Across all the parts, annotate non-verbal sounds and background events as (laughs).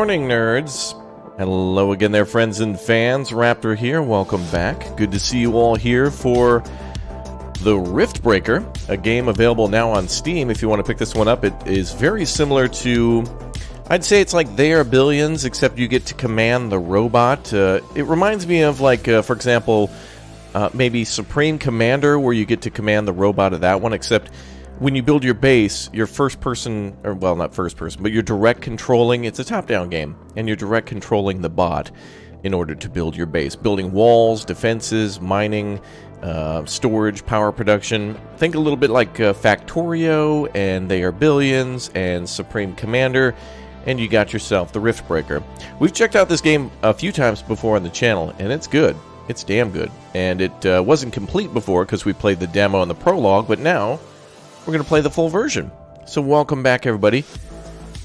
Morning, nerds. Hello again there, friends and fans. Raptor here. Welcome back. Good to see you all here for the Riftbreaker, a game available now on Steam. If you want to pick this one up, it is very similar to. I'd say it's like They Are Billions, except you get to command the robot. Uh, it reminds me of, like, uh, for example, uh, maybe Supreme Commander, where you get to command the robot of that one, except when you build your base, you're first person, or well, not first person, but you're direct controlling, it's a top down game, and you're direct controlling the bot in order to build your base. Building walls, defenses, mining, uh, storage, power production. Think a little bit like uh, Factorio, and They Are Billions, and Supreme Commander, and you got yourself the Riftbreaker. We've checked out this game a few times before on the channel, and it's good. It's damn good. And it uh, wasn't complete before because we played the demo and the prologue, but now we're going to play the full version. So welcome back, everybody.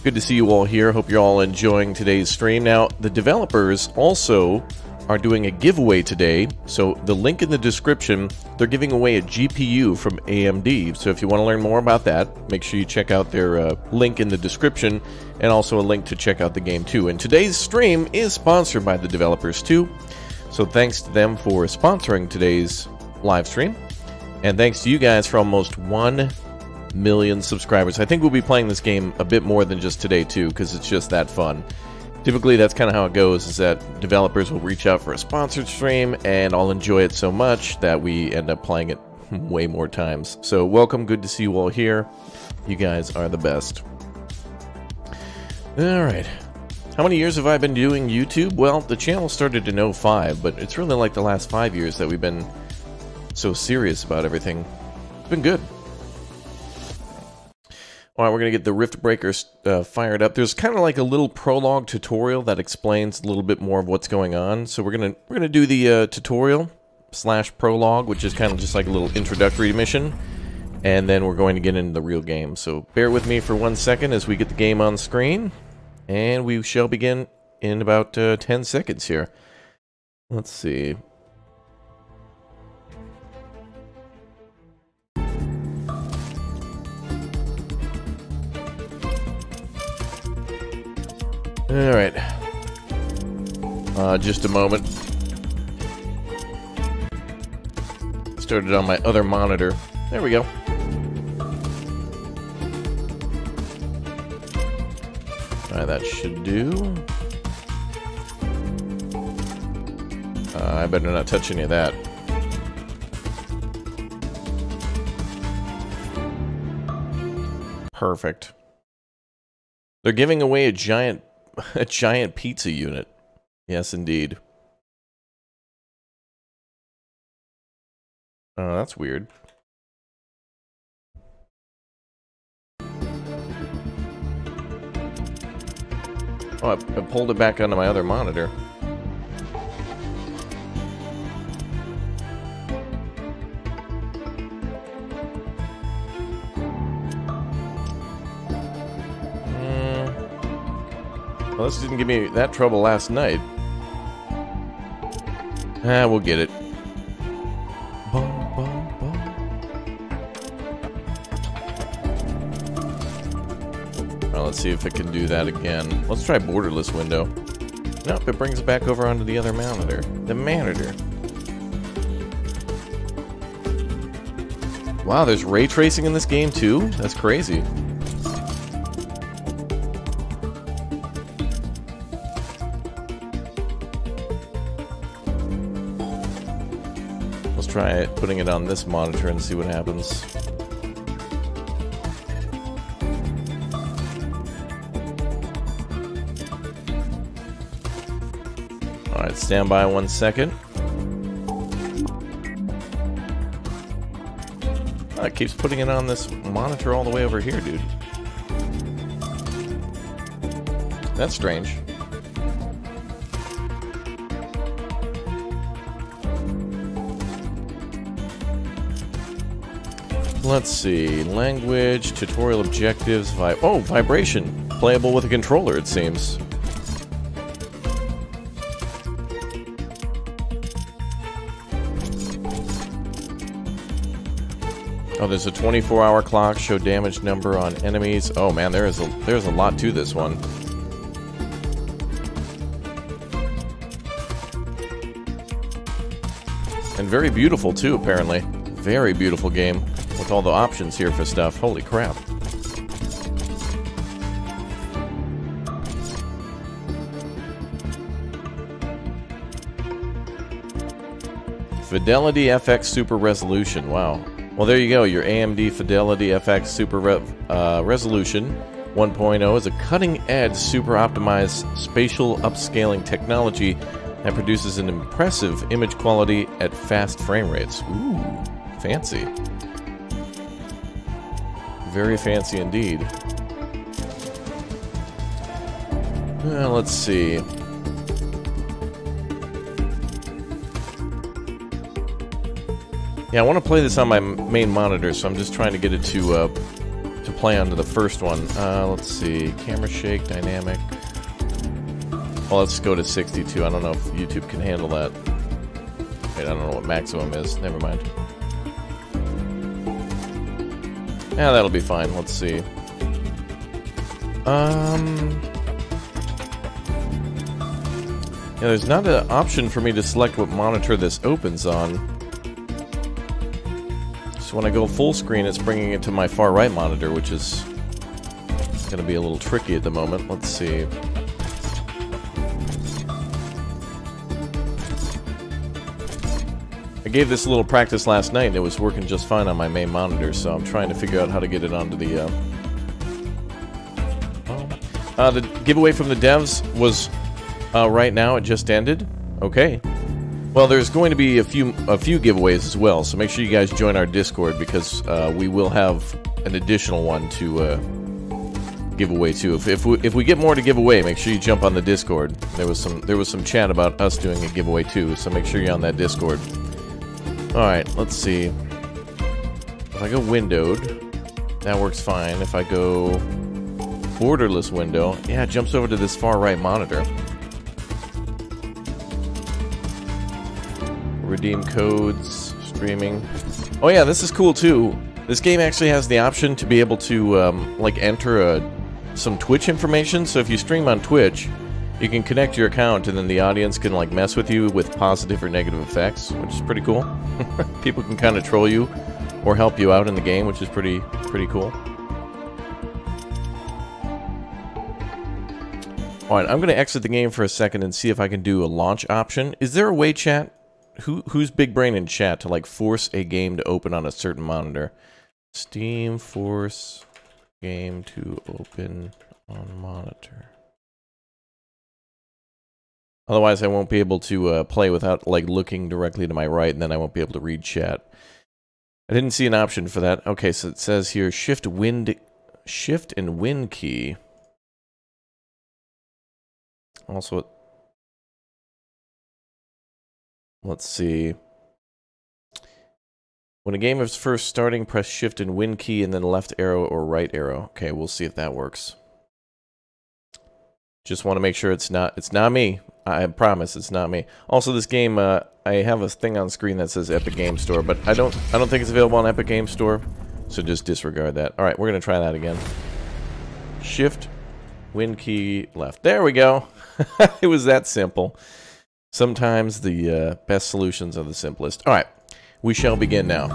Good to see you all here. Hope you're all enjoying today's stream. Now, the developers also are doing a giveaway today. So the link in the description, they're giving away a GPU from AMD. So if you want to learn more about that, make sure you check out their uh, link in the description and also a link to check out the game too. And today's stream is sponsored by the developers too. So thanks to them for sponsoring today's live stream. And thanks to you guys for almost 1 million subscribers. I think we'll be playing this game a bit more than just today too, because it's just that fun. Typically, that's kind of how it goes, is that developers will reach out for a sponsored stream, and I'll enjoy it so much that we end up playing it (laughs) way more times. So welcome, good to see you all here. You guys are the best. Alright. How many years have I been doing YouTube? Well, the channel started in 05, but it's really like the last five years that we've been so serious about everything. It's been good. All right, we're going to get the Riftbreakers uh, fired up. There's kind of like a little prologue tutorial that explains a little bit more of what's going on. So we're going to we're going to do the uh, tutorial slash prologue, which is kind of just like a little introductory mission. And then we're going to get into the real game. So bear with me for one second as we get the game on screen. And we shall begin in about uh, 10 seconds here. Let's see. Alright. Uh, just a moment. Started on my other monitor. There we go. That should do. Uh, I better not touch any of that. Perfect. They're giving away a giant (laughs) a giant pizza unit. Yes, indeed. Oh, that's weird. Oh, I, I pulled it back onto my other monitor. Well, this didn't give me that trouble last night. Ah, we'll get it. Well, let's see if it can do that again. Let's try borderless window. Nope, it brings it back over onto the other monitor. The monitor. Wow, there's ray tracing in this game too? That's crazy. Try it, putting it on this monitor and see what happens. Alright, stand by one second. Oh, it keeps putting it on this monitor all the way over here, dude. That's strange. Let's see. Language, tutorial objectives, vi oh, vibration. Playable with a controller, it seems. Oh, there's a 24-hour clock. Show damage number on enemies. Oh man, there is a there's a lot to this one. And very beautiful too, apparently. Very beautiful game with all the options here for stuff. Holy crap. FidelityFX Super Resolution. Wow. Well, there you go. Your AMD FidelityFX Super Re uh, Resolution 1.0 is a cutting-edge, super optimized spatial upscaling technology that produces an impressive image quality at fast frame rates. Ooh, fancy. Very fancy indeed. Well, let's see. Yeah, I want to play this on my main monitor, so I'm just trying to get it to uh, to play onto the first one. Uh, let's see, camera shake, dynamic. Well, let's go to 62. I don't know if YouTube can handle that. Wait, I don't know what maximum is. Never mind. Yeah, that'll be fine. Let's see. Um... Yeah, there's not an option for me to select what monitor this opens on. So when I go full screen, it's bringing it to my far right monitor, which is going to be a little tricky at the moment. Let's see. Gave this a little practice last night, and it was working just fine on my main monitor, so I'm trying to figure out how to get it onto the... Uh... Uh, the giveaway from the devs was uh, right now. It just ended. Okay. Well, there's going to be a few a few giveaways as well, so make sure you guys join our Discord because uh, we will have an additional one to uh, give away too. If if we, if we get more to give away, make sure you jump on the Discord. There was some there was some chat about us doing a giveaway too, so make sure you're on that Discord. All right, let's see. If I go windowed, that works fine. If I go borderless window, yeah, it jumps over to this far right monitor. redeem codes, streaming. Oh yeah, this is cool too. This game actually has the option to be able to um, like enter a, some Twitch information. So if you stream on Twitch, you can connect your account and then the audience can like mess with you with positive or negative effects, which is pretty cool. (laughs) People can kind of troll you or help you out in the game, which is pretty pretty cool. Alright, I'm going to exit the game for a second and see if I can do a launch option. Is there a way, chat, who who's big brain in chat to like force a game to open on a certain monitor? Steam force game to open on monitor. Otherwise, I won't be able to uh, play without like looking directly to my right, and then I won't be able to read chat. I didn't see an option for that. Okay, so it says here shift wind, shift and win key. Also, Let's see. When a game is first starting, press shift and win key and then left arrow or right arrow. Okay, we'll see if that works. Just want to make sure it's not it's not me. I promise it's not me. Also, this game, uh, I have a thing on screen that says Epic Game Store, but I don't I don't think it's available on Epic Game Store, so just disregard that. All right, we're gonna try that again. Shift, win key, left. There we go. (laughs) it was that simple. Sometimes the uh, best solutions are the simplest. All right, we shall begin now.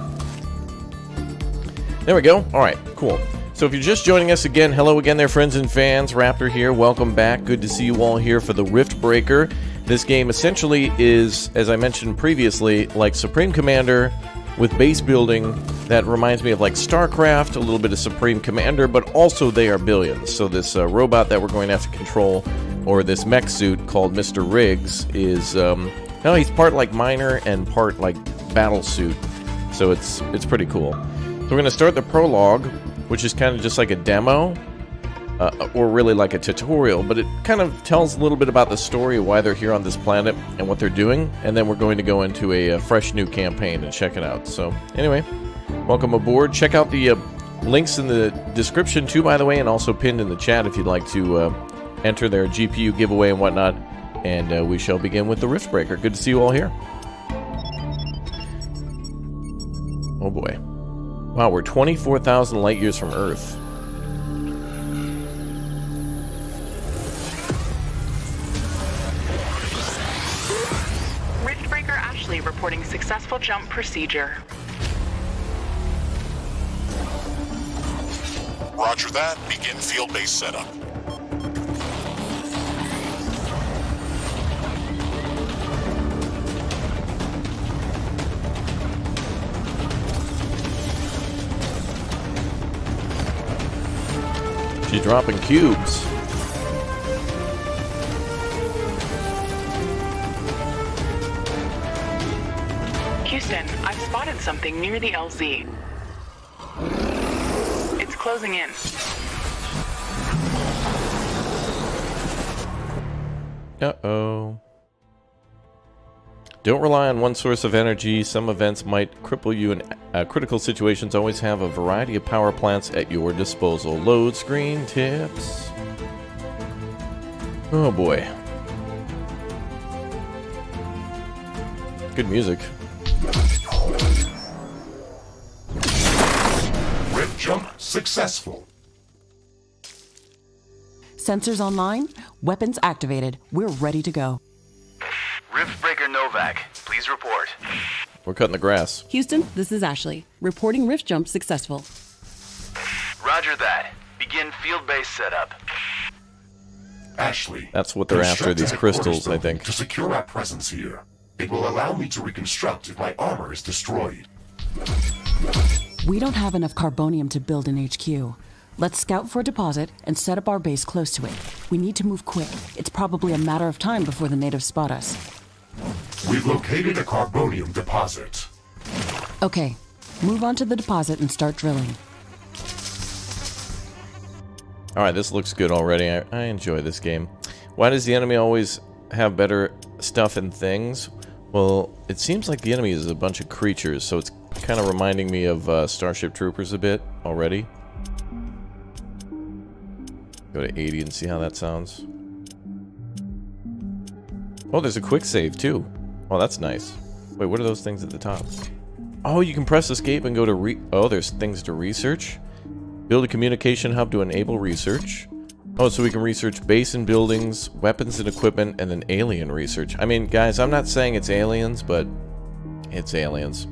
There we go. All right, cool. So if you're just joining us again, hello again there, friends and fans. Raptor here. Welcome back. Good to see you all here for the Riftbreaker. This game essentially is, as I mentioned previously, like Supreme Commander with base building that reminds me of like StarCraft, a little bit of Supreme Commander, but also they are billions. So this uh, robot that we're going to have to control or this mech suit called Mr. Riggs is um, no, he's part like miner and part like battle suit, so it's it's pretty cool. So we're gonna start the prologue, which is kind of just like a demo, uh, or really like a tutorial, but it kind of tells a little bit about the story, why they're here on this planet, and what they're doing, and then we're going to go into a, a fresh new campaign and check it out. So anyway, welcome aboard. Check out the uh, links in the description too, by the way, and also pinned in the chat if you'd like to uh, enter their GPU giveaway and whatnot. And uh, we shall begin with the Riftbreaker. Good to see you all here. Oh boy. Wow, we're 24,000 light years from Earth. Riftbreaker Ashley reporting successful jump procedure. Roger that. Begin field-based setup. Dropping cubes. Houston, I've spotted something near the LZ. It's closing in. Uh-oh. Don't rely on one source of energy. Some events might cripple you in uh, critical situations. Always have a variety of power plants at your disposal. Load screen tips. Oh boy. Good music. Rift jump successful. Sensors online, weapons activated. We're ready to go. Riftbreaker Novak, please report. We're cutting the grass. Houston, this is Ashley. Reporting rift jump successful. Roger that. Begin field base setup. Ashley. That's what they're after, these crystals, I think. To secure our presence here. It will allow me to reconstruct if my armor is destroyed. We don't have enough carbonium to build an HQ. Let's scout for a deposit and set up our base close to it. We need to move quick. It's probably a matter of time before the natives spot us. We've located a carbonium deposit. Okay, move on to the deposit and start drilling. Alright, this looks good already. I, I enjoy this game. Why does the enemy always have better stuff and things? Well, it seems like the enemy is a bunch of creatures, so it's kind of reminding me of uh, Starship Troopers a bit already. Go to 80 and see how that sounds. Oh, there's a quick save too. Oh, that's nice. Wait, what are those things at the top? Oh, you can press escape and go to re- Oh, there's things to research. Build a communication hub to enable research. Oh, so we can research base and buildings, weapons and equipment, and then alien research. I mean, guys, I'm not saying it's aliens, but it's aliens.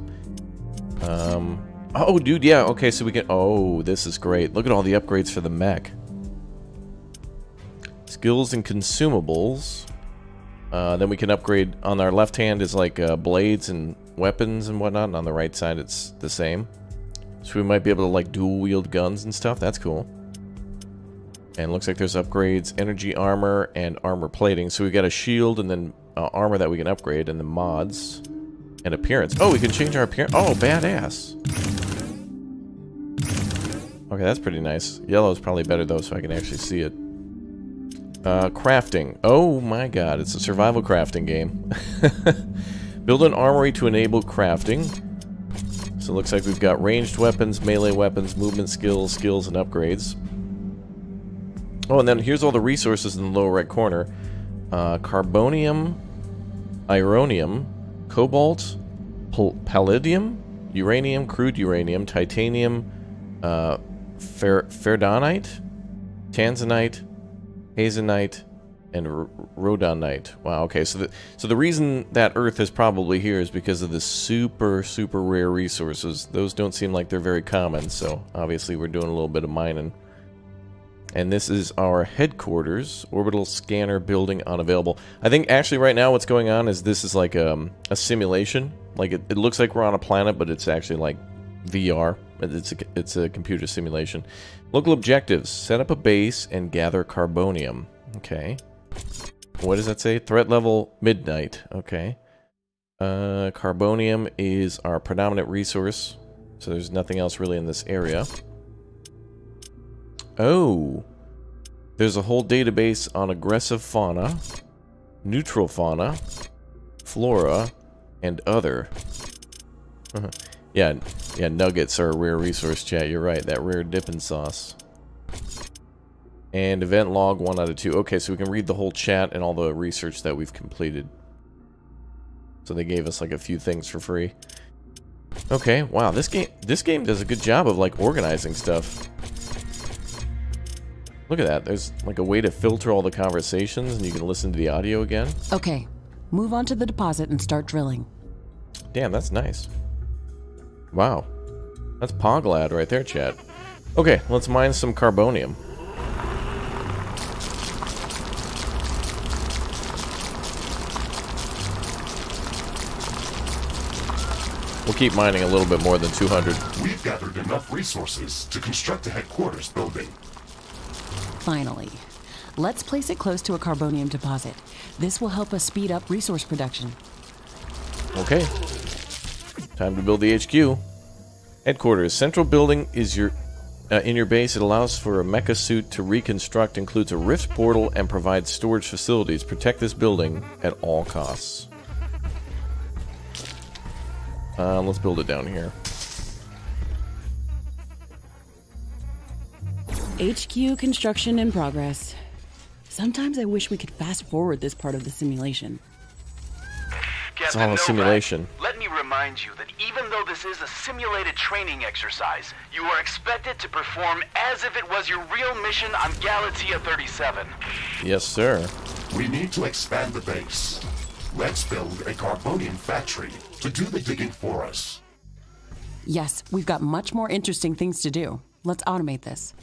Um, oh, dude, yeah, okay, so we can... Oh, this is great. Look at all the upgrades for the mech. Skills and consumables. Uh, then we can upgrade... On our left hand is like uh, blades and weapons and whatnot, and on the right side it's the same. So we might be able to like dual wield guns and stuff. That's cool. And looks like there's upgrades, energy armor, and armor plating. So we've got a shield and then uh, armor that we can upgrade, and the mods and appearance. Oh, we can change our appearance. Oh, badass. Okay, that's pretty nice. Yellow is probably better though, so I can actually see it. Uh, crafting. Oh my god, it's a survival crafting game. (laughs) Build an armory to enable crafting. So it looks like we've got ranged weapons, melee weapons, movement skills, skills, and upgrades. Oh, and then here's all the resources in the lower right corner. Uh, carbonium, ironium, cobalt, palladium, uranium, crude uranium, titanium, uh, fer tanzanite, hazenite, and r rhodonite. Wow, okay, so the, so the reason that Earth is probably here is because of the super, super rare resources. Those don't seem like they're very common, so obviously we're doing a little bit of mining. And this is our headquarters, orbital scanner building unavailable. I think actually right now what's going on is this is like um, a simulation. Like it, it looks like we're on a planet, but it's actually like VR. It's a, it's a computer simulation. Local objectives. Set up a base and gather carbonium. Okay. What does that say? Threat level midnight. Okay. Uh, carbonium is our predominant resource. So there's nothing else really in this area. Oh. There's a whole database on aggressive fauna, neutral fauna, flora, and other. Yeah, yeah, nuggets are a rare resource, chat. You're right, that rare dipping sauce. And event log 1 out of 2. Okay, so we can read the whole chat and all the research that we've completed. So they gave us like a few things for free. Okay, wow, this game this game does a good job of like organizing stuff. Look at that. There's like a way to filter all the conversations and you can listen to the audio again. Okay, move on to the deposit and start drilling. Damn, that's nice. Wow. That's Poglad right there, chat. Okay, let's mine some carbonium. We'll keep mining a little bit more than 200. We've gathered enough resources to construct a headquarters building. Finally. Let's place it close to a carbonium deposit. This will help us speed up resource production. Okay. Time to build the HQ. Headquarters. Central building is your uh, in your base. It allows for a mecha suit to reconstruct, includes a rift portal, and provides storage facilities. Protect this building at all costs. Uh, let's build it down here. HQ construction in progress. Sometimes I wish we could fast forward this part of the simulation. Captain all a Novak, simulation. Let me remind you that even though this is a simulated training exercise, you are expected to perform as if it was your real mission on Galatea 37. Yes, sir. We need to expand the base. Let's build a carbonium factory to do the digging for us. Yes, we've got much more interesting things to do. Let's automate this.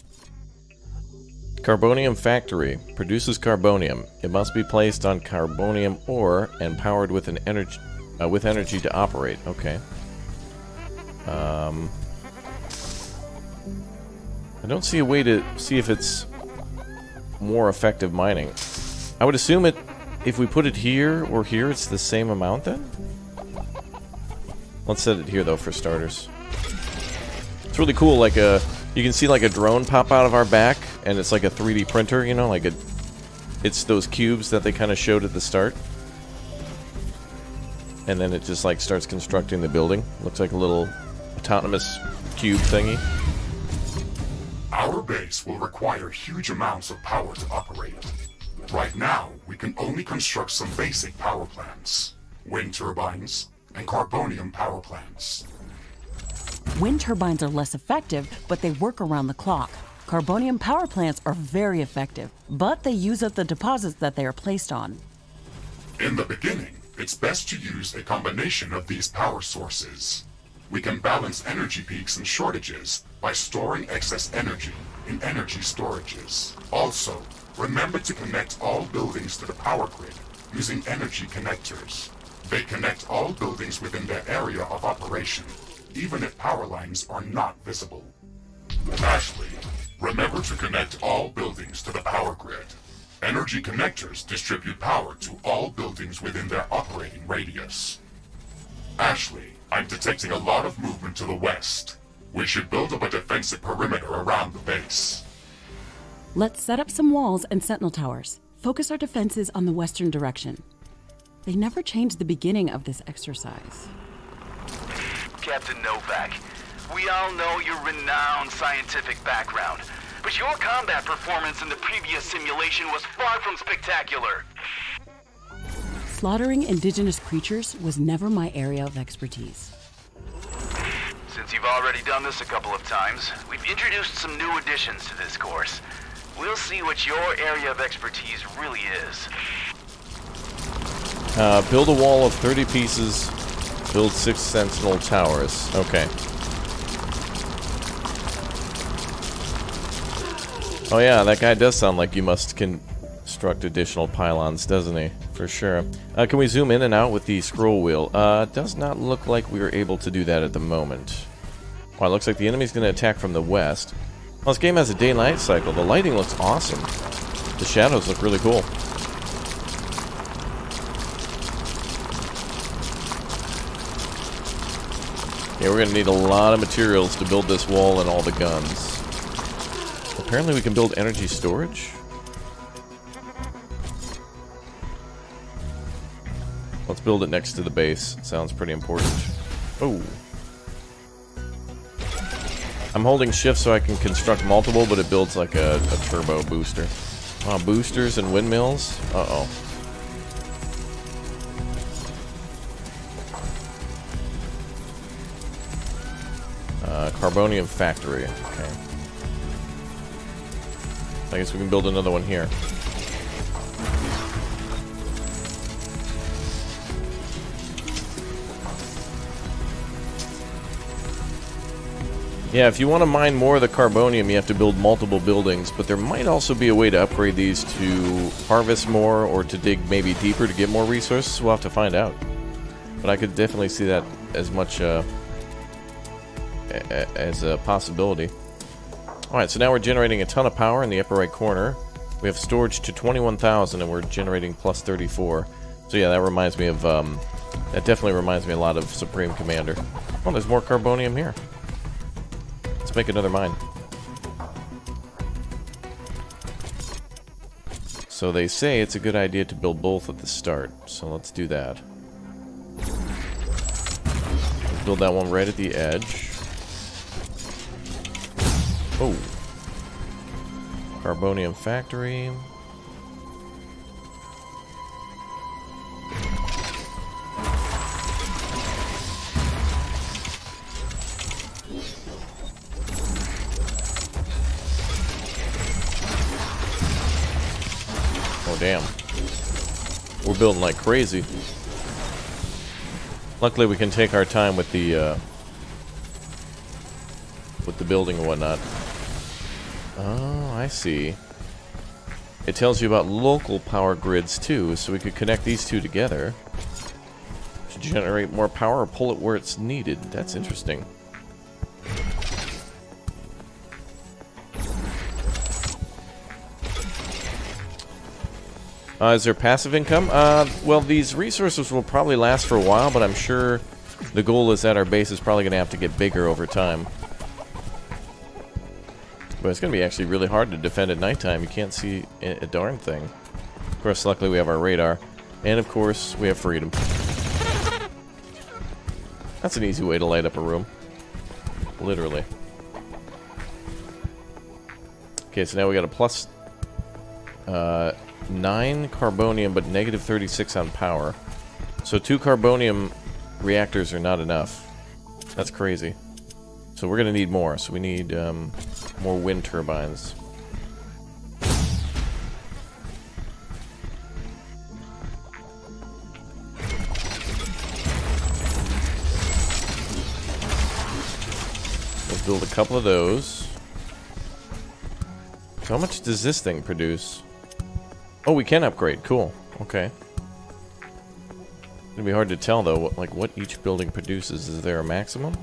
Carbonium factory produces carbonium. It must be placed on carbonium ore and powered with an energy uh, with energy to operate. Okay. Um, I don't see a way to see if it's more effective mining. I would assume it if we put it here or here, it's the same amount then. Let's set it here though for starters. It's really cool. Like a, you can see like a drone pop out of our back, and it's like a 3D printer. You know, like a, it's those cubes that they kind of showed at the start, and then it just like starts constructing the building. Looks like a little autonomous cube thingy. Our base will require huge amounts of power to operate. Right now, we can only construct some basic power plants. Wind turbines and carbonium power plants. Wind turbines are less effective, but they work around the clock. Carbonium power plants are very effective, but they use up the deposits that they are placed on. In the beginning, it's best to use a combination of these power sources. We can balance energy peaks and shortages by storing excess energy in energy storages. Also, remember to connect all buildings to the power grid using energy connectors. They connect all buildings within their area of operation, even if power lines are not visible. Ashley, remember to connect all buildings to the power grid. Energy connectors distribute power to all buildings within their operating radius. Ashley, I'm detecting a lot of movement to the west. We should build up a defensive perimeter around the base. Let's set up some walls and sentinel towers. Focus our defenses on the western direction. They never changed the beginning of this exercise. Captain Novak, we all know your renowned scientific background, but your combat performance in the previous simulation was far from spectacular. Slaughtering indigenous creatures was never my area of expertise. Since you've already done this a couple of times, we've introduced some new additions to this course. We'll see what your area of expertise really is. Uh, build a wall of 30 pieces. Build six sentinel towers. Okay. Oh yeah, that guy does sound like you must construct additional pylons, doesn't he? For sure. Uh, can we zoom in and out with the scroll wheel? Uh, does not look like we are able to do that at the moment. It looks like the enemy's going to attack from the west. Well, this game has a day-night cycle. The lighting looks awesome. The shadows look really cool. Yeah, we're going to need a lot of materials to build this wall and all the guns. Apparently we can build energy storage. Let's build it next to the base. Sounds pretty important. Oh. I'm holding shift so I can construct multiple, but it builds like a, a turbo booster. Boosters and windmills? Uh-oh. Carbonium factory. Okay. I guess we can build another one here. Yeah, if you want to mine more of the carbonium, you have to build multiple buildings, but there might also be a way to upgrade these to harvest more or to dig maybe deeper to get more resources. We'll have to find out. But I could definitely see that as much uh, as a possibility. Alright, so now we're generating a ton of power in the upper right corner. We have storage to 21,000 and we're generating plus 34. So yeah, that reminds me of, um, that definitely reminds me a lot of Supreme Commander. Oh, there's more carbonium here. Let's make another mine. So they say it's a good idea to build both at the start, so let's do that. Build that one right at the edge. Oh. Carbonium factory. Oh, damn. We're building like crazy. Luckily, we can take our time with the, uh, with the building and whatnot. Oh, I see. It tells you about local power grids, too, so we could connect these two together to generate more power or pull it where it's needed. That's interesting. Uh, is there passive income? Uh, well, these resources will probably last for a while, but I'm sure the goal is that our base is probably going to have to get bigger over time. But it's going to be actually really hard to defend at nighttime. You can't see a, darn thing. Of course, luckily we have our radar. And of course, we have freedom. That's an easy way to light up a room. Literally. Okay, so now we got a plus... Uh, 9 carbonium, but negative 36 on power. So two carbonium reactors are not enough. That's crazy. So we're going to need more. So we need um, more wind turbines. Let's build a couple of those. How much does this thing produce? Oh, we can upgrade. Cool. Okay. It'd be hard to tell, though, what, like, what each building produces. Is there a maximum?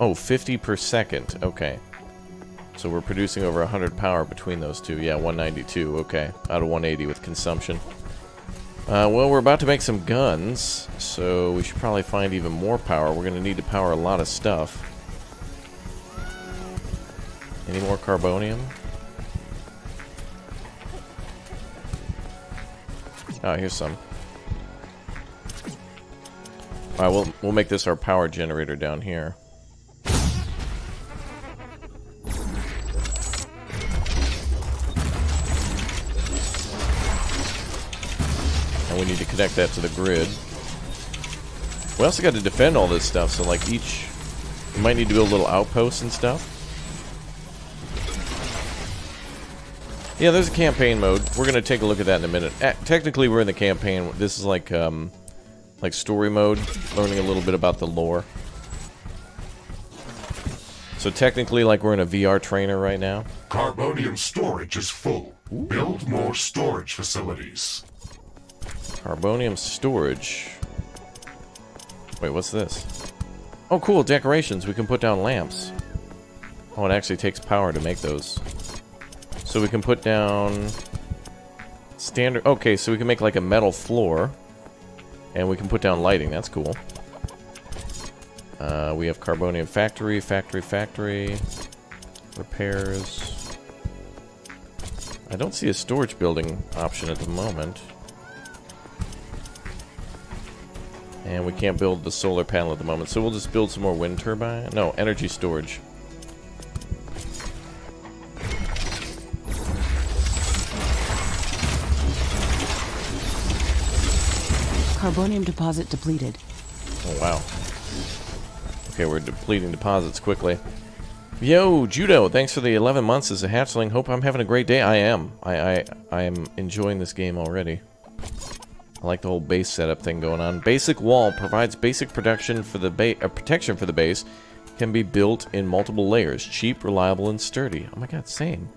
Oh, 50 per second. Okay. So we're producing over 100 power between those two. Yeah, 192. Okay. Out of 180 with consumption. Uh, well, we're about to make some guns, so we should probably find even more power. We're going to need to power a lot of stuff. Any more carbonium? Oh, here's some. Alright, we'll, we'll make this our power generator down here. And we need to connect that to the grid. We also got to defend all this stuff, so like each... We might need to build little outposts and stuff. Yeah, there's a campaign mode. We're gonna take a look at that in a minute. Uh, technically, we're in the campaign. This is like, um, like story mode, learning a little bit about the lore. So technically, like we're in a VR trainer right now. Carbonium storage is full. Build more storage facilities. Carbonium storage. Wait, what's this? Oh, cool, decorations. We can put down lamps. Oh, it actually takes power to make those. So we can put down standard... Okay, so we can make like a metal floor. And we can put down lighting. That's cool. Uh, we have Carbonium Factory, Factory, Factory. Repairs. I don't see a storage building option at the moment. And we can't build the solar panel at the moment, so we'll just build some more wind turbine. No, energy storage. Carbonium deposit depleted. Oh, wow. Okay, we're depleting deposits quickly. Yo, Judo, thanks for the 11 months as a hatchling. Hope I'm having a great day. I am. I, I, I am enjoying this game already. I like the whole base setup thing going on. Basic wall provides basic protection for the ba uh, protection for the base. Can be built in multiple layers. Cheap, reliable, and sturdy. Oh my god, same.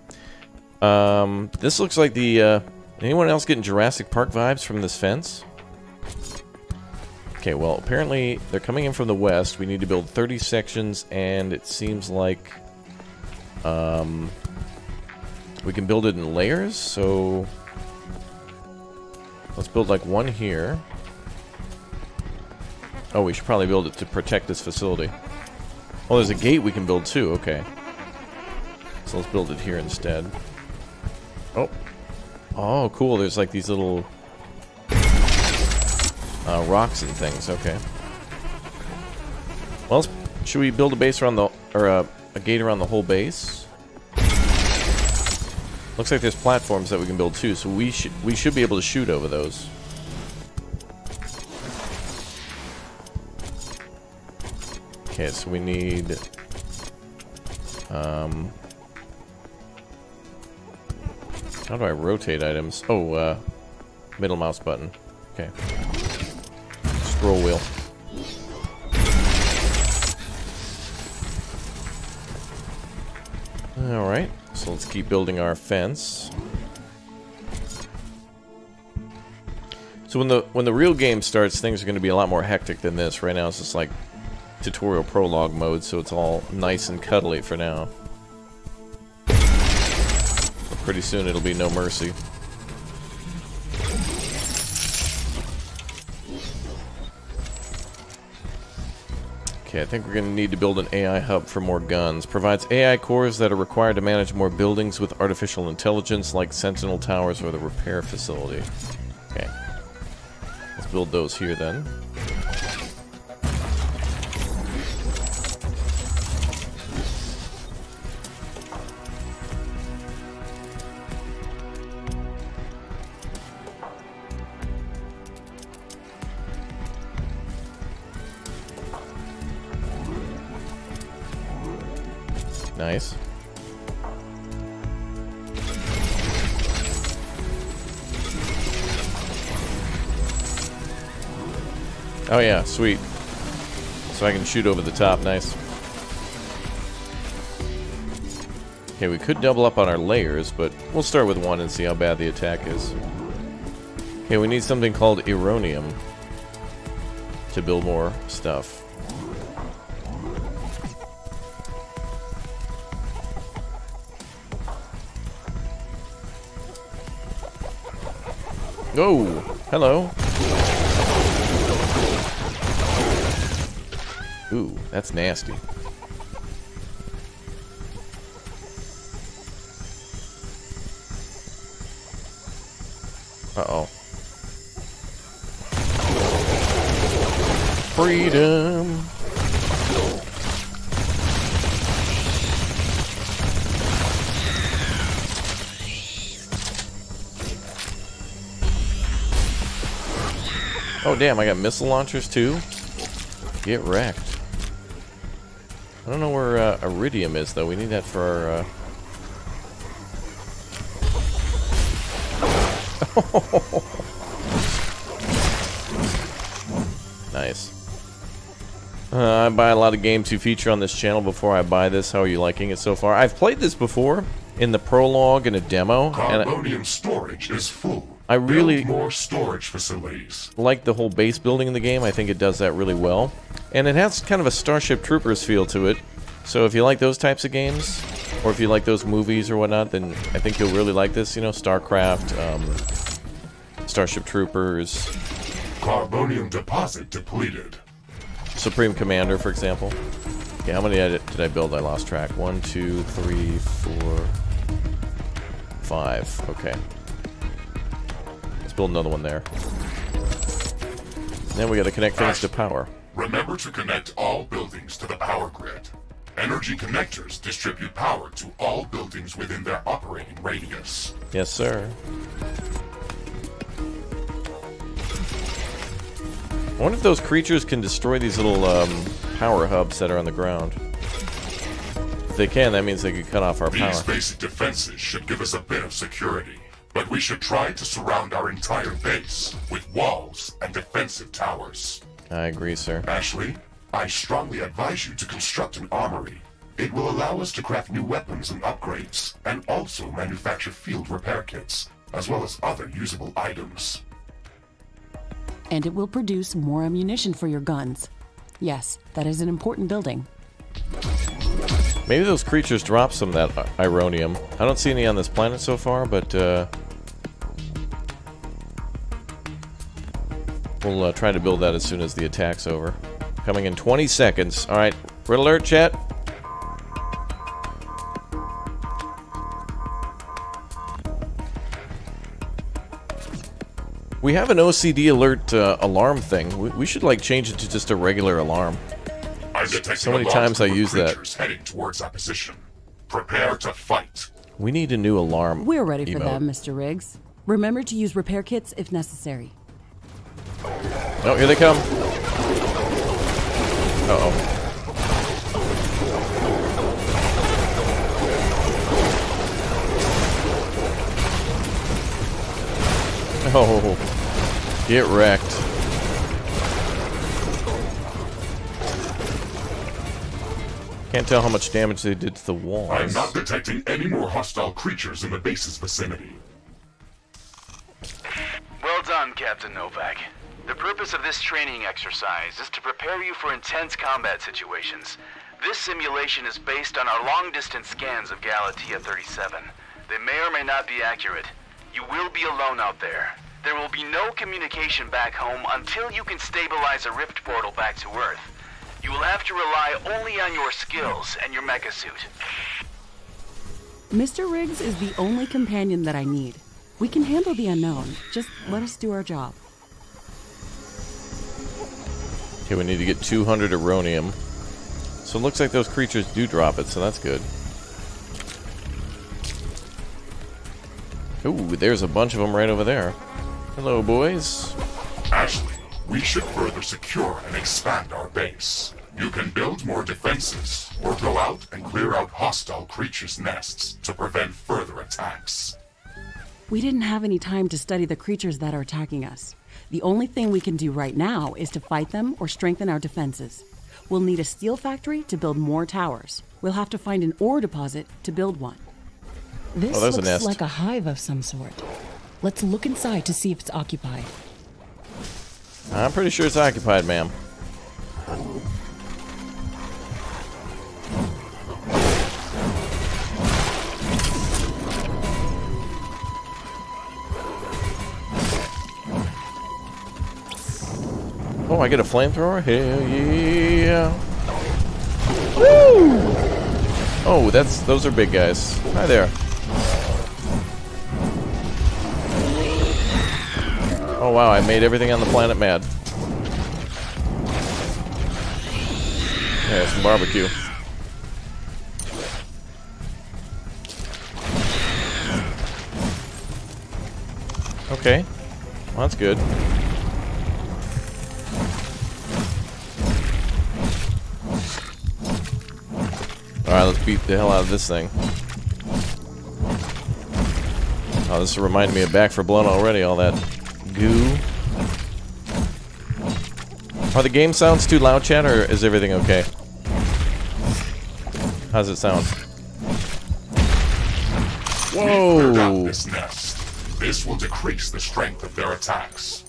Um, this looks like the, uh, anyone else getting Jurassic Park vibes from this fence? Okay, well, apparently they're coming in from the west. We need to build 30 sections, and it seems like um, we can build it in layers, so let's build like one here. Oh, we should probably build it to protect this facility. Oh, there's a gate we can build too, okay. So let's build it here instead. Oh. Oh, cool, there's like these little uh, rocks and things, okay. Well, should we build a base around the, or a, a gate around the whole base? Looks like there's platforms that we can build too, so we should we should be able to shoot over those. Okay, so we need um how do I rotate items? Oh, uh middle mouse button. Okay scroll wheel. Alright, so let's keep building our fence. So when the when the real game starts, things are going to be a lot more hectic than this. Right now it's just like tutorial prologue mode, so it's all nice and cuddly for now. But pretty soon it'll be no mercy. Okay, I think we're going to need to build an AI hub for more guns. Provides AI cores that are required to manage more buildings with artificial intelligence, like Sentinel Towers or the repair facility. Okay. Let's build those here then. Nice. Oh yeah, sweet. So I can shoot over the top, nice. Okay, we could double up on our layers, but we'll start with one and see how bad the attack is. Okay, we need something called Eronium to build more stuff. Oh, hello. Ooh, that's nasty. Uh-oh. Freedom! Oh, damn, I got missile launchers, too? Get wrecked. I don't know where uh, Iridium is, though. We need that for our... Uh... (laughs) nice. Uh, I buy a lot of games you feature on this channel before I buy this. How are you liking it so far? I've played this before in the prologue and a demo. Carbonium and I... storage is full. I really more storage facilities. like the whole base building in the game. I think it does that really well. And it has kind of a Starship Troopers feel to it. So if you like those types of games, or if you like those movies or whatnot, then I think you'll really like this. You know, StarCraft, um, Starship Troopers. Carbonium deposit depleted. Supreme Commander, for example. Okay, how many did I build? I lost track. One, two, three, four, five. Okay build another one there. Then we gotta connect things to power. Remember to connect all buildings to the power grid. Energy connectors distribute power to all buildings within their operating radius. Yes, sir. I wonder if those creatures can destroy these little um, power hubs that are on the ground. If they can, that means they could cut off our These power. basic defenses should give us a bit of security, but we should try to surround our entire base with walls and defensive towers. I agree, sir. Ashley, I strongly advise you to construct an armory. It will allow us to craft new weapons and upgrades, and also manufacture field repair kits, as well as other usable items. And it will produce more ammunition for your guns. Yes, that is an important building. Maybe those creatures drop some of that ironium. I don't see any on this planet so far, but uh, we'll uh, try to build that as soon as the attack's over. Coming in 20 seconds. All right, red alert, chat. We have an OCD alert uh, alarm thing. We, we should like change it to just a regular alarm. I'm detecting So many a times I group of use that. creatures heading towards our position. Prepare to fight. We need a new alarm. We're ready for emote. that, Mr. Riggs. Remember to use repair kits if necessary. Oh, here they come. Uh oh. Oh, get wrecked. Can't tell how much damage they did to the walls. I'm not detecting any more hostile creatures in the base's vicinity. Well done, Captain Nowak. The purpose of this training exercise is to prepare you for intense combat situations. This simulation is based on our long-distance scans of Galatea 37. They may or may not be accurate. You will be alone out there. There will be no communication back home until you can stabilize a rift portal back to Earth. You will have to rely only on your skills and your mecha suit. Mr. Riggs is the only companion that I need. We can handle the unknown. Just let us do our job. Okay, we need to get 200 Aronium. So it looks like those creatures do drop it, so that's good. Ooh, there's a bunch of them right over there. Hello, boys. Ashley, we should further secure and expand our base. You can build more defenses, or go out and clear out hostile creatures' nests to prevent further attacks. We didn't have any time to study the creatures that are attacking us. The only thing we can do right now is to fight them or strengthen our defenses. We'll need a steel factory to build more towers. We'll have to find an ore deposit to build one. This Oh, there's a looks nest. like a hive of some sort. Let's look inside to see if it's occupied. I'm pretty sure it's occupied, ma'am. Oh, I get a flamethrower? Hell yeah. Woo! Oh, that's those are big guys. Hi there. Oh wow, I made everything on the planet mad. Yeah, some barbecue. Okay. Well, that's good. Alright, let's beat the hell out of this thing. Oh, this reminded me of Back 4 Blood already, all that goo. Are the game sounds too loud, chat, or is everything okay? How's it sound? Cleared out Whoa! this nest. This will decrease the strength of their attacks.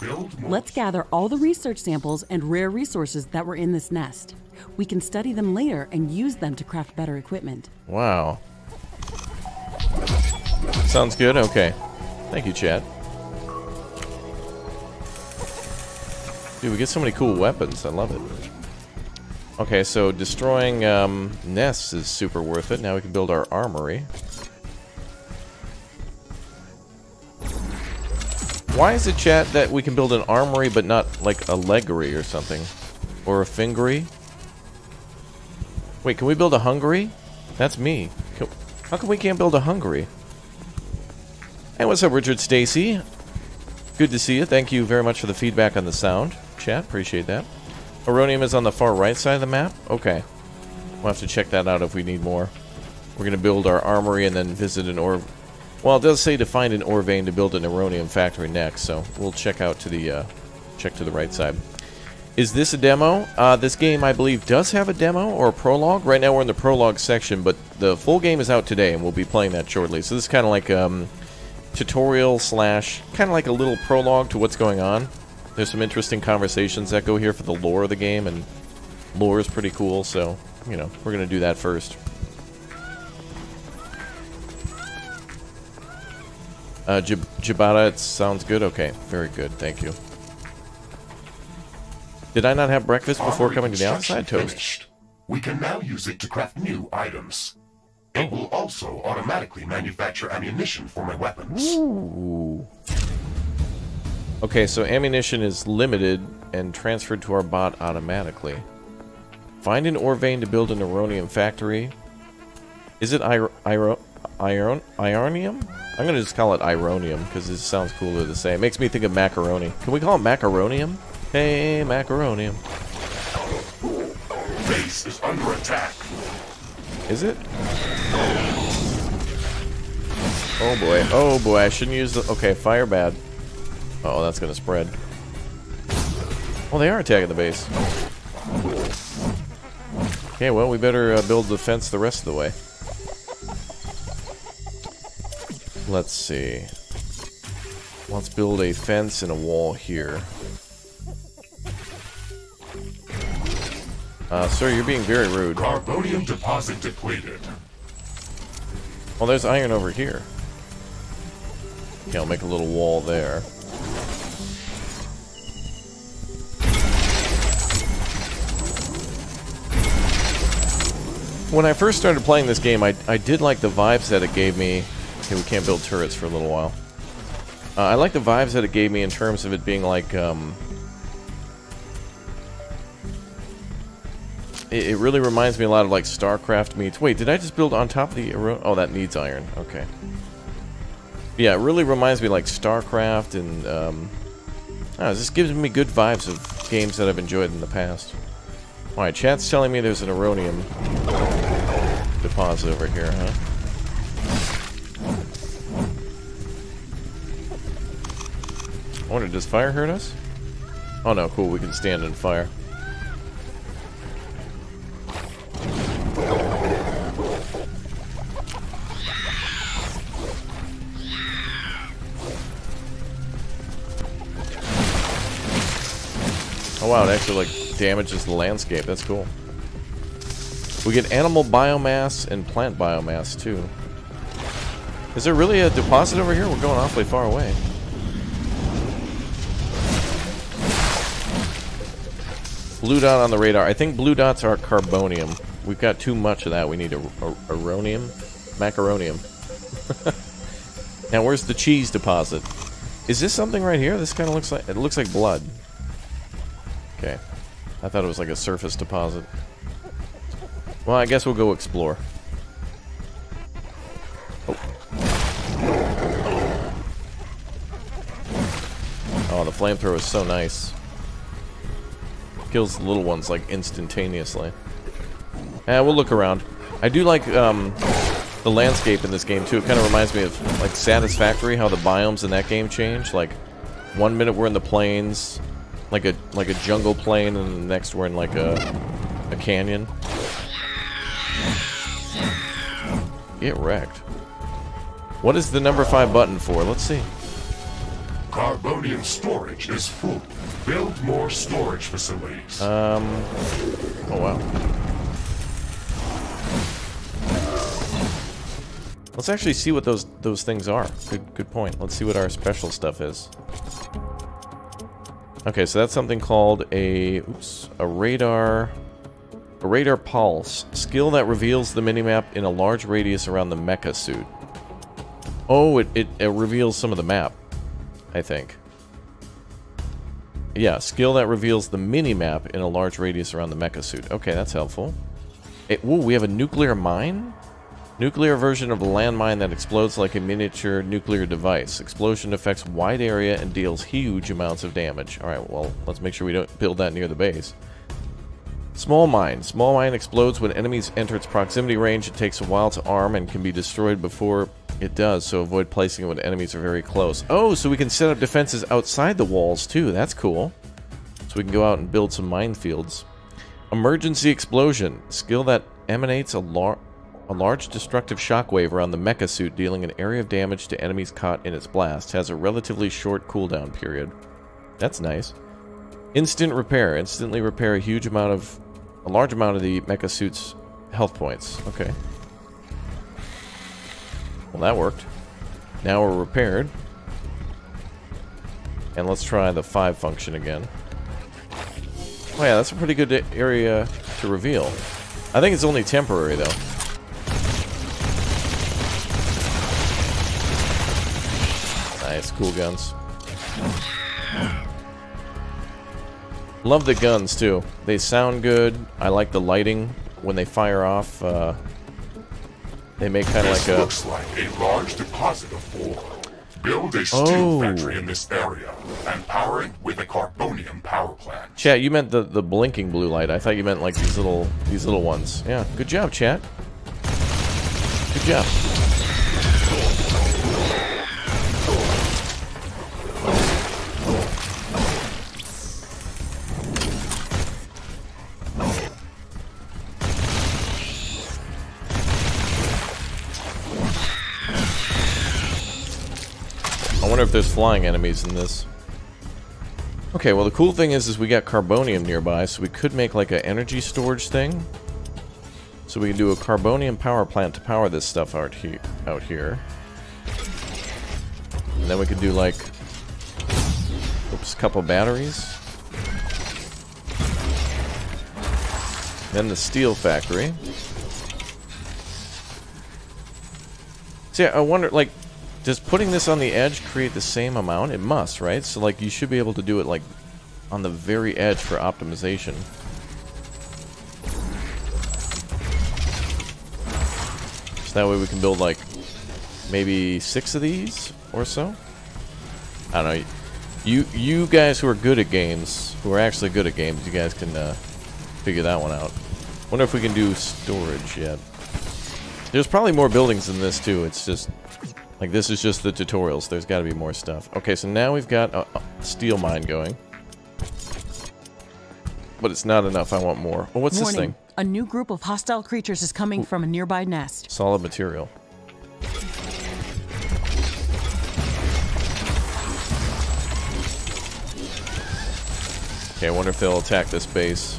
Build more. Let's gather all the research samples and rare resources that were in this nest. We can study them later and use them to craft better equipment. Wow. Sounds good? Okay. Thank you, chat. Dude, we get so many cool weapons. I love it. Okay, so destroying um, nests is super worth it. Now we can build our armory. Why is it, chat, that we can build an armory but not like a leggery or something? Or a fingery? Wait, can we build a Hungary? That's me. Can, how come we can't build a Hungary? Hey, what's up, Richard Stacy? Good to see you. Thank you very much for the feedback on the sound. Chat, appreciate that. Aronium is on the far right side of the map? Okay. We'll have to check that out if we need more. We're going to build our armory and then visit an ore... Well, it does say to find an ore vein to build an Aronium factory next, so we'll check out to the, uh, check to the right side. Is this a demo? Uh, this game, I believe, does have a demo or a prologue. Right now we're in the prologue section, but the full game is out today, and we'll be playing that shortly. So this is kind of like um, tutorial slash, kind of like a little prologue to what's going on. There's some interesting conversations that go here for the lore of the game, and lore is pretty cool, so, you know, we're going to do that first. Uh, Jibata, it sounds good? Okay, very good, thank you. Did I not have breakfast before coming to the outside toast? Finished. We can now use it to craft new items. It will also automatically manufacture ammunition for my weapons. Ooh. Okay, so ammunition is limited and transferred to our bot automatically. Find an ore vein to build an Aronium factory. Is it ir iro iron Ironium? I'm gonna just call it Ironium because it sounds cooler to say. It makes me think of macaroni. Can we call it macaronium? Hey, macaronium. Base is under attack. Is it? Oh boy. Oh boy, I shouldn't use the... Okay, fire bad. oh, that's gonna spread. Oh, they are attacking the base. Okay, well, we better uh, build the fence the rest of the way. Let's see. Let's build a fence and a wall here. Uh, sir, you're being very rude. Carbonium deposit depleted. Well, there's iron over here. Okay, I'll make a little wall there. When I first started playing this game, I, I did like the vibes that it gave me. Okay, we can't build turrets for a little while. Uh, I like the vibes that it gave me in terms of it being like, um, It, it, really reminds me a lot of like StarCraft meets... Wait, did I just build on top of the... Oh, that needs iron. Okay. Yeah, it really reminds me like StarCraft and... Um, oh, this gives me good vibes of games that I've enjoyed in the past. Alright, chat's telling me there's an Aronium deposit over here, huh? I wonder, does fire hurt us? Oh no, cool, we can stand in fire. Oh wow, it actually like damages the landscape. That's cool. We get animal biomass and plant biomass too. Is there really a deposit over here? We're going awfully far away. Blue dot on the radar. I think blue dots are carbonium. We've got too much of that. We need a, a aronium, macaronium. (laughs) now, where's the cheese deposit? Is this something right here? This kind of looks like it looks like blood. Okay. I thought it was like a surface deposit. Well, I guess we'll go explore. Oh. Oh, the flamethrower is so nice. Kills the little ones, like, instantaneously. Yeah, we'll look around. I do like, um, the landscape in this game, too. It kind of reminds me of, like, Satisfactory, how the biomes in that game change. Like, one minute we're in the plains, like a like a jungle plain, and the next we're in like a a canyon. Get wrecked. What is the number five button for? Let's see. Carbonium storage is full. Build more storage facilities. Um. Oh wow. Let's actually see what those those things are. Good good point. Let's see what our special stuff is. Okay, so that's something called a oops, a radar a radar pulse. Skill that reveals the minimap in a large radius around the mecha suit. Oh, it, it, it reveals some of the map, I think. Yeah, skill that reveals the mini-map in a large radius around the mecha suit. Okay, that's helpful. It, we have a nuclear mine? Nuclear version of a landmine that explodes like a miniature nuclear device. Explosion affects wide area and deals huge amounts of damage. Alright, well, let's make sure we don't build that near the base. Small mine. Small mine explodes when enemies enter its proximity range. It takes a while to arm and can be destroyed before it does, so avoid placing it when enemies are very close. Oh, so we can set up defenses outside the walls too. That's cool. So we can go out and build some minefields. Emergency explosion. Skill that emanates a, lar a large destructive shockwave around the mecha suit, dealing an area of damage to enemies caught in its blast. Has a relatively short cooldown period. That's nice. Instant repair. Instantly repair a huge amount of... a large amount of the mecha suit's health points. Okay. Well, that worked. Now we're repaired. And let's try the 5 function again. Oh yeah, that's a pretty good area to reveal. I think it's only temporary, though. Nice, cool guns. Love the guns, too. They sound good. I like the lighting when they fire off. Uh, they make kind of like a... looks like a large deposit of ore. Build a steel Oh. factory in this area and power it with a carbonium power plant. Chat, you meant the, the blinking blue light. I thought you meant like these little these little ones. Yeah, good job, chat. Good job. Wonder if there's flying enemies in this. Okay, well the cool thing is, is we got carbonium nearby, so we could make like an energy storage thing. So we can do a carbonium power plant to power this stuff out here. Out here. And then we could do like, oops, a couple batteries. Then the steel factory. See, I wonder, like, does putting this on the edge create the same amount? It must, right? So, like, you should be able to do it, like, on the very edge for optimization. So that way we can build, like, maybe six of these or so? I don't know. You, you guys who are good at games, who are actually good at games, you guys can uh, figure that one out. Wonder if we can do storage yet. There's probably more buildings than this, too. It's just... Like, this is just the tutorials. There's got to be more stuff. Okay, so now we've got a, a steel mine going. But it's not enough. I want more. Oh, what's this Warning. thing? A new group of hostile creatures is coming from a nearby nest. Solid material. Okay, I wonder if they'll attack this base.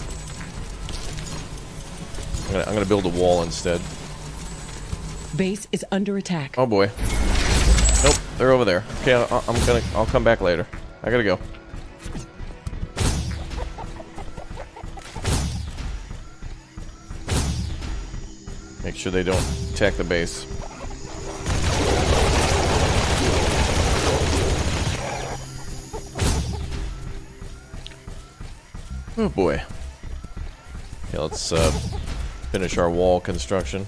I'm gonna, I'm gonna build a wall instead. Base is under attack. Oh boy. Nope, they're over there. Okay, I, I'm gonna. I'll come back later. I gotta go. Make sure they don't attack the base. Oh boy. Okay, let's uh, finish our wall construction.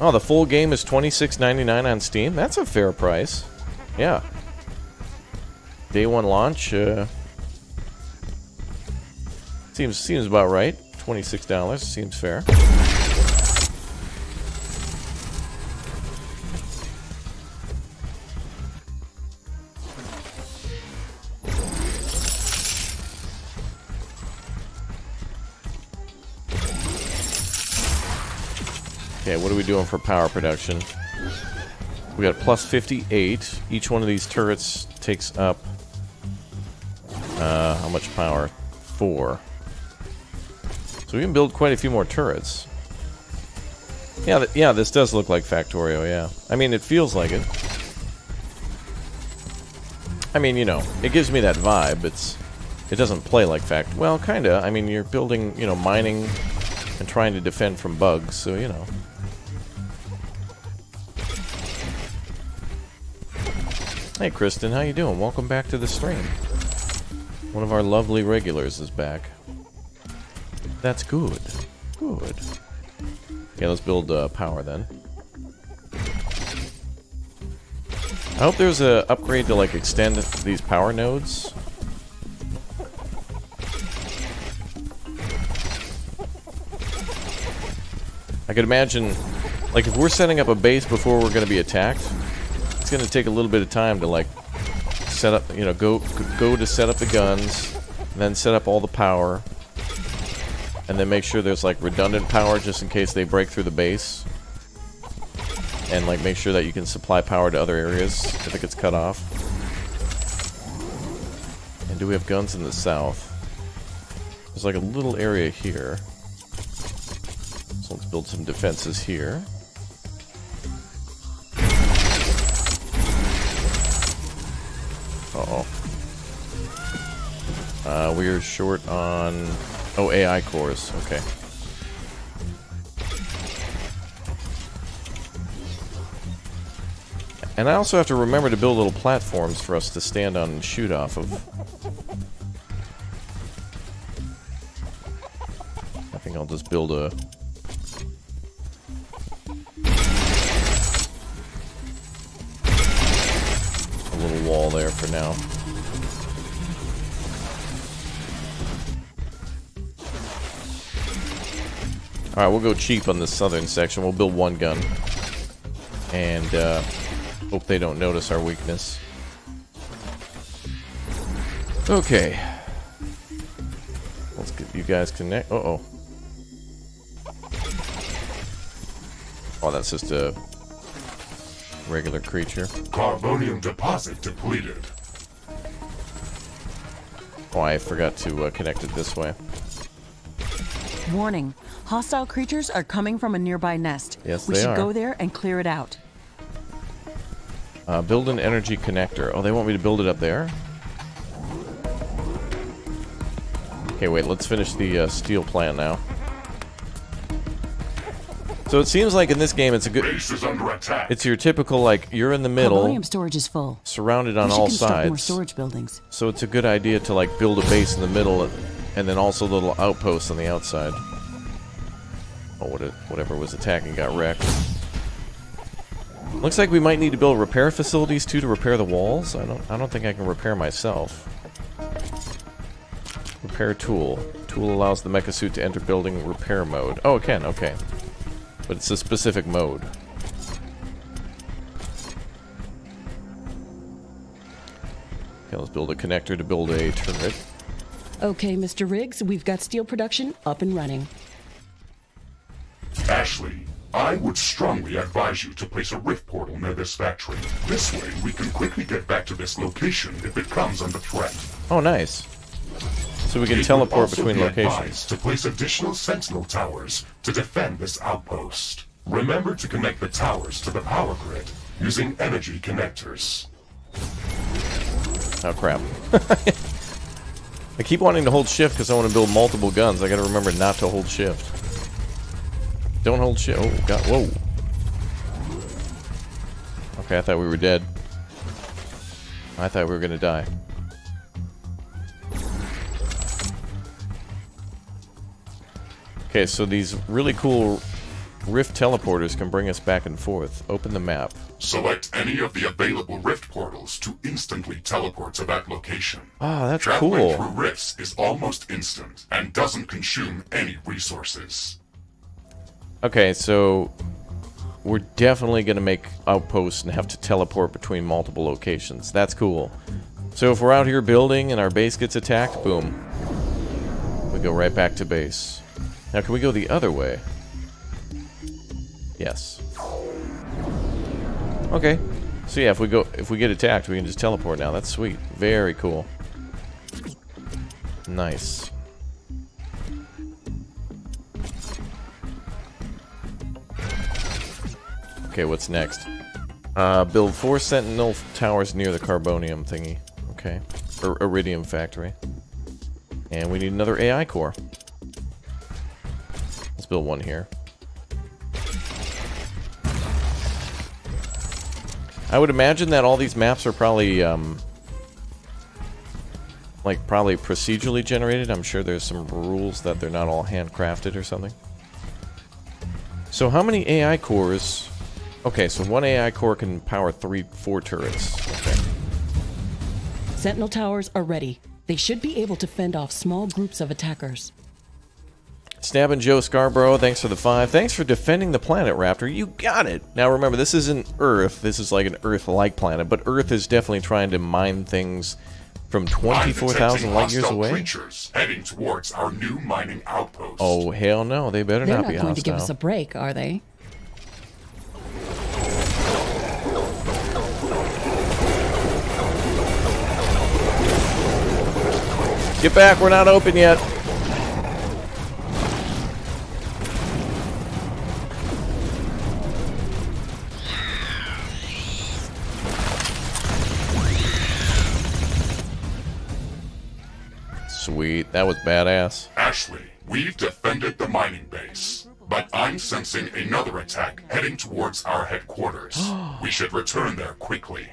Oh, the full game is twenty six ninety nine on Steam. That's a fair price. Yeah. Day one launch. Uh, seems seems about right. Twenty six dollars seems fair. Okay, what are we doing for power production? We got plus 58. Each one of these turrets takes up uh, how much power? Four. So we can build quite a few more turrets. Yeah, th yeah, this does look like Factorio, yeah. I mean, it feels like it. I mean, you know, it gives me that vibe. It's it doesn't play like Fact. Well, kinda. I mean, you're building, you know, mining and trying to defend from bugs, so you know. Hey, Kristen, how you doing? Welcome back to the stream. One of our lovely regulars is back. That's good. Good. Okay, let's build uh, power then. I hope there's an upgrade to like extend these power nodes. I could imagine, like if we're setting up a base before we're going to be attacked, it's going to take a little bit of time to, like, set up, you know, go go to set up the guns, then set up all the power, and then make sure there's, like, redundant power just in case they break through the base. And, like, make sure that you can supply power to other areas if it gets cut off. And do we have guns in the south? There's like a little area here. So let's build some defenses here. Uh oh Uh, we are short on... Oh, AI cores. Okay. And I also have to remember to build little platforms for us to stand on and shoot off of. I think I'll just build a... little wall there for now. Alright, we'll go cheap on the southern section. We'll build one gun. And, uh... Hope they don't notice our weakness. Okay. Let's get you guys connect. Uh oh. Oh, that's just a regular creature. Carbonium deposit depleted. Oh, I forgot to uh, connect it this way. Warning. Hostile creatures are coming from a nearby nest. Yes, we they should are. go there and clear it out. Uh, build an energy connector. Oh, they want me to build it up there? Okay, wait, let's finish the uh, steel plant now. So it seems like in this game it's a good... Base is under attack. It's your typical, like, you're in the middle, Carbonium storage is full. surrounded on all construct more sides. storage buildings. So it's a good idea to, like, build a base in the middle and then also little outposts on the outside. Oh, what it, whatever was attacking got wrecked. Looks like we might need to build repair facilities too to repair the walls. I don't I don't think I can repair myself. Repair tool. Tool allows the mecha suit to enter building repair mode. Oh, it can. Okay. But it's a specific mode. Okay, let's build a connector to build a turret. Okay, Mr. Riggs, we've got steel production up and running. Ashley, I would strongly advise you to place a rift portal near this factory. This way, we can quickly get back to this location if it comes under threat. Oh, nice. So we can It teleport between be locations. to place additional sentinel towers to defend this outpost. Remember to connect the towers to the power grid using energy connectors. Oh crap. (laughs) I keep wanting to hold shift because I want to build multiple guns. I gotta remember not to hold shift. Don't hold shift. Oh, God. Whoa. Okay, I thought we were dead. I thought we were gonna die. Okay, so these really cool rift teleporters can bring us back and forth. Open the map. Select any of the available rift portals to instantly teleport to that location. Ah, that's Traveling cool. through rifts is almost instant and doesn't consume any resources. Okay, so we're definitely going to make outposts and have to teleport between multiple locations. That's cool. So if we're out here building and our base gets attacked, boom. We go right back to base. Now, can we go the other way? Yes. Okay. So yeah, if we go if we get attacked, we can just teleport now. That's sweet. Very cool. Nice. Okay, what's next? Uh, build four sentinel towers near the carbonium thingy. Okay. Or iridium factory. And we need another AI core. Build one here. I would imagine that all these maps are probably, um, like, probably procedurally generated. I'm sure there's some rules that they're not all handcrafted or something. So how many AI cores... Okay, so one AI core can power three, four turrets. Okay. Sentinel towers are ready. They should be able to fend off small groups of attackers. Stabbing Joe Scarborough, thanks for the five. Thanks for defending the planet, Raptor. You got it. Now remember, this isn't Earth. This is like an Earth-like planet, but Earth is definitely trying to mine things from 24,000 light years away. creatures heading towards our new mining outpost. Oh hell no! They better They're not not be going to give us a break, are they? Get back! We're not open yet. Sweet, that was badass. Ashley, we've defended the mining base, but I'm sensing another attack heading towards our headquarters. (gasps) we should return there quickly.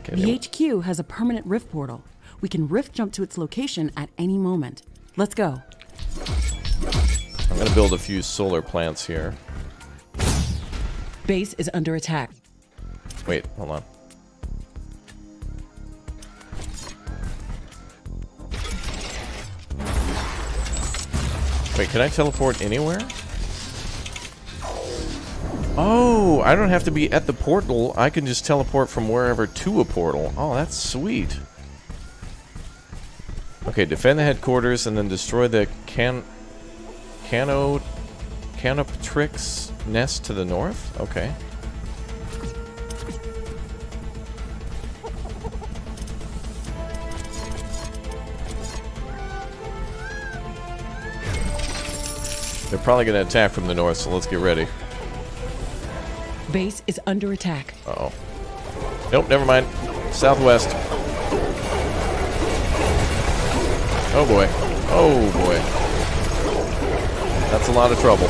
Okay, The HQ has a permanent rift portal. We can rift jump to its location at any moment. Let's go. I'm gonna build a few solar plants here. Base is under attack. Wait, hold on. Wait, can I teleport anywhere? Oh, I don't have to be at the portal. I can just teleport from wherever to a portal. Oh, that's sweet. Okay, defend the headquarters and then destroy the can... Cano... Canoptrix nest to the north? Okay. They're probably going to attack from the north, so let's get ready. Base is under attack. Uh-oh. Nope, never mind. Southwest. Oh boy. Oh boy. That's a lot of trouble.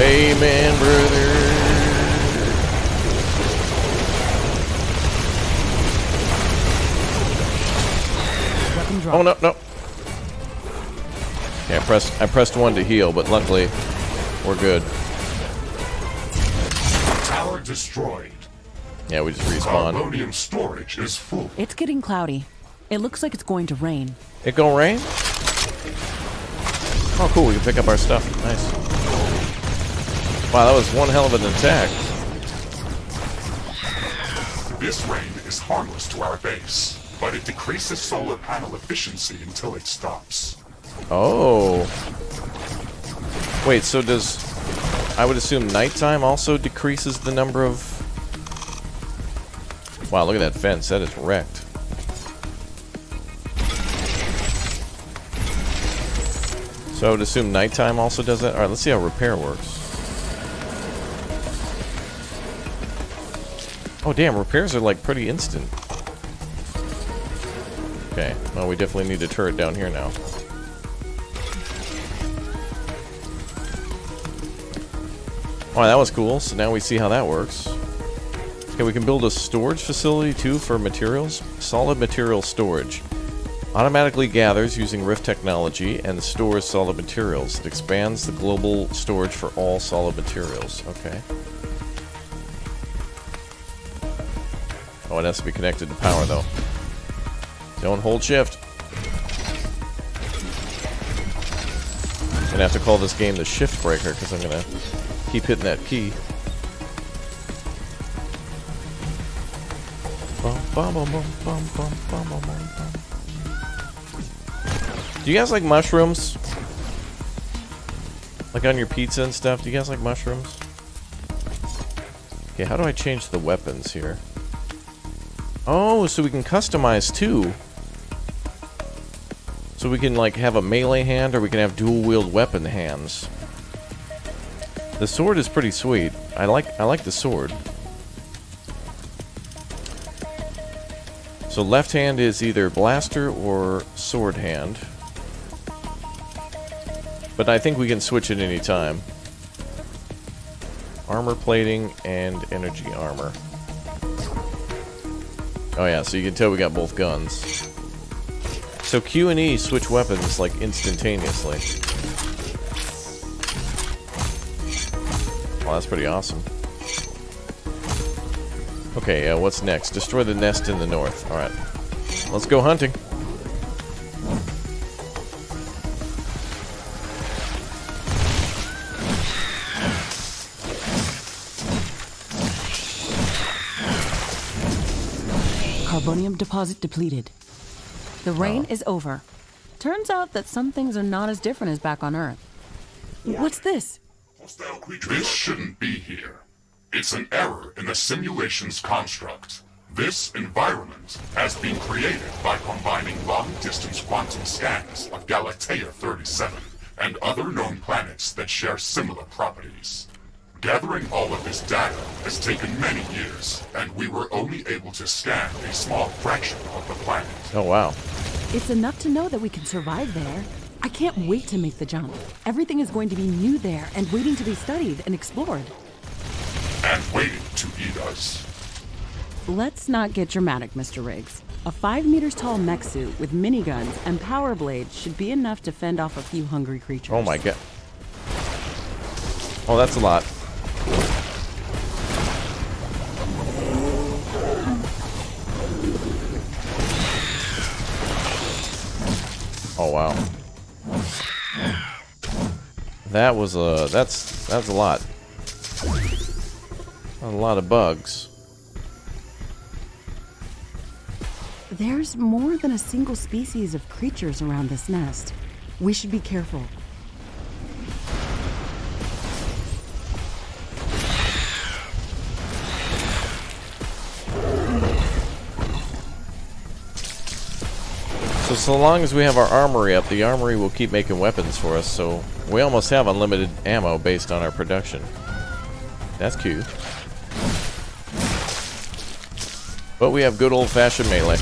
Amen, brother. Weapon drop. Oh no, no. Yeah, I pressed I pressed one to heal, but luckily we're good. Tower destroyed. Yeah, we just Our respawned. ammonium storage is full. It's getting cloudy. It looks like it's going to rain. It gonna rain? Oh, cool. We can pick up our stuff. Nice. Wow, that was one hell of an attack. This rain is harmless to our base, but it decreases solar panel efficiency until it stops. Oh. Wait, so does... I would assume nighttime also decreases the number of... Wow, look at that fence. That is wrecked. So I would assume nighttime also does that? Alright, let's see how repair works. Oh damn, repairs are like pretty instant. Okay, well we definitely need a turret down here now. Oh, that was cool. So now we see how that works. Okay, we can build a storage facility too for materials. Solid material storage. Automatically gathers using Rift technology and stores solid materials. It expands the global storage for all solid materials. Okay. Oh, it has to be connected to power though. Don't hold shift. I'm gonna have to call this game the shift breaker because I'm gonna keep hitting that key. Do you guys like mushrooms? Like on your pizza and stuff, do you guys like mushrooms? Okay, how do I change the weapons here? Oh, so we can customize too. So we can like have a melee hand or we can have dual wield weapon hands. The sword is pretty sweet. I like I like the sword. So left hand is either blaster or sword hand. But I think we can switch at any time. Armor plating and energy armor. Oh yeah, so you can tell we got both guns. So Q and E switch weapons like instantaneously. Well, that's pretty awesome. Okay, uh, what's next? Destroy the nest in the north. Alright. Let's go hunting. Carbonium deposit depleted. The rain oh. is over. Turns out that some things are not as different as back on Earth. What's this? Hostile creature. This shouldn't be here. It's an error in the simulation's construct. This environment has been created by combining long-distance quantum scans of Galatea 37 and other known planets that share similar properties. Gathering all of this data has taken many years, and we were only able to scan a small fraction of the planet. Oh, wow. It's enough to know that we can survive there. I can't wait to make the jump. Everything is going to be new there and waiting to be studied and explored. And waiting to eat us. Let's not get dramatic, Mr. Riggs. A 5 meters tall mech suit with miniguns and power blades should be enough to fend off a few hungry creatures. Oh my god. Oh, that's a lot. Oh wow. That was a that's that's a lot. A lot of bugs. There's more than a single species of creatures around this nest. We should be careful. So so long as we have our armory up, the armory will keep making weapons for us, so we almost have unlimited ammo based on our production. That's cute. But we have good old-fashioned melee.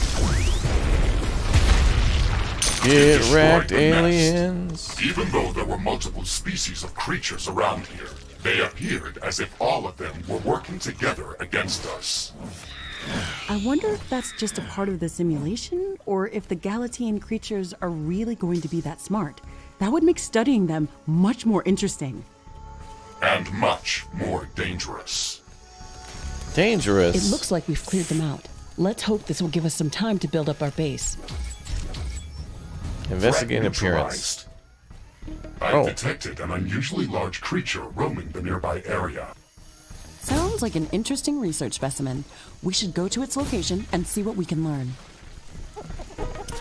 Get wrecked, the nest. Even though there were multiple species of creatures around here, they appeared as if all of them were working together against us. (sighs) I wonder if that's just a part of the simulation, or if the Galatian creatures are really going to be that smart. That would make studying them much more interesting. And much more dangerous. Dangerous. It looks like we've cleared them out. Let's hope this will give us some time to build up our base. Investigate appearance. I've Oh. detected an unusually large creature roaming the nearby area. Sounds like an interesting research specimen. We should go to its location and see what we can learn.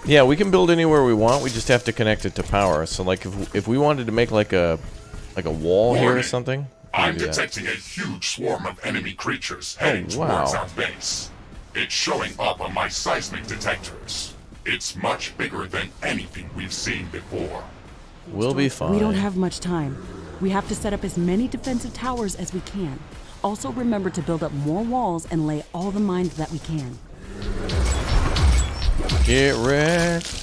Yeah, we can build anywhere we want. We just have to connect it to power. So, like, if if we wanted to make like a like a wall here or something, I'm could do that. detecting a huge swarm of enemy creatures oh, heading Oh, wow. towards our base. It's showing up on my seismic detectors. It's much bigger than anything we've seen before. We'll be fine. We don't have much time. We have to set up as many defensive towers as we can. Also, remember to build up more walls and lay all the mines that we can. Get wrecked.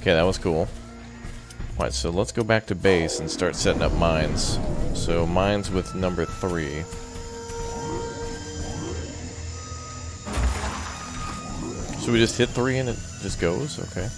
Okay, that was cool. Alright, so let's go back to base and start setting up mines. So, mines with number three. So we just hit three and it just goes? Okay.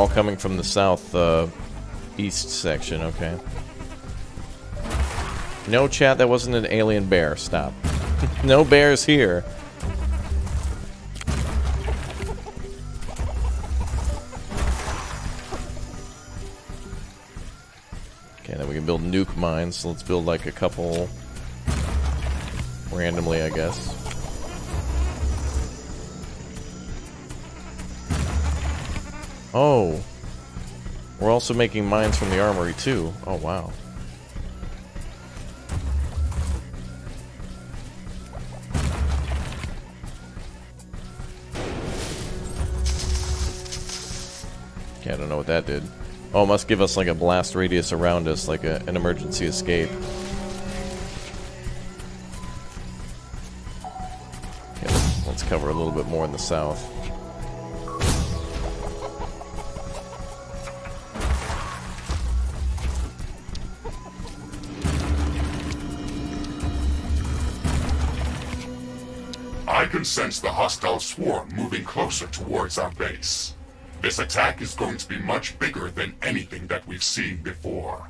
All coming from the south uh, east section. Okay. No chat. That wasn't an alien bear. Stop. (laughs) no bears here. Okay, then we can build nuke mines. So let's build like a couple randomly, I guess. Oh. We're also making mines from the armory, too. Oh, wow. Okay, I don't know what that did. Oh, must give us, like, a blast radius around us, like a, an emergency escape. Okay, let's cover a little bit more in the south. I can sense the hostile swarm moving closer towards our base. This attack is going to be much bigger than anything that we've seen before.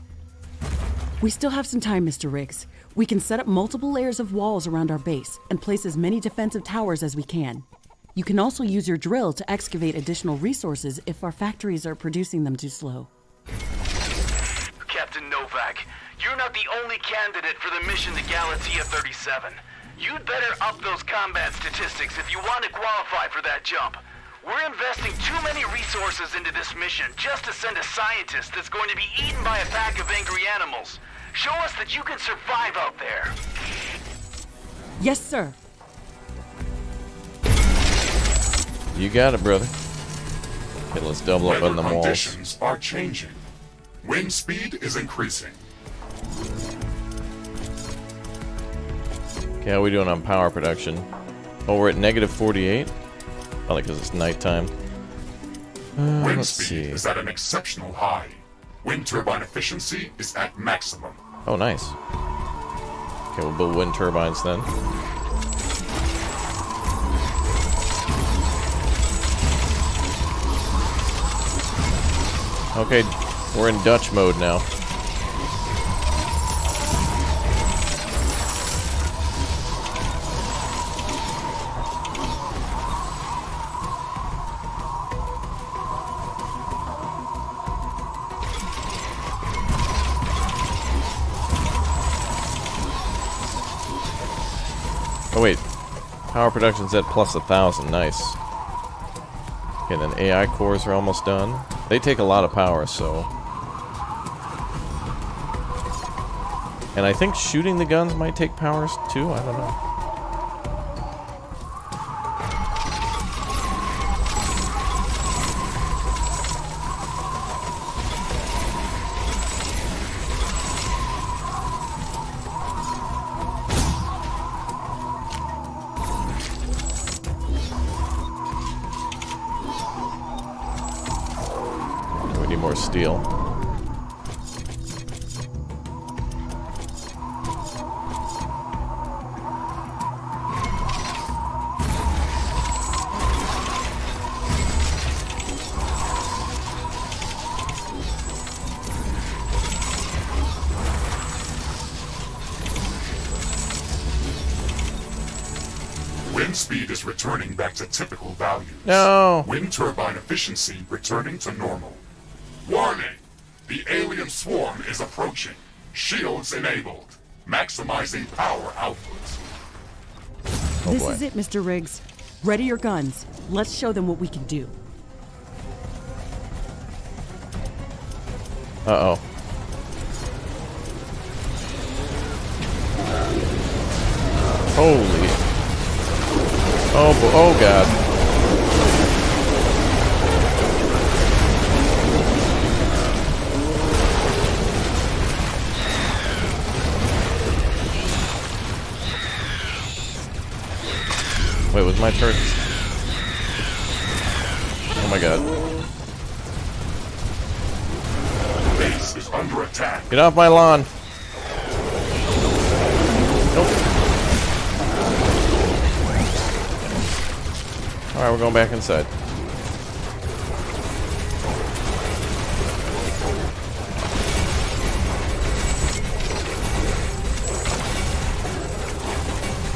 We still have some time, Mr. Riggs. We can set up multiple layers of walls around our base and place as many defensive towers as we can. You can also use your drill to excavate additional resources if our factories are producing them too slow. Captain Nowak, you're not the only candidate for the mission to Galatea 37. You'd better up those combat statistics if you want to qualify for that jump. We're investing too many resources into this mission just to send a scientist that's going to be eaten by a pack of angry animals. Show us that you can survive out there. Yes, sir. You got it, brother. Okay, let's double up on the walls. conditions are changing. Wind speed is increasing. Okay, how are we doing on power production? Oh, we're at negative 48? Probably because it's nighttime. Uh, Wind let's speed see. is at an exceptional high. Wind turbine efficiency is at maximum. Oh, nice. Okay, we'll build wind turbines then. Okay, we're in Dutch mode now. Power production's at plus a thousand. Nice. Okay, then AI cores are almost done. They take a lot of power, so. And I think shooting the guns might take powers too. I don't know. No. Wind turbine efficiency returning to normal. Warning! The alien swarm is approaching. Shields enabled. Maximizing power output. Oh this boy. is it, Mr. Riggs. Ready your guns. Let's show them what we can do. Uh oh. Holy. Oh, oh god. Wait, was my turn? Oh my god. Base is under attack. Get off my lawn. Nope. Alright, we're going back inside.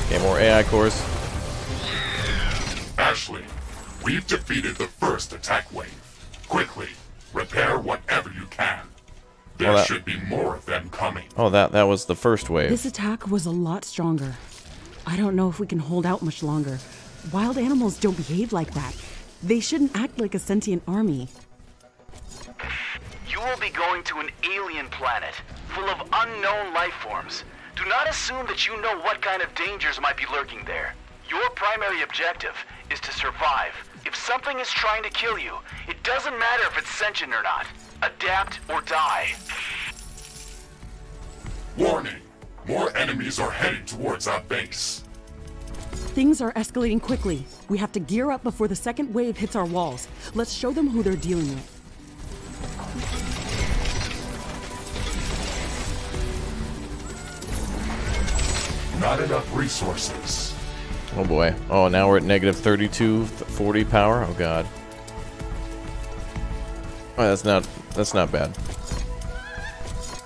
Okay, more AI cores. Ashley, we've defeated the first attack wave. Quickly, repair whatever you can. There Well, that- should be more of them coming. Oh, that that was the first wave. This attack was a lot stronger. I don't know if we can hold out much longer. Wild animals don't behave like that. They shouldn't act like a sentient army. You will be going to an alien planet full of unknown life forms. Do not assume that you know what kind of dangers might be lurking there. Your primary objective is to survive. If something is trying to kill you, it doesn't matter if it's sentient or not. Adapt or die. Warning! More enemies are heading towards our base. Things are escalating quickly. We have to gear up before the second wave hits our walls. Let's show them who they're dealing with. Not enough resources. Oh boy. Oh, now we're at negative 32, 40 power. Oh god. Oh, that's not that's not bad.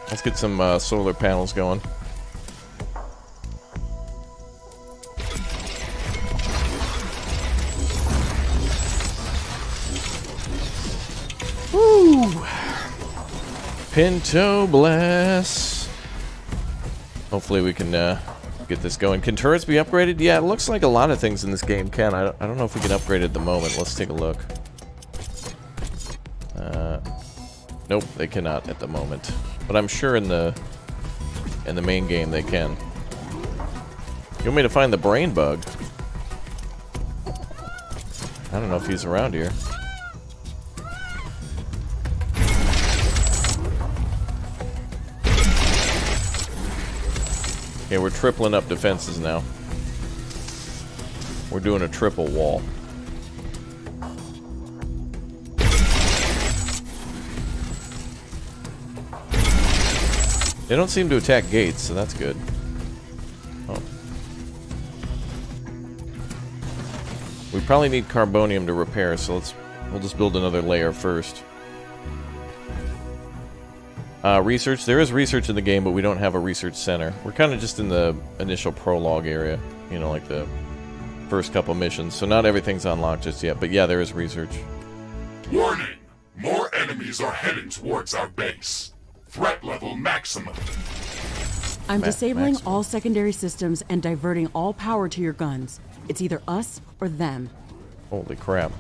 Let's get some uh, solar panels going. Woo! Pinto Blast. Hopefully we can uh, get this going. Can turrets be upgraded? Yeah, it looks like a lot of things in this game can. I don't, I don't know if we can upgrade at the moment. Let's take a look. Uh, nope, they cannot at the moment. But I'm sure in the in the main game they can. You want me to find the brain bug? I don't know if he's around here. Okay, we're tripling up defenses now. We're doing a triple wall. They don't seem to attack gates, so that's good. Oh. We probably need carbonium to repair, so let's we'll just build another layer first. Uh, research. There is research in the game, but we don't have a research center. We're kind of just in the initial prologue area. You know, like the first couple missions. So not everything's unlocked just yet. But yeah, there is research. Warning! More enemies are heading towards our base. Threat level maximum. I'm Ma- disabling maximum. all secondary systems and diverting all power to your guns. It's either us or them. Holy crap.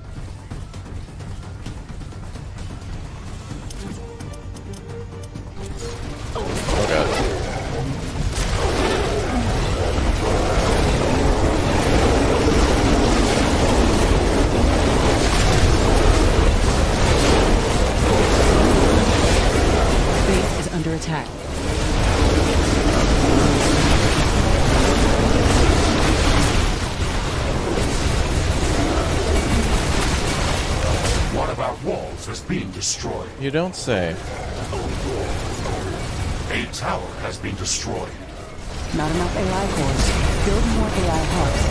You don't say. A tower has been destroyed. Not enough AI cores. Build more AI hubs.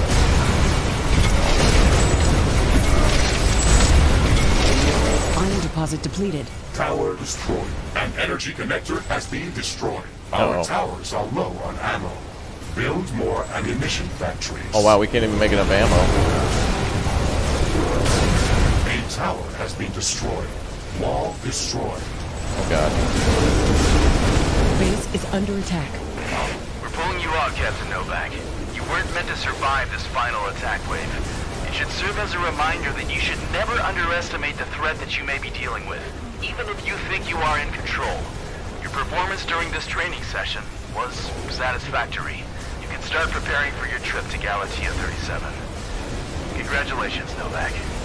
Iron deposit depleted. Tower destroyed. An energy connector has been destroyed. Our Uh-oh. towers are low on ammo. Build more ammunition factories. Oh wow, we can't even make enough ammo. A tower has been destroyed. Wall destroyed. Oh god. Base is under attack. We're pulling you out, Captain Nowak. You weren't meant to survive this final attack wave. It should serve as a reminder that you should never underestimate the threat that you may be dealing with, even if you think you are in control. Your performance during this training session was satisfactory. You can start preparing for your trip to Galatea 37. Congratulations, Nowak.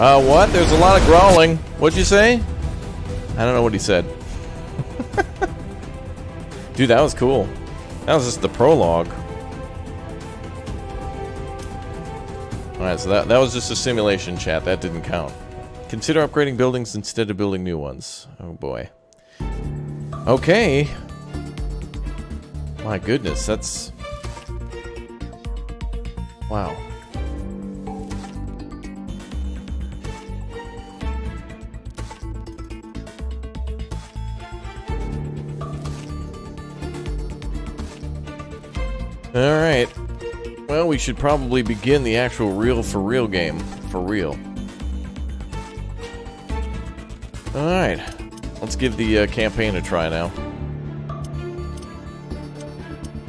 Uh, what? There's a lot of growling. What'd you say? I don't know what he said. (laughs) Dude, that was cool. That was just the prologue. Alright, so that, that was just a simulation chat. That didn't count. Consider upgrading buildings instead of building new ones. Oh boy. Okay. My goodness, that's... Wow. Alright. Well, we should probably begin the actual real for real game. For real. Alright. Let's give the uh, campaign a try now.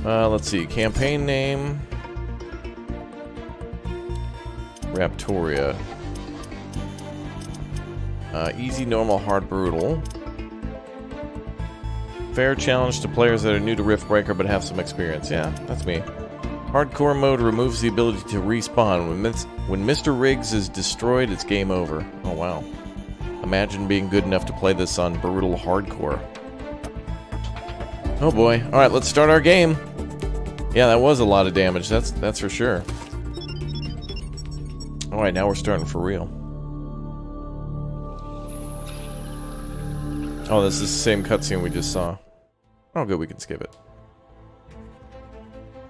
Uh, let's see. Campaign name. Raptoria. Uh, easy, normal, hard, brutal. Fair challenge to players that are new to Riftbreaker but have some experience. Yeah, that's me. Hardcore mode removes the ability to respawn. When, when Mr. Riggs is destroyed, it's game over. Oh, wow. Imagine being good enough to play this on Brutal Hardcore. Oh boy. Alright, let's start our game. Yeah, that was a lot of damage, that's that's for sure. Alright, now we're starting for real. Oh, this is the same cutscene we just saw. Oh, good, we can skip it.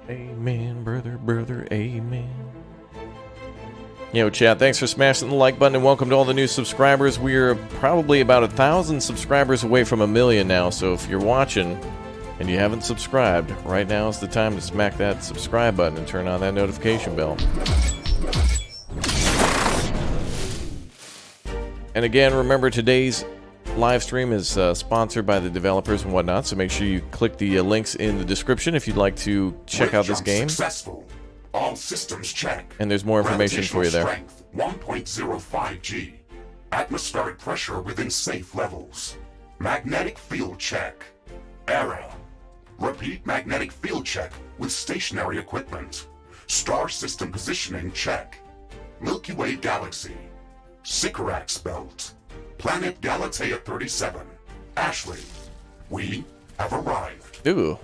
Amen, brother, brother, amen. Yo, chat, thanks for smashing the like button and welcome to all the new subscribers. We're probably about a thousand subscribers away from a million now, so if you're watching and you haven't subscribed, right now is the time to smack that subscribe button and turn on that notification bell. And again, remember today's live stream is uh, sponsored by the developers and whatnot, so make sure you click the uh, links in the description if you'd like to check out this game. Successful. All systems check. And there's more information for you there. Strength 1.05 G. Atmospheric pressure within safe levels. Magnetic field check. Error. Repeat magnetic field check with stationary equipment. Star system positioning check. Milky Way galaxy. Sycorax belt. Planet Galatea 37. Ashley. We have arrived. Ooh,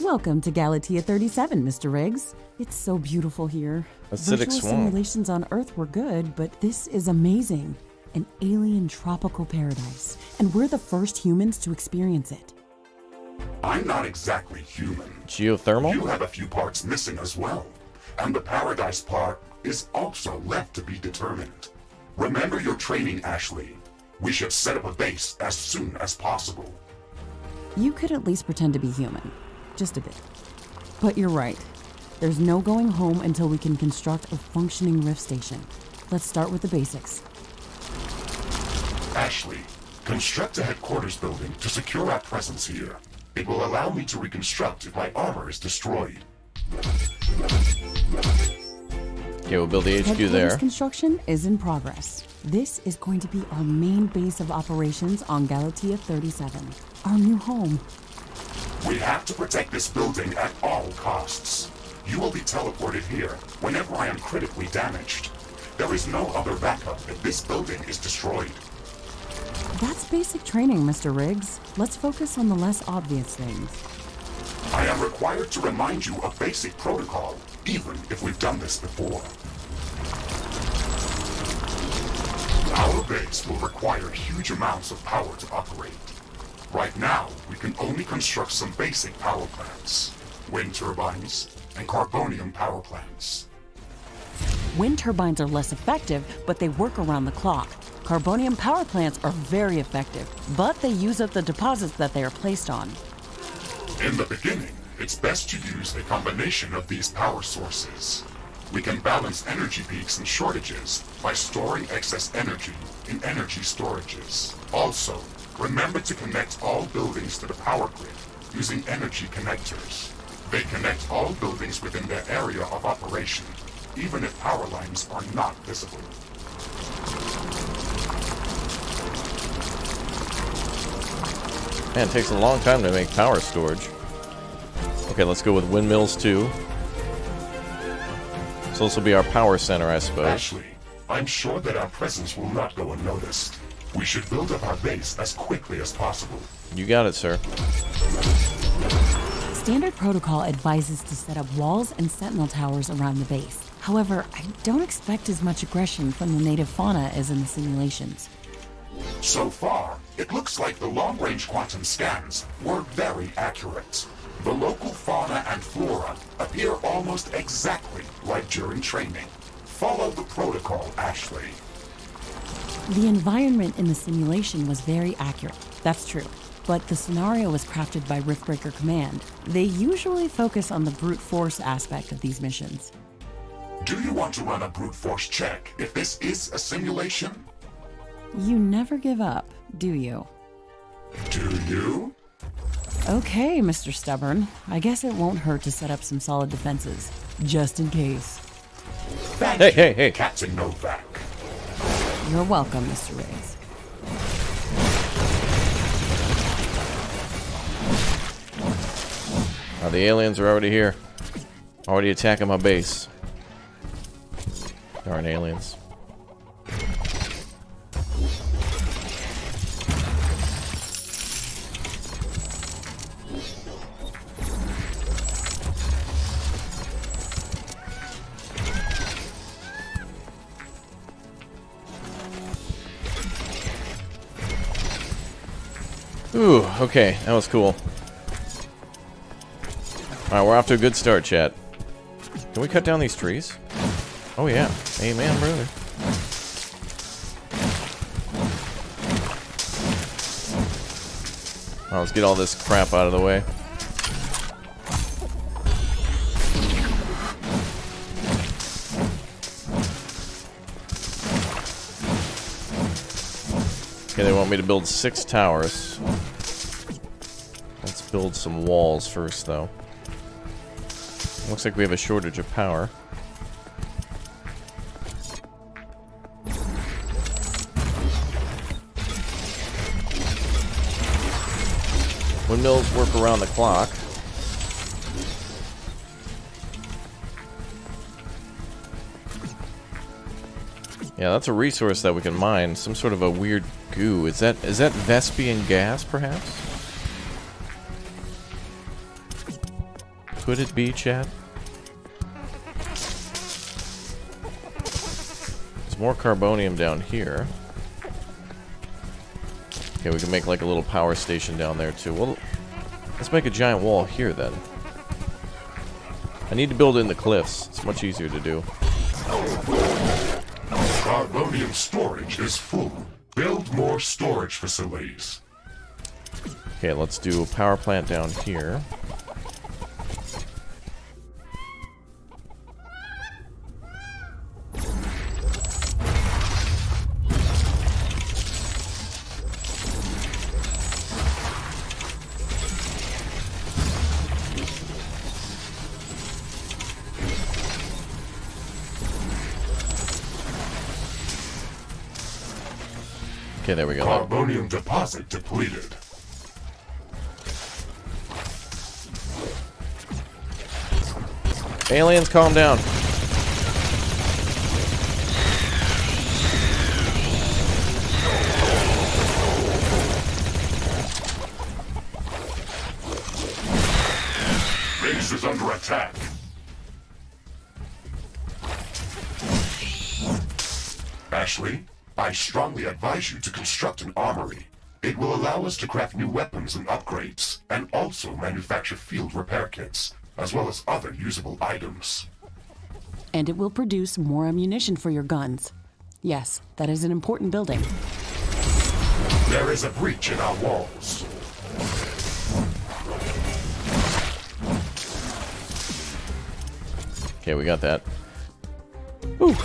Welcome to Galatea 37, Mr. Riggs. It's so beautiful here. Acidic Virtual swamp. simulations on Earth were good, but this is amazing. An alien tropical paradise. And we're the first humans to experience it. I'm not exactly human. geothermal? You have a few parts missing as well. And the paradise part is also left to be determined. Remember your training, Ashley. We should set up a base as soon as possible. You could at least pretend to be human. Just a bit. But you're right. There's no going home until we can construct a functioning rift station. Let's start with the basics. Ashley, construct a headquarters building to secure our presence here. It will allow me to reconstruct if my armor is destroyed. Okay, we'll build the HQ Headquarters there. construction is in progress. This is going to be our main base of operations on Galatea 37, our new home. We have to protect this building at all costs. You will be teleported here whenever I am critically damaged. There is no other backup if this building is destroyed. That's basic training, Mr. Riggs. Let's focus on the less obvious things. I am required to remind you of basic protocol, even if we've done this before. Our base will require huge amounts of power to operate. Right now, we can only construct some basic power plants. Wind turbines and carbonium power plants. Wind turbines are less effective, but they work around the clock. Carbonium power plants are very effective, but they use up the deposits that they are placed on. In the beginning, it's best to use a combination of these power sources. We can balance energy peaks and shortages by storing excess energy in energy storages. Also, remember to connect all buildings to the power grid using energy connectors. They connect all buildings within their area of operation, even if power lines are not visible. Man, it takes a long time to make power storage. Okay, let's go with windmills too. So this will be our power center, I suppose. Ashley, I'm sure that our presence will not go unnoticed. We should build up our base as quickly as possible. You got it, sir. Standard protocol advises to set up walls and sentinel towers around the base. However, I don't expect as much aggression from the native fauna as in the simulations. So far, it looks like the long-range quantum scans were very accurate. The local fauna and flora appear almost exactly like during training. Follow the protocol, Ashley. The environment in the simulation was very accurate. That's true. But the scenario was crafted by Riftbreaker Command. They usually focus on the brute force aspect of these missions. Do you want to run a brute force check if this is a simulation? You never give up, do you? Do you? Okay, Mr. Stubborn. I guess it won't hurt to set up some solid defenses, just in case. Thank Hey, you, hey, hey. Captain Nowak. You're welcome, Mr. Riggs. Oh, the aliens are already here. Already attacking my base. Darn aliens. Ooh, okay, that was cool. Alright, we're off to a good start, chat. Can we cut down these trees? Oh yeah. Amen, brother. Let's get all this crap out of the way. Okay, they want me to build six towers. Let's build some walls first, though. Looks like we have a shortage of power. Windmills work around the clock. Yeah, that's a resource that we can mine. Some sort of a weird goo. Is that is that Vespene gas, perhaps? Could it be, Chad? There's more carbonium down here. Okay, we can make like a little power station down there too. Well, let's make a giant wall here then. I need to build in the cliffs. It's much easier to do. Carbonium storage is full. Build more storage facilities. Okay, let's do a power plant down here. Deposit depleted. Aliens, calm down. Advise you to construct an armory. It will allow us to craft new weapons and upgrades, and also manufacture field repair kits, as well as other usable items. And it will produce more ammunition for your guns. Yes, that is an important building. There is a breach in our walls. Okay, we got that. Ooh.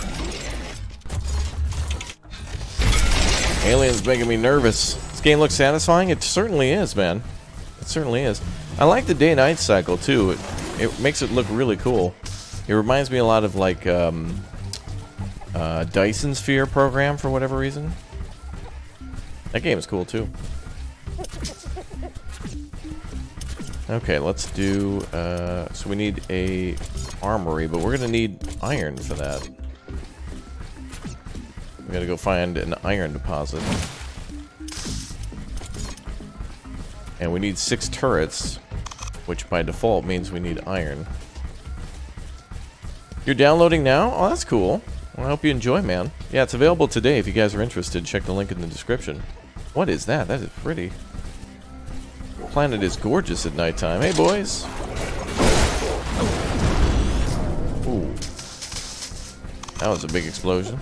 Aliens making me nervous. This game looks satisfying. It certainly is, man. It certainly is. I like the day-night cycle too. It, it makes it look really cool. It reminds me a lot of like um, uh, Dyson Sphere program for whatever reason. That game is cool too. Okay, let's do. Uh, so we need a armory, but we're gonna need iron for that. We gotta go find an iron deposit. And we need six turrets, which by default means we need iron. You're downloading now? Oh, that's cool. Well, I hope you enjoy, man. Yeah, it's available today. If you guys are interested, check the link in the description. What is that? That is pretty. Planet is gorgeous at nighttime. Hey, boys. Ooh. That was a big explosion.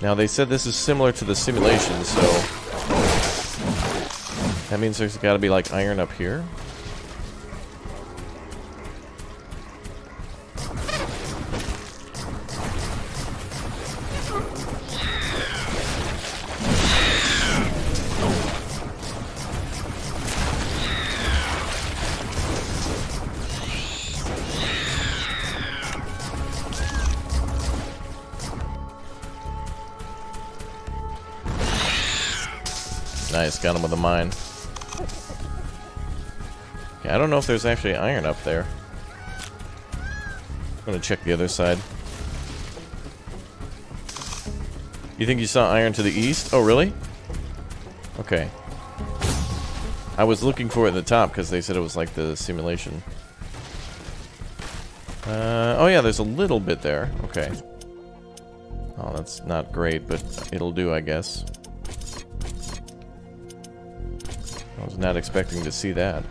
Now, they said this is similar to the simulation, so... That means there's gotta be, like, iron up here. Got him with a mine. I don't know if there's actually iron up there. I'm gonna check the other side. You think you saw iron to the east? Oh, really? Okay. I was looking for it at the top because they said it was like the simulation. Uh, oh yeah, there's a little bit there. Okay. Oh, that's not great, but it'll do, I guess. I was not expecting to see that.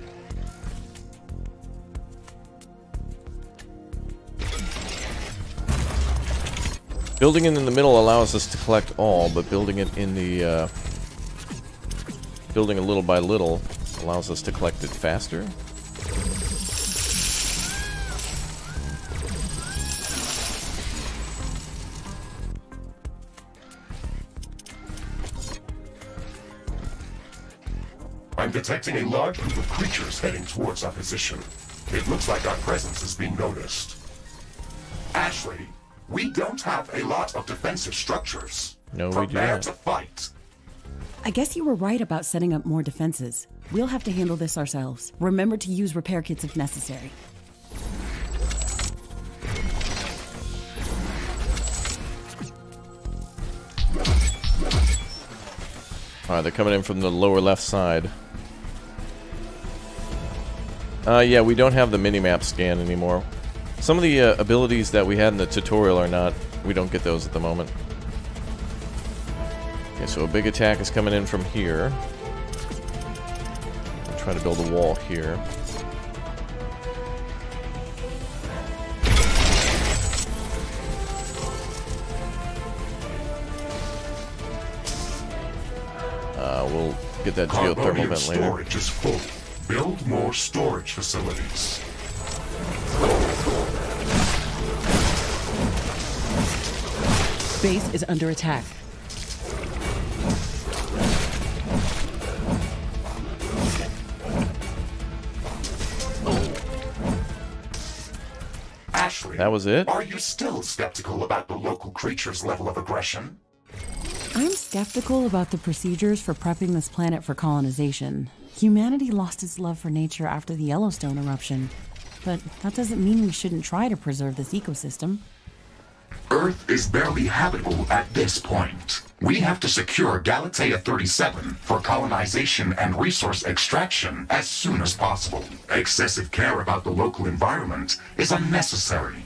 Building it in the middle allows us to collect all, but building it in the, uh, building a little by little allows us to collect it faster. I'm detecting a large group of creatures heading towards our position. It looks like our presence is being noticed. Ashley, we don't have a lot of defensive structures. No, we do not. to fight. I guess you were right about setting up more defenses. We'll have to handle this ourselves. Remember to use repair kits if necessary. Alright, they're coming in from the lower left side. Uh, yeah, we don't have the minimap scan anymore. Some of the uh, abilities that we had in the tutorial are not... We don't get those at the moment. Okay, so a big attack is coming in from here. I'll try to build a wall here. Uh, we'll get that geothermal vent later. storage is full. Build more storage facilities. Base is under attack. Ashley, That was it? Are you still skeptical about the local creature's level of aggression? I'm skeptical about the procedures for prepping this planet for colonization. Humanity lost its love for nature after the Yellowstone eruption. But that doesn't mean we shouldn't try to preserve this ecosystem. Earth is barely habitable at this point. We have to secure Galatea 37 for colonization and resource extraction as soon as possible. Excessive care about the local environment is unnecessary.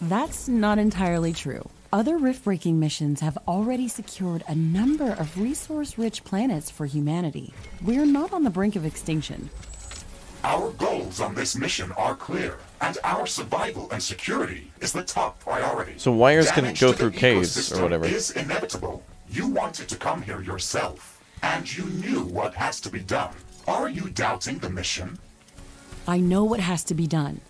That's not entirely true. Other rift breaking missions have already secured a number of resource rich planets for humanity. We're not on the brink of extinction. Our goals on this mission are clear, and our survival and security is the top priority. So wires can Damage go to through caves or whatever. is inevitable. You wanted to come here yourself, and you knew what has to be done. Are you doubting the mission? I know what has to be done.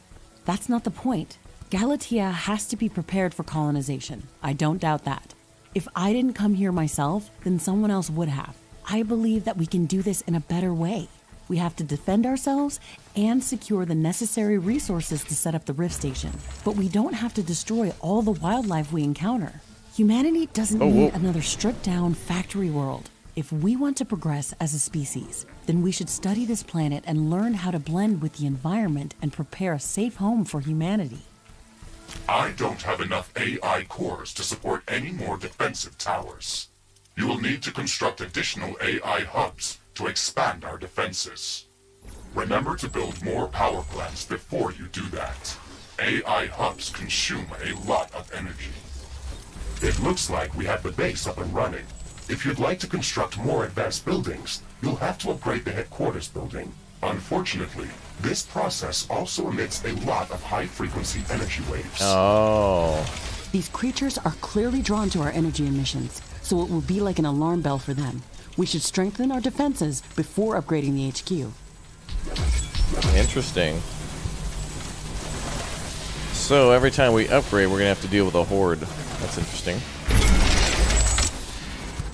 That's not the point. Galatea has to be prepared for colonization. I don't doubt that. If I didn't come here myself, then someone else would have. I believe that we can do this in a better way. We have to defend ourselves and secure the necessary resources to set up the rift station. But we don't have to destroy all the wildlife we encounter. Humanity doesn't Oh, need whoa. another stripped down factory world. If we want to progress as a species, then we should study this planet and learn how to blend with the environment and prepare a safe home for humanity. I don't have enough AI cores to support any more defensive towers. You will need to construct additional AI hubs to expand our defenses. Remember to build more power plants before you do that. AI hubs consume a lot of energy. It looks like we have the base up and running. If you'd like to construct more advanced buildings, you'll have to upgrade the headquarters building. Unfortunately, this process also emits a lot of high-frequency energy waves. Oh. These creatures are clearly drawn to our energy emissions, so it will be like an alarm bell for them. We should strengthen our defenses before upgrading the HQ. Interesting. So every time we upgrade, we're gonna have to deal with a horde. That's interesting.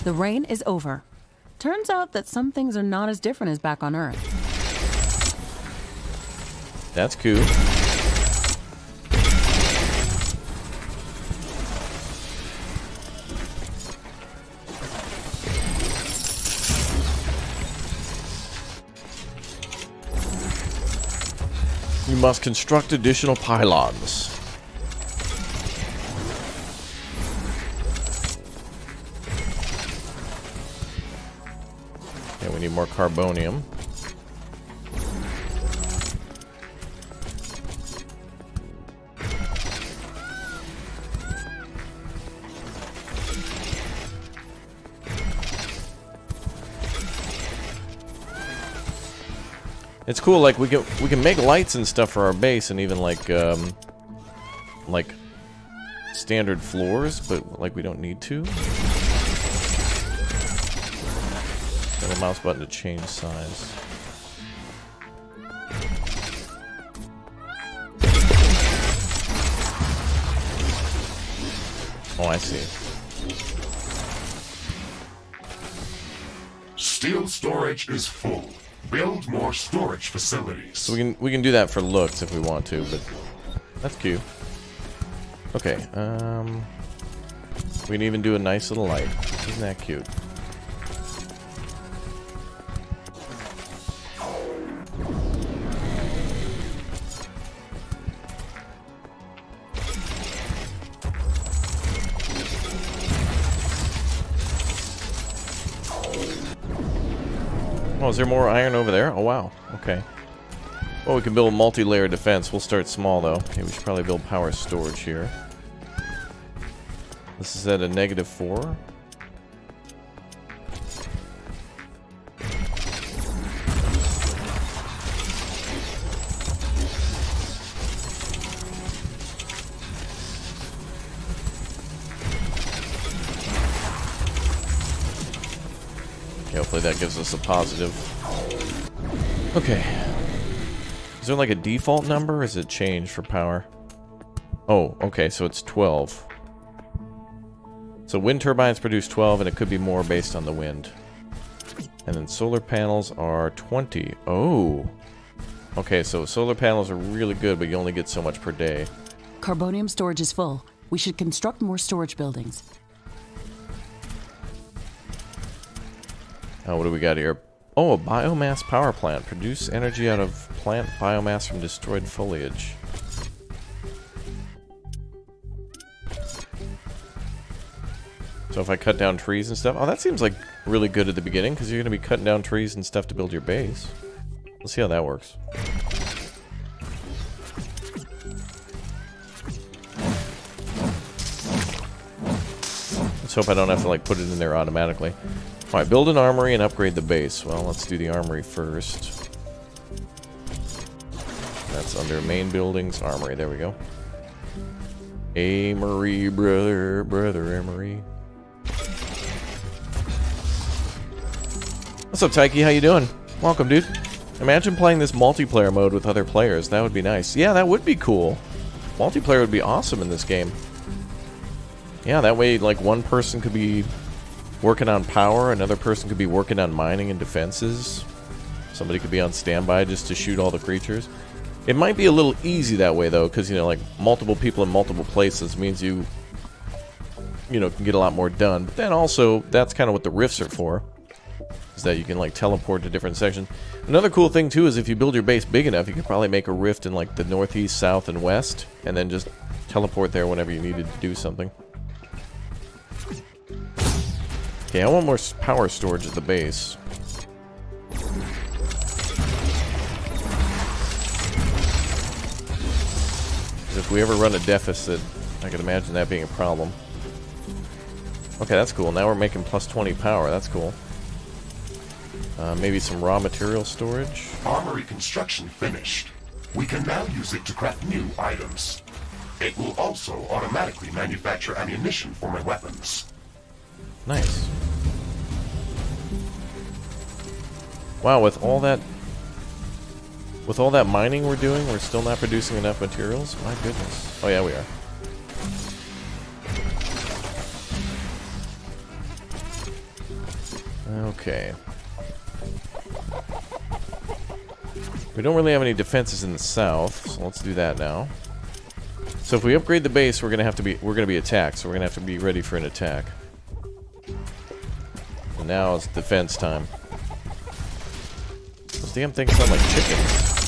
The rain is over. Turns out that some things are not as different as back on Earth. That's cool. You must construct additional pylons. Okay, we need more carbonium. It's cool, like, we can, we can make lights and stuff for our base, and even, like, um, like, standard floors, but, like, we don't need to. Got a mouse button to change size. Oh, I see. Steel storage is full. Build more storage facilities. So we can we can do that for looks if we want to, but that's cute. Okay, um, we can even do a nice little light. Isn't that cute? There more iron over there? Oh, wow. Okay. Well, we can build a multi-layer defense. We'll start small, though. Okay, we should probably build power storage here. This is at a negative four. Hopefully that gives us a positive. Okay. Is there like a default number is it changed for power? Oh, okay, so it's 12. So wind turbines produce 12 and it could be more based on the wind. And then solar panels are 20. Oh. Okay, so solar panels are really good, but you only get so much per day. Carbonium storage is full. We should construct more storage buildings. Oh, what do we got here? Oh, a biomass power plant. Produce energy out of plant biomass from destroyed foliage. So if I cut down trees and stuff... Oh, that seems like really good at the beginning, because you're going to be cutting down trees and stuff to build your base. Let's see how that works. Let's hope I don't have to, like, put it in there automatically. Alright, build an armory and upgrade the base. Well, let's do the armory first. That's under main buildings, armory. There we go. Amory, brother, brother Amory. What's up, Taiki? How you doing? Welcome, dude. Imagine playing this multiplayer mode with other players. That would be nice. Yeah, that would be cool. Multiplayer would be awesome in this game. Yeah, that way, like, one person could be working on power, another person could be working on mining and defenses. Somebody could be on standby just to shoot all the creatures. It might be a little easy that way, though, because, you know, like, multiple people in multiple places means you, you know, can get a lot more done. But then also, that's kind of what the rifts are for, is that you can, like, teleport to different sections. Another cool thing, too, is if you build your base big enough, you could probably make a rift in, like, the northeast, south, and west, and then just teleport there whenever you needed to do something. Okay, I want more power storage at the base. If we ever run a deficit, I can imagine that being a problem. Okay, that's cool. Now we're making plus 20 power. That's cool. Uh, maybe some raw material storage. Armory construction finished. We can now use it to craft new items. It will also automatically manufacture ammunition for my weapons. Nice. Wow, with all that with all that mining we're doing, we're still not producing enough materials? My goodness. Oh yeah, we are. Okay. We don't really have any defenses in the south, so let's do that now. So if we upgrade the base, we're gonna have to be we're gonna be attacked, so we're gonna have to be ready for an attack. And now it's defense time. Those damn things sound like chickens.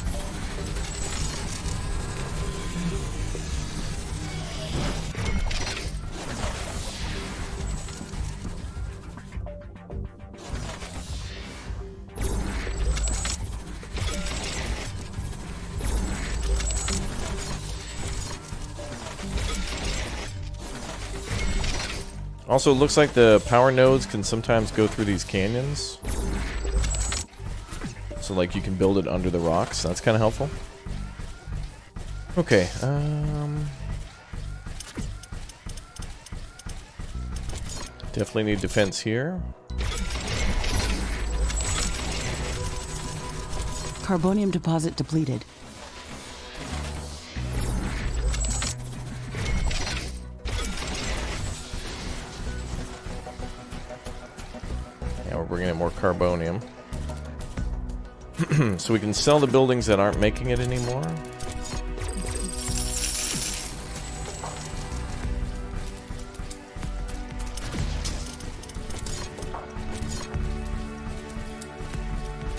Also, it looks like the power nodes can sometimes go through these canyons. So So like you can build it under the rocks. That's kind of helpful. Okay. Um, definitely need defense here. Carbonium deposit depleted. We're bringing in more carbonium. (clears throat) so we can sell the buildings that aren't making it anymore.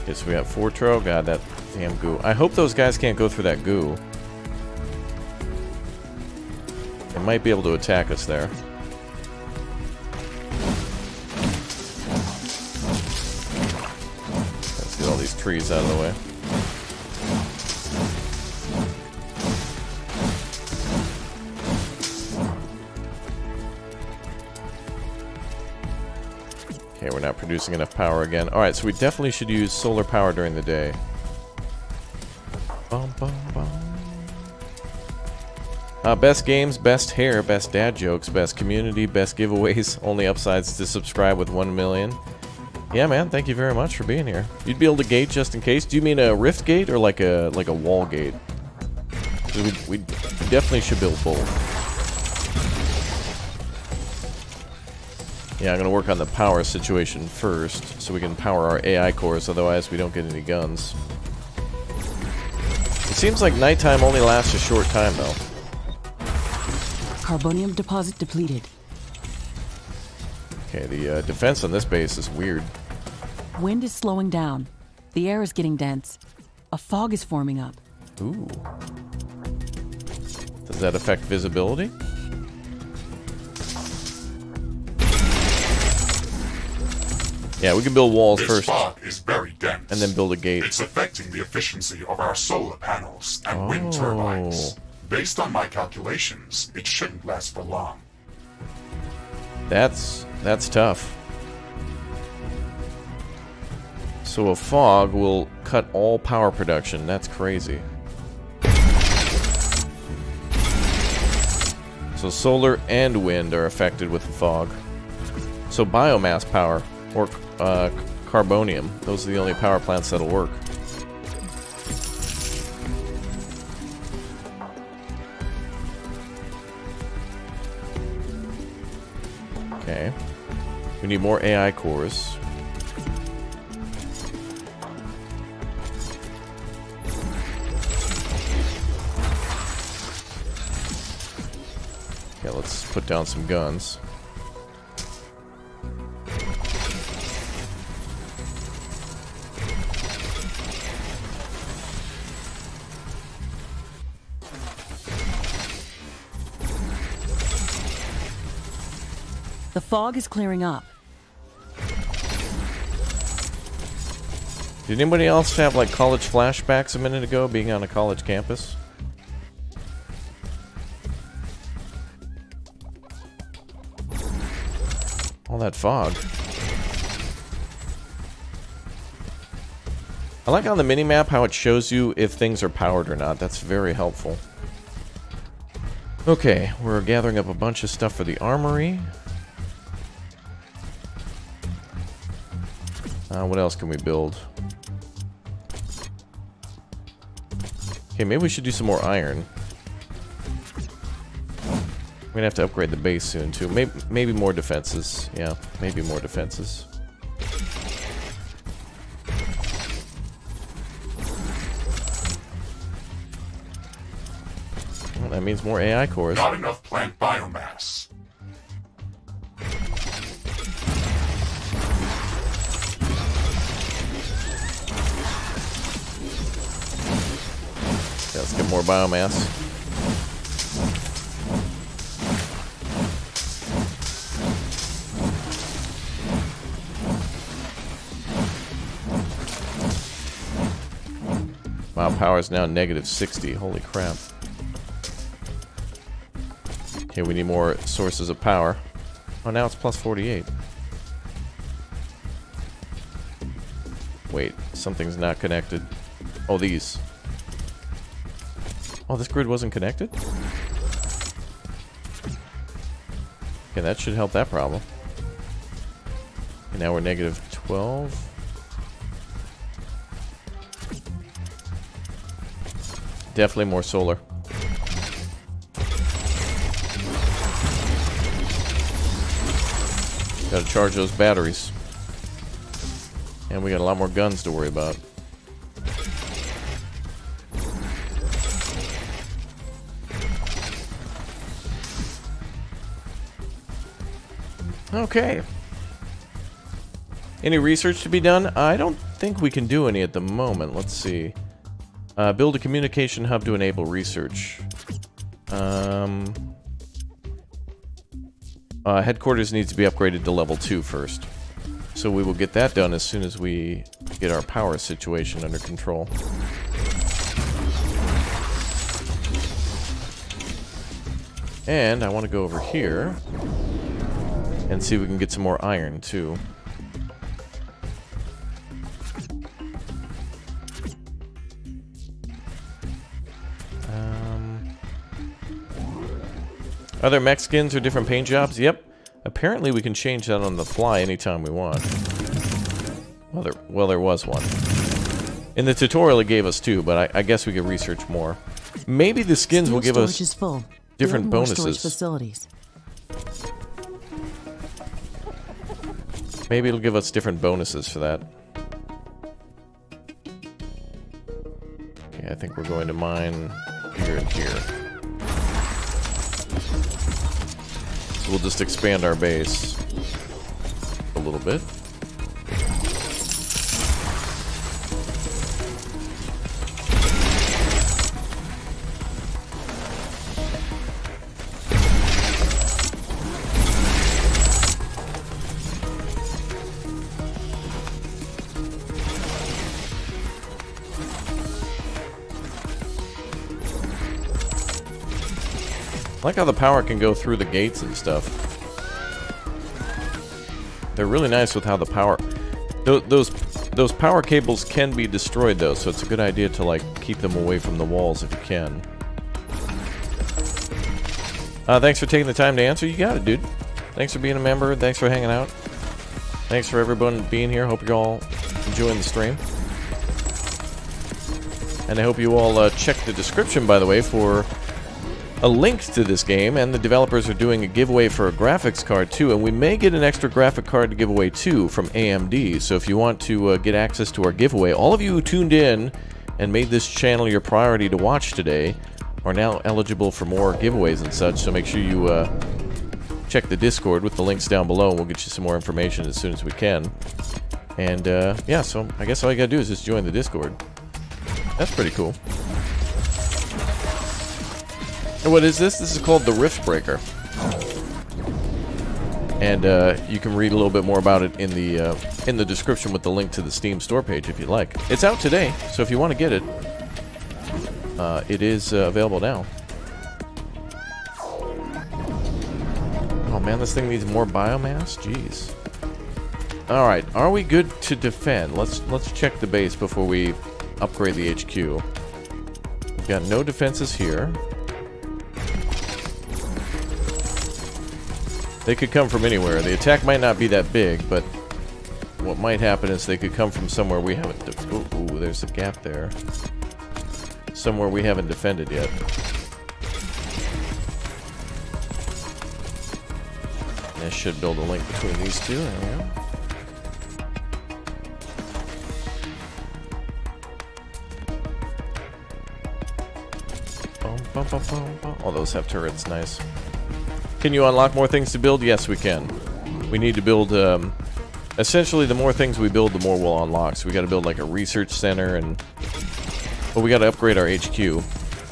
Okay, so we got Fortro. God, that damn goo. I hope those guys can't go through that goo. They might be able to attack us there. Get all these trees out of the way. Okay, we're not producing enough power again. Alright, so we definitely should use solar power during the day. Bum, bum, bum. Uh, best games, best hair, best dad jokes, best community, best giveaways. (laughs) Only upsides to subscribe with 1 million. Yeah, man, thank you very much for being here. You'd be able to gate just in case. Do you mean a rift gate or like a like a wall gate? We, we definitely should build both. Yeah, I'm gonna work on the power situation first, so we can power our AI cores. Otherwise, we don't get any guns. It seems like nighttime only lasts a short time, though. Carbonium deposit depleted. Okay, the uh, defense on this base is weird. Wind is slowing down. The air is getting dense. A fog is forming up. Ooh. Does that affect visibility? Yeah, we can build walls This first, fog is very dense. and then build a gate. It's affecting the efficiency of our solar panels and wind Oh. turbines. Based on my calculations, it shouldn't last for long. That's that's tough. So a fog will cut all power production. That's crazy. So solar and wind are affected with the fog. So biomass power or uh, carbonium. Those are the only power plants that'll work. Okay. We need more AI cores. Put down some guns. The fog is clearing up. Did anybody else have like college flashbacks a minute ago being on a college campus? That fog. I like on the minimap how it shows you if things are powered or not. That's very helpful. Okay, we're gathering up a bunch of stuff for the armory. Uh, what else can we build? Okay, maybe we should do some more iron. We're gonna have to upgrade the base soon too. Maybe, maybe more defenses. Yeah, maybe more defenses. Well, that means more AI cores. Not enough plant biomass. Yeah, let's get more biomass. Wow, power is now negative 60. Holy crap. Okay, we need more sources of power. Oh, now it's plus 48. Wait, something's not connected. Oh, these. Oh, this grid wasn't connected? Okay, that should help that problem. And now we're negative 12. Definitely more solar. Gotta charge those batteries. And we got a lot more guns to worry about. Okay. Any research to be done? I don't think we can do any at the moment. Let's see. Uh, build a communication hub to enable research. Um, uh, headquarters needs to be upgraded to level 2 first. So we will get that done as soon as we get our power situation under control. And I want to go over here and see if we can get some more iron too. Are there mech skins or different paint jobs? Yep. Apparently we can change that on the fly anytime we want. Well, there, well, there was one. In the tutorial it gave us two, but I, I guess we could research more. Maybe the skins Steel will give us is full. different Build more storage bonuses. facilities. Maybe it'll give us different bonuses for that. Okay, I think we're going to mine here and here. We'll just expand our base a little bit. Like how the power can go through the gates and stuff. They're really nice with how the power... Tho those those power cables can be destroyed, though, so it's a good idea to, like, keep them away from the walls if you can. Uh, thanks for taking the time to answer. You got it, dude. Thanks for being a member. Thanks for hanging out. Thanks for everyone being here. Hope you're all enjoying the stream. And I hope you all uh, check the description, by the way, for a link to this game, and the developers are doing a giveaway for a graphics card too, and we may get an extra graphic card to give away too from AMD. So if you want to uh, get access to our giveaway, all of you who tuned in and made this channel your priority to watch today are now eligible for more giveaways and such. So make sure you uh, check the Discord with the links down below, and we'll get you some more information as soon as we can. And uh, yeah, so I guess all you gotta do is just join the Discord. That's pretty cool. And what is this? This is called the Riftbreaker. And uh, you can read a little bit more about it in the uh, in the description with the link to the Steam store page if you'd like. It's out today, so if you want to get it, uh, it is uh, available now. Oh man, this thing needs more biomass. Jeez. All right, are we good to defend? Let's let's check the base before we upgrade the HQ. We've got no defenses here. They could come from anywhere. The attack might not be that big, but what might happen is they could come from somewhere we haven't... Ooh, ooh, there's a gap there. Somewhere we haven't defended yet. This should build a link between these two. There we go. Bum, bum, bum. Oh, those have turrets. Nice. Can you unlock more things to build? Yes, we can. We need to build, um, essentially the more things we build, the more we'll unlock. So we gotta build like a research center and, but we gotta upgrade our HQ.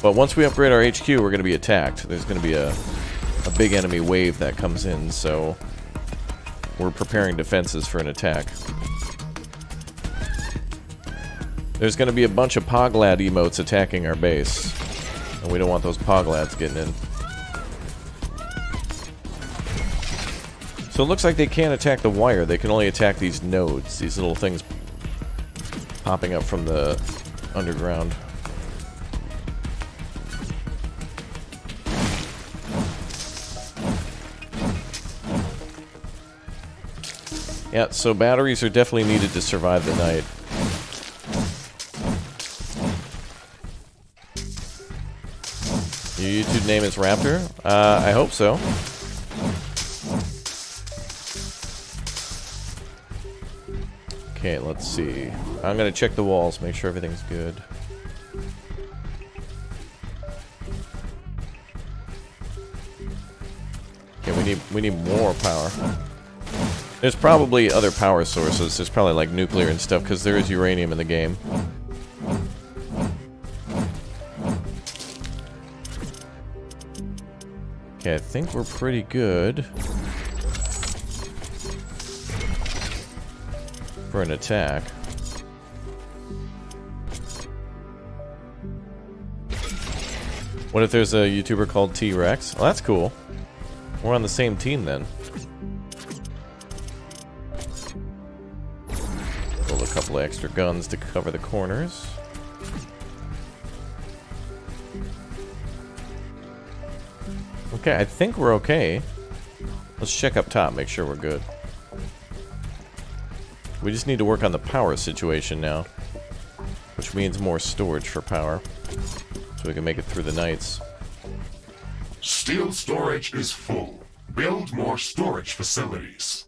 But once we upgrade our HQ, we're gonna be attacked. There's gonna be a, a big enemy wave that comes in, so we're preparing defenses for an attack. There's gonna be a bunch of Poglad emotes attacking our base. And we don't want those Poglads getting in. So it looks like they can't attack the wire. They can only attack these nodes, these little things popping up from the underground. Yeah, so batteries are definitely needed to survive the night. Your YouTube name is Raptor? Uh, I hope so. Okay, let's see. I'm gonna check the walls, make sure everything's good. Okay, we need we need more power. There's probably other power sources. There's probably like nuclear and stuff because there is uranium in the game. Okay, I think we're pretty good. For an attack. What if there's a YouTuber called T-Rex? Well, that's cool. We're on the same team then. Build a couple extra guns to cover the corners. Okay, I think we're okay. Let's check up top, make sure we're good. We just need to work on the power situation now. Which means more storage for power. So we can make it through the nights. Steel storage is full. Build more storage facilities.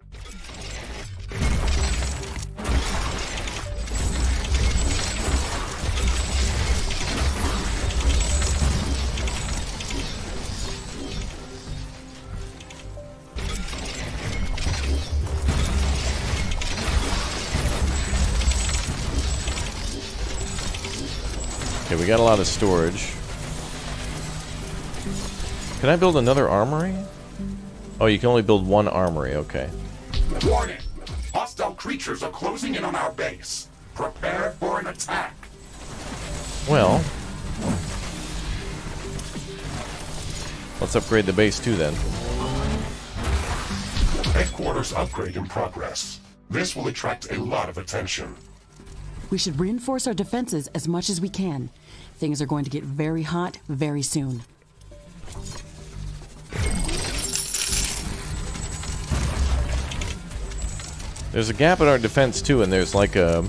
We got a lot of storage. Can I build another armory? Oh, you can only build one armory, okay. Warning! Hostile creatures are closing in on our base. Prepare for an attack. Well... Let's upgrade the base too then. Headquarters upgrade in progress. This will attract a lot of attention. We should reinforce our defenses as much as we can. Things are going to get very hot very soon. There's a gap in our defense too, and there's like a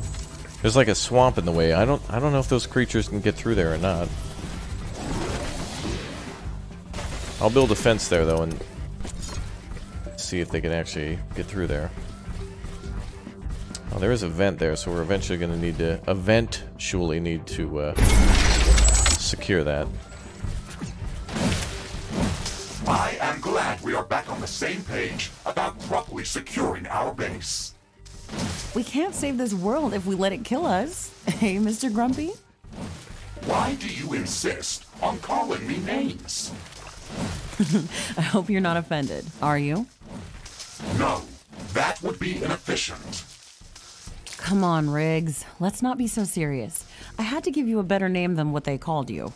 there's like a swamp in the way. I don't I don't know if those creatures can get through there or not. I'll build a fence there though and see if they can actually get through there. Oh, there is a vent there, so we're eventually going to need to eventually need to uh, secure that. I am glad we are back on the same page about properly securing our base. We can't save this world if we let it kill us. (laughs) Hey, Mr. Grumpy? Why do you insist on calling me names? (laughs) I hope you're not offended. Are you? No, that would be inefficient. Come on, Riggs. Let's not be so serious. I had to give you a better name than what they called you.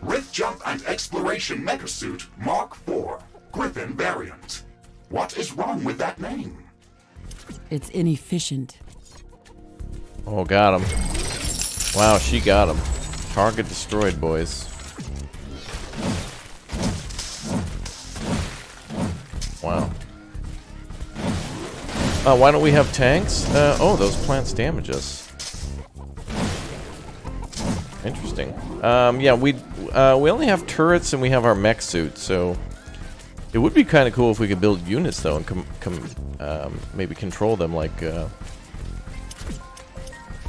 Rift Jump and Exploration Megasuit Mark IV, Griffin variant. What is wrong with that name? It's inefficient. Oh, got him. Wow, she got him. Target destroyed, boys. Wow. Uh, why don't we have tanks? Uh, oh, those plants damage us. Interesting. Um, yeah, we uh, we only have turrets and we have our mech suit, so it would be kind of cool if we could build units though and com com um, maybe control them like uh,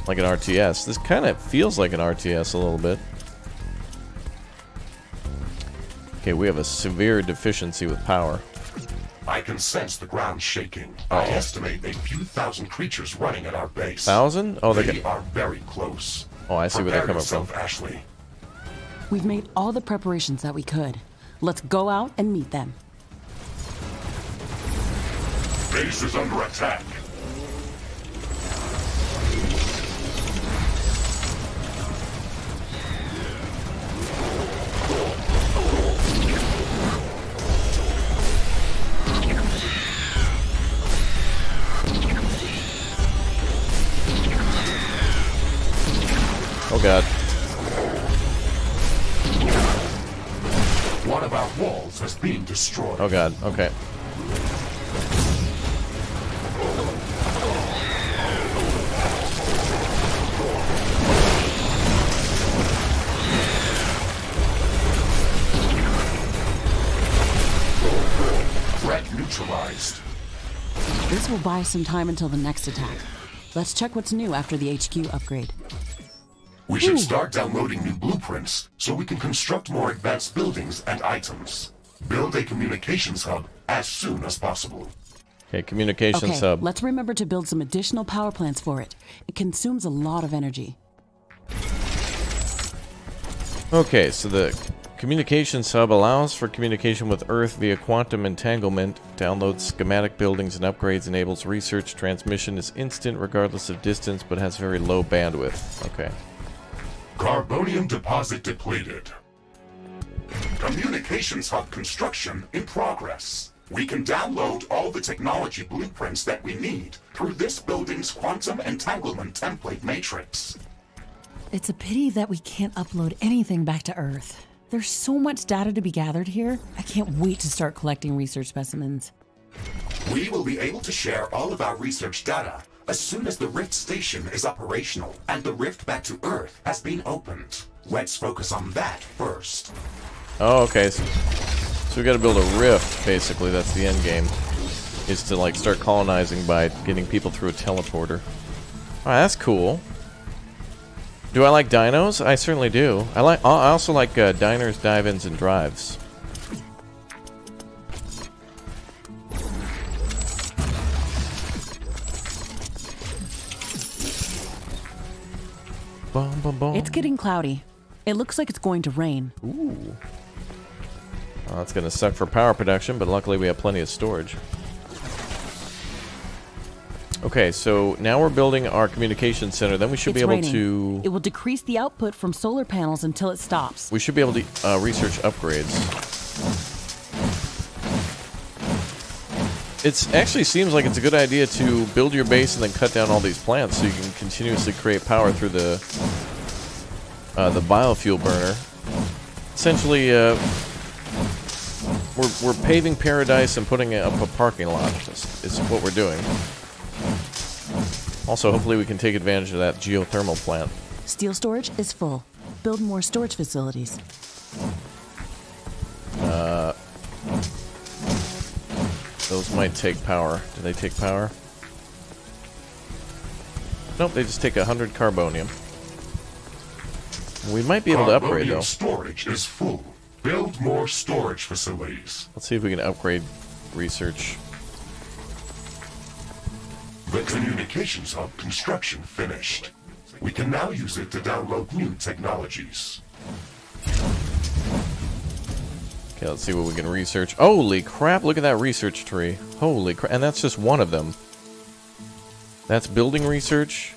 like an RTS. This kind of feels like an RTS a little bit. Okay, we have a severe deficiency with power. I can sense the ground shaking. I estimate a few thousand creatures running at our base. Thousand? Oh, they're They are very close. Oh, I see where they're coming yourself, from. Ashley. We've made all the preparations that we could. Let's go out and meet them. Base is under attack. Oh god. One of our walls has been destroyed. Oh god. Okay. Threat neutralized. This will buy some time until the next attack. Let's check what's new after the HQ upgrade. We should start downloading new blueprints so we can construct more advanced buildings and items. Build a communications hub as soon as possible. Okay, communication Okay, sub. let's remember to build some additional power plants for it. It consumes a lot of energy. Okay, so the communications hub allows for communication with Earth via quantum entanglement, downloads schematic buildings and upgrades, enables research transmission, is instant regardless of distance, but has very low bandwidth. Okay. Carbonium deposit depleted. Communications hub construction in progress. We can download all the technology blueprints that we need through this building's quantum entanglement template matrix. It's a pity that we can't upload anything back to Earth. There's so much data to be gathered here. I can't wait to start collecting research specimens. We will be able to share all of our research data as soon as the Rift station is operational and the rift back to Earth has been opened. Let's focus on that first. Oh, okay. So, we got to build a rift, basically. That's the end game. Is to like start colonizing by getting people through a teleporter. That's cool. Do I like dinos? I certainly do. I like. I also like uh, diners, dive-ins, and drives. Bum, bum, bum. It's getting cloudy. It looks like it's going to rain. Ooh. Well, that's going to suck for power production, but luckily we have plenty of storage. Okay, so now we're building our communication center. Then we should it's be able raining. to... It will decrease the output from solar panels until it stops. We should be able to uh, research upgrades. It actually seems like it's a good idea to build your base and then cut down all these plants so you can continuously create power through the uh, the biofuel burner. Essentially, uh, we're, we're paving paradise and putting up a parking lot. Is, is what we're doing. Also, hopefully we can take advantage of that geothermal plant. Steel storage is full. Build more storage facilities. Those might take power. Do they take power? Nope, they just take 100 carbonium. We might be able to upgrade, though. storage is full. Build more storage facilities. Let's see if we can upgrade research. The communications hub construction finished. We can now use it to download new technologies. Okay, let's see what we can research. Holy crap, look at that research tree. Holy crap, and that's just one of them. That's building research.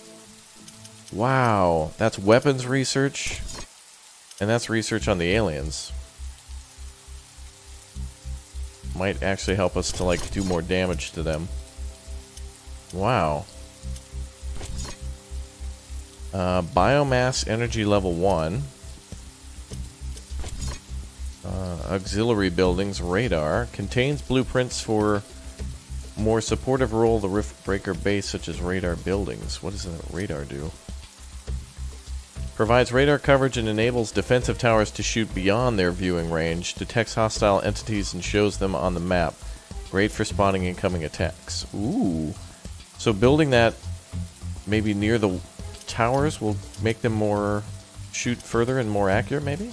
Wow, that's weapons research. And that's research on the aliens. Might actually help us to, like, do more damage to them. Wow. Uh, biomass energy level 1. Uh, auxiliary buildings radar contains blueprints for more supportive role the Riftbreaker base such as radar buildings. What does that radar do? Provides radar coverage and enables defensive towers to shoot beyond their viewing range detects hostile entities and shows them on the map. Great for spotting incoming attacks. Ooh. So building that maybe near the towers will make them more shoot further and more accurate maybe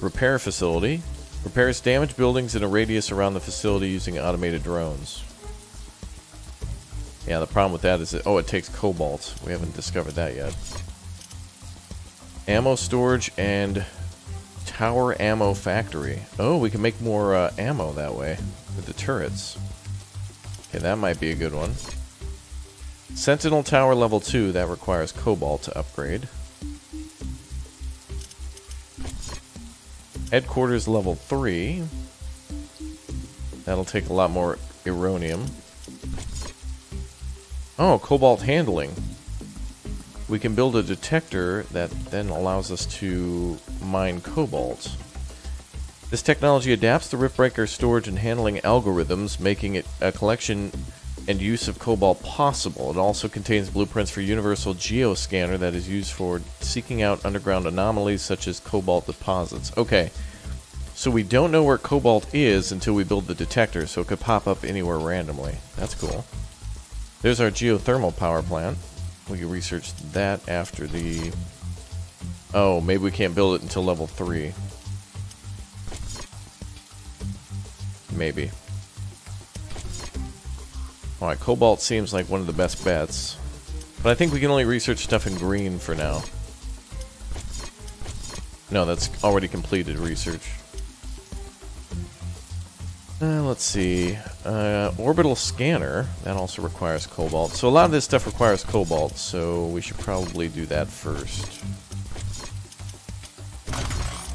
Repair facility. Repairs damaged buildings in a radius around the facility using automated drones. Yeah, the problem with that is that, oh, it takes cobalt. We haven't discovered that yet. Ammo storage and tower ammo factory. Oh, we can make more uh, ammo that way with the turrets. Okay, that might be a good one. Sentinel tower level 2, that requires cobalt to upgrade. Headquarters level 3. That'll take a lot more uranium. Oh, cobalt handling. We can build a detector that then allows us to mine cobalt. This technology adapts the Riftbreaker storage and handling algorithms, making it a collection and use of cobalt possible. It also contains blueprints for universal geoscanner that is used for seeking out underground anomalies such as cobalt deposits. Okay, so we don't know where cobalt is until we build the detector, so it could pop up anywhere randomly. That's cool. There's our geothermal power plant. We can research that after the... Oh, maybe we can't build it until level 3. Maybe. Alright, cobalt seems like one of the best bets. But I think we can only research stuff in green for now. No, that's already completed research. Uh, let's see. Uh, orbital scanner. That also requires cobalt. So a lot of this stuff requires cobalt, so we should probably do that first.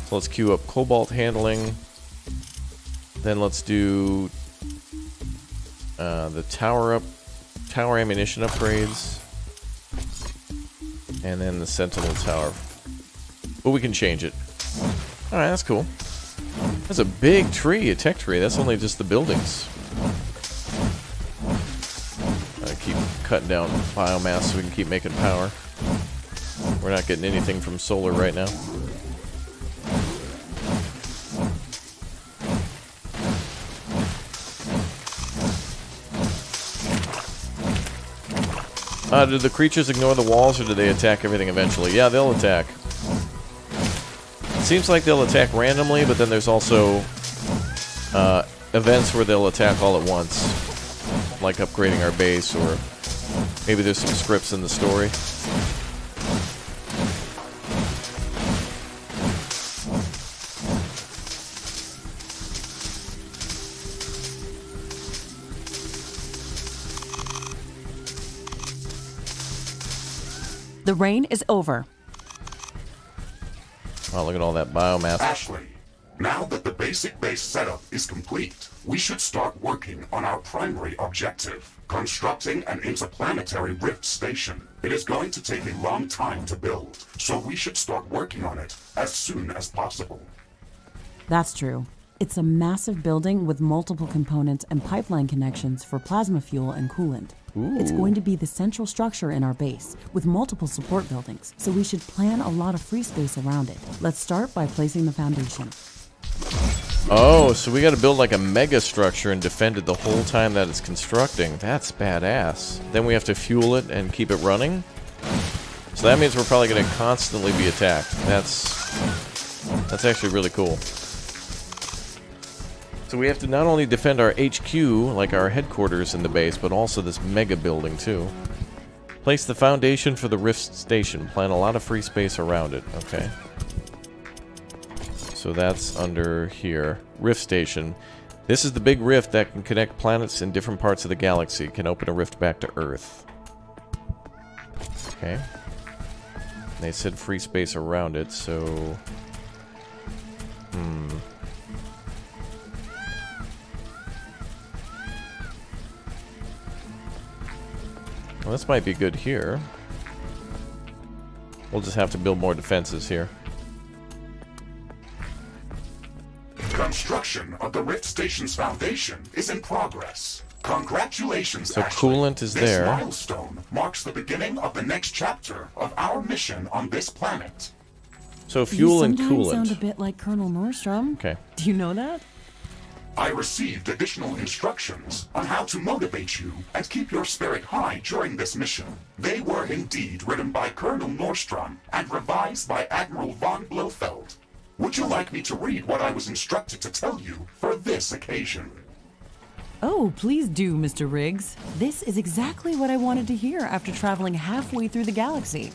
So let's queue up cobalt handling. Then let's do uh, the tower up, tower ammunition upgrades, and then the sentinel tower. But we can change it. All right, that's cool. That's a big tree, a tech tree. That's only just the buildings. I keep cutting down biomass so we can keep making power. We're not getting anything from solar right now. Uh, do the creatures ignore the walls or do they attack everything eventually? Yeah, they'll attack. It seems like they'll attack randomly, but then there's also uh, events where they'll attack all at once. Like upgrading our base, or maybe there's some scripts in the story. The rain is over. Oh, look at all that biomass. Ashley, now that the basic base setup is complete, we should start working on our primary objective, constructing an interplanetary rift station. It is going to take a long time to build, so we should start working on it as soon as possible. That's true. It's a massive building with multiple components and pipeline connections for plasma fuel and coolant. It's going to be the central structure in our base, with multiple support buildings, so we should plan a lot of free space around it. Let's start by placing the foundation. Oh, so we gotta build like a mega structure and defend it the whole time that it's constructing. That's badass. Then we have to fuel it and keep it running? So that means we're probably gonna constantly be attacked. That's... That's actually really cool. So we have to not only defend our HQ, like our headquarters in the base, but also this mega building too. Place the foundation for the Rift Station. Plan a lot of free space around it. Okay. So that's under here. Rift Station. This is the big rift that can connect planets in different parts of the galaxy. Can open a rift back to Earth. Okay. They said free space around it, so... Hmm. Well, this might be good here. We'll just have to build more defenses here. Construction of the Rift Station's foundation is in progress. Congratulations, So Ashley. coolant is this there. milestone marks the beginning of the next chapter of our mission on this planet. So fuel you and sometimes coolant. sound a bit like Colonel Nordstrom. Okay. Do you know that? I received additional instructions on how to motivate you and keep your spirit high during this mission. They were indeed written by Colonel Nordstrom and revised by Admiral von Blofeld. Would you like me to read what I was instructed to tell you for this occasion? Oh, please do, Mr. Riggs. This is exactly what I wanted to hear after traveling halfway through the galaxy.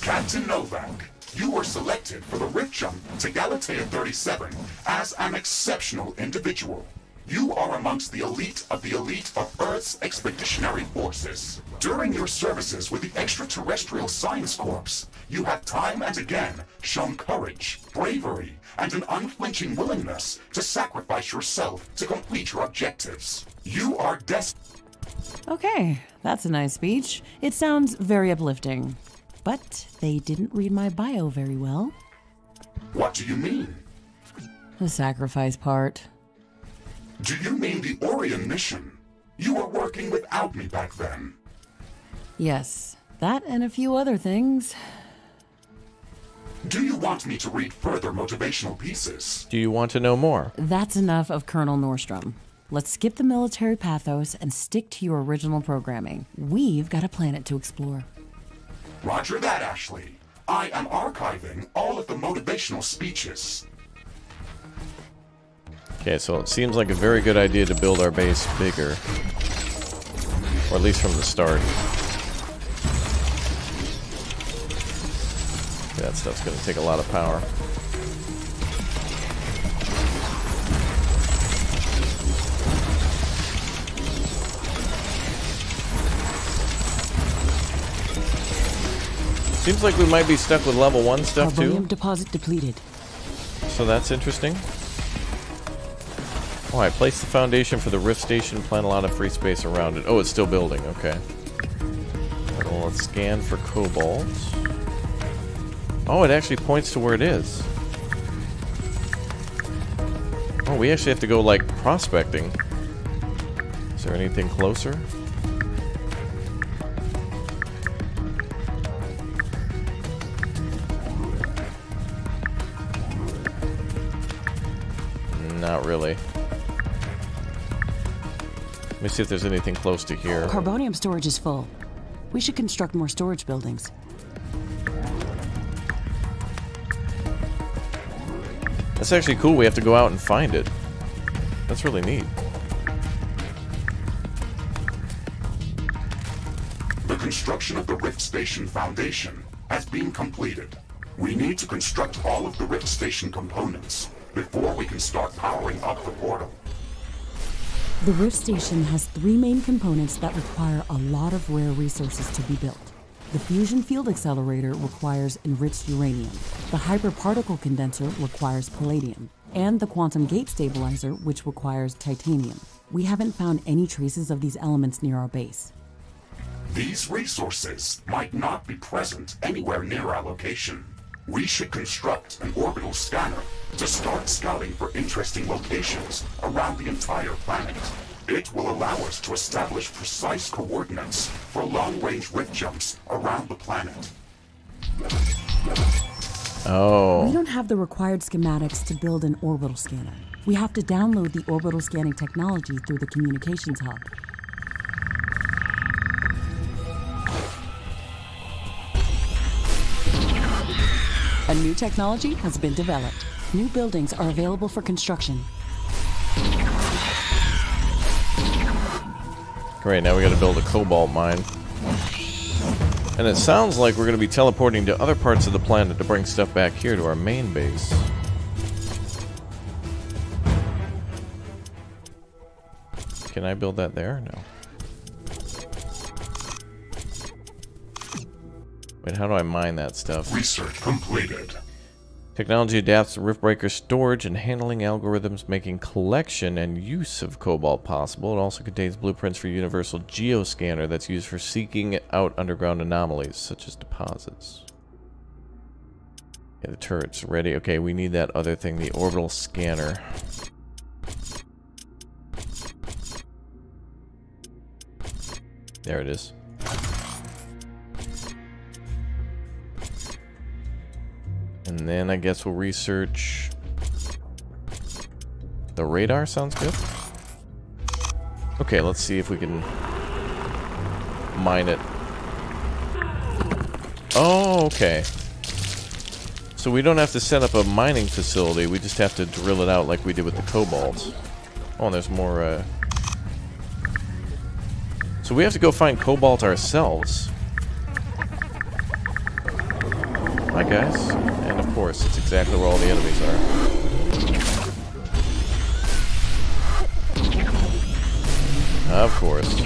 Captain Nowak, you were selected for the Rift Jump to Galatea 37 as an exceptional individual. You are amongst the elite of the elite of Earth's expeditionary forces. During your services with the Extraterrestrial Science Corps, you have time and again shown courage, bravery, and an unflinching willingness to sacrifice yourself to complete your objectives. You are destined Okay, that's a nice speech. It sounds very uplifting. But they didn't read my bio very well. What do you mean? The sacrifice part. Do you mean the Orion mission? You were working without me back then. Yes, that and a few other things. Do you want me to read further motivational pieces? Do you want to know more? That's enough of Colonel Nordstrom. Let's skip the military pathos and stick to your original programming. We've got a planet to explore. Roger that, Ashley. I am archiving all of the motivational speeches. Okay, so it seems like a very good idea to build our base bigger. Or at least from the start. that stuff's gonna take a lot of power. Seems like we might be stuck with level 1 stuff Carbonium too. deposit depleted. So that's interesting. Oh, I placed the foundation for the Rift Station, plant a lot of free space around it. Oh, it's still building, okay. Well, let's scan for cobalt. Oh, it actually points to where it is. Oh, we actually have to go, like, prospecting. Is there anything closer? Not really. Let me see if there's anything close to here. Carbonium storage is full. We should construct more storage buildings. That's actually cool. We have to go out and find it. That's really neat. The construction of the Rift Station Foundation has been completed. We need to construct all of the Rift Station components before we can start powering up the portal. The Rift Station has three main components that require a lot of rare resources to be built. The fusion field accelerator requires enriched uranium. The hyperparticle condenser requires palladium. And the quantum gate stabilizer, which requires titanium. We haven't found any traces of these elements near our base. These resources might not be present anywhere near our location. We should construct an orbital scanner to start scouting for interesting locations around the entire planet. It will allow us to establish precise coordinates for long-range rift jumps around the planet. Oh. We don't have the required schematics to build an orbital scanner. We have to download the orbital scanning technology through the communications hub. A new technology has been developed. New buildings are available for construction. Great, now we gotta build a cobalt mine. And it sounds like we're gonna be teleporting to other parts of the planet to bring stuff back here to our main base. Can I build that there? No. Wait, how do I mine that stuff? Research completed. Technology adapts Riftbreaker storage and handling algorithms, making collection and use of cobalt possible. It also contains blueprints for universal geoscanner that's used for seeking out underground anomalies, such as deposits. Okay, the turret's ready. Okay, we need that other thing, the orbital scanner. There it is. And then I guess we'll research the radar. Sounds good. Okay, let's see if we can mine it. Oh, okay. So we don't have to set up a mining facility. We just have to drill it out like we did with the cobalt. Oh, and there's more, uh... So we have to go find cobalt ourselves. Hi, guys. And of course, it's exactly where all the enemies are. Of course.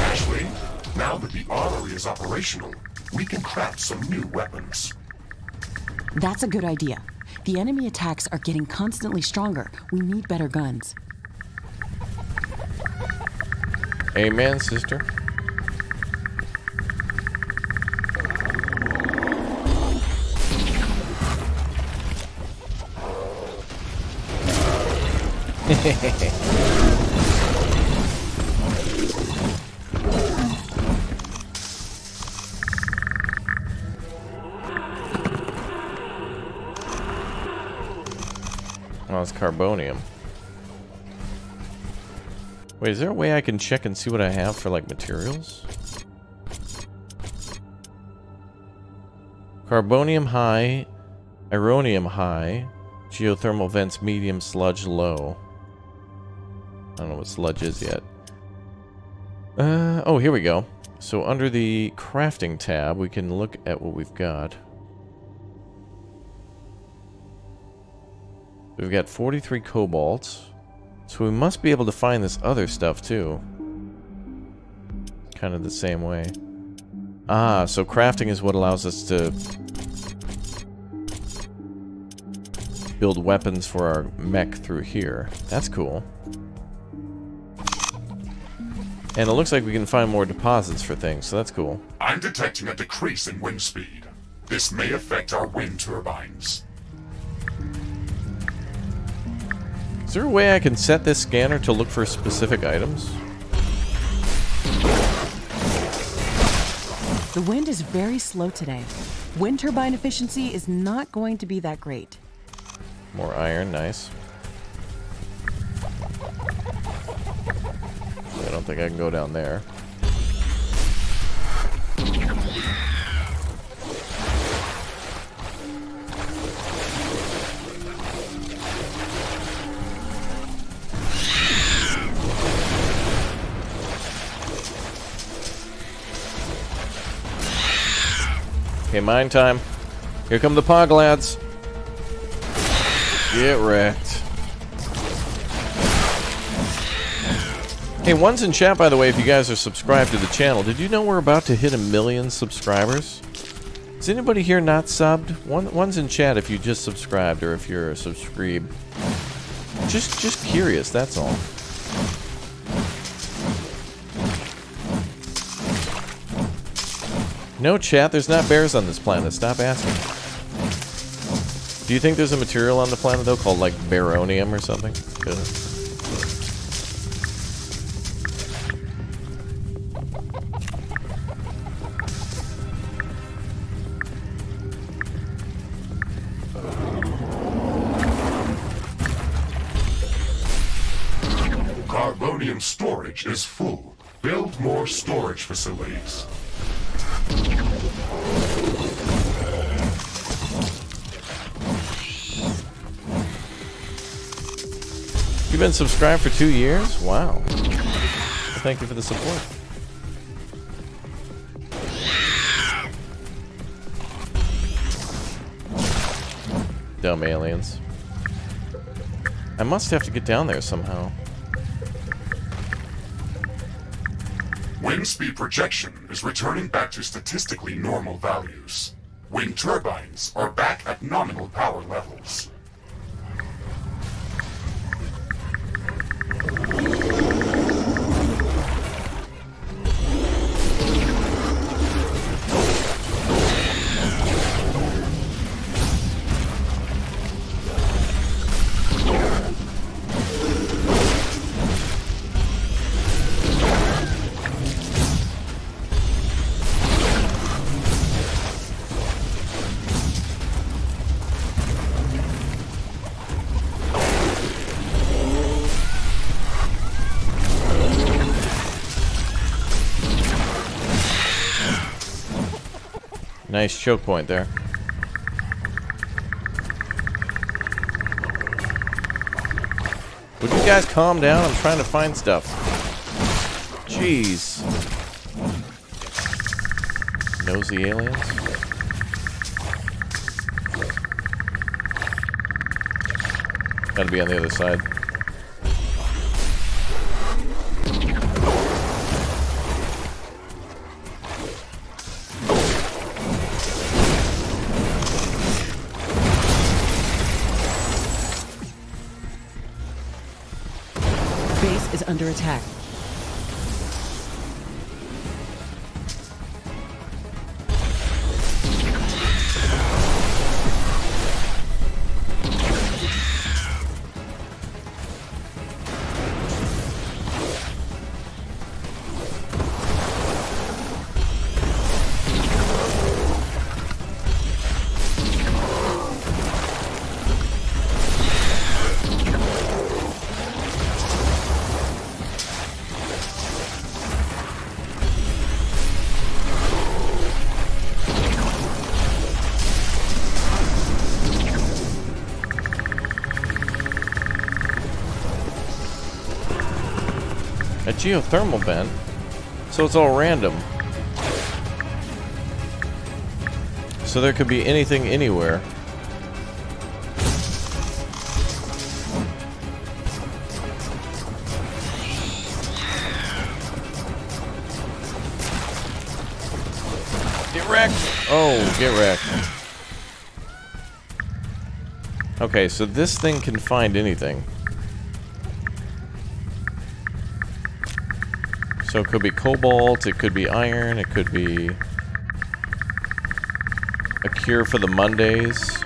Ashley, now that the armory is operational, we can craft some new weapons. That's a good idea. The enemy attacks are getting constantly stronger. We need better guns. Amen, sister. Oh, (laughs) carbonium. Wait, is there a way I can check and see what I have for, like, materials? Carbonium high, ironium high, geothermal vents medium, sludge low. I don't know what sludge is yet. Uh, oh, here we go. So under the crafting tab, we can look at what we've got. We've got 43 cobalt. So we must be able to find this other stuff too. Kind of the same way. Ah, so crafting is what allows us to build weapons for our mech through here. That's cool. And it looks like we can find more deposits for things, so that's cool. I'm detecting a decrease in wind speed. This may affect our wind turbines. Is there a way I can set this scanner to look for specific items? The wind is very slow today. Wind turbine efficiency is not going to be that great. More iron, nice. I don't think I can go down there. Okay, mine time. Here come the pog lads. Get wrecked. Hey, one's in chat, by the way, if you guys are subscribed to the channel. Did you know we're about to hit a million subscribers? Is anybody here not subbed? One, one's in chat if you just subscribed or if you're a subscribe. Just, just curious, that's all. No, chat, there's not bears on this planet. Stop asking. Do you think there's a material on the planet, though, called, like, baronium or something? Good. Carbonium storage is full. Build more storage facilities. You've been subscribed for two years? Wow. Thank you for the support. Dumb aliens. I must have to get down there somehow. Wind speed projection is returning back to statistically normal values. Wind turbines are back at nominal power levels. Nice choke point there. Would you guys calm down? I'm trying to find stuff. Jeez. Nosy aliens. Gotta be on the other side. Is under attack. Geothermal vent? So it's all random. So there could be anything anywhere. Get wrecked! Oh, get wrecked. Okay, so this thing can find anything. So it could be cobalt, it could be iron, it could be a cure for the Mondays.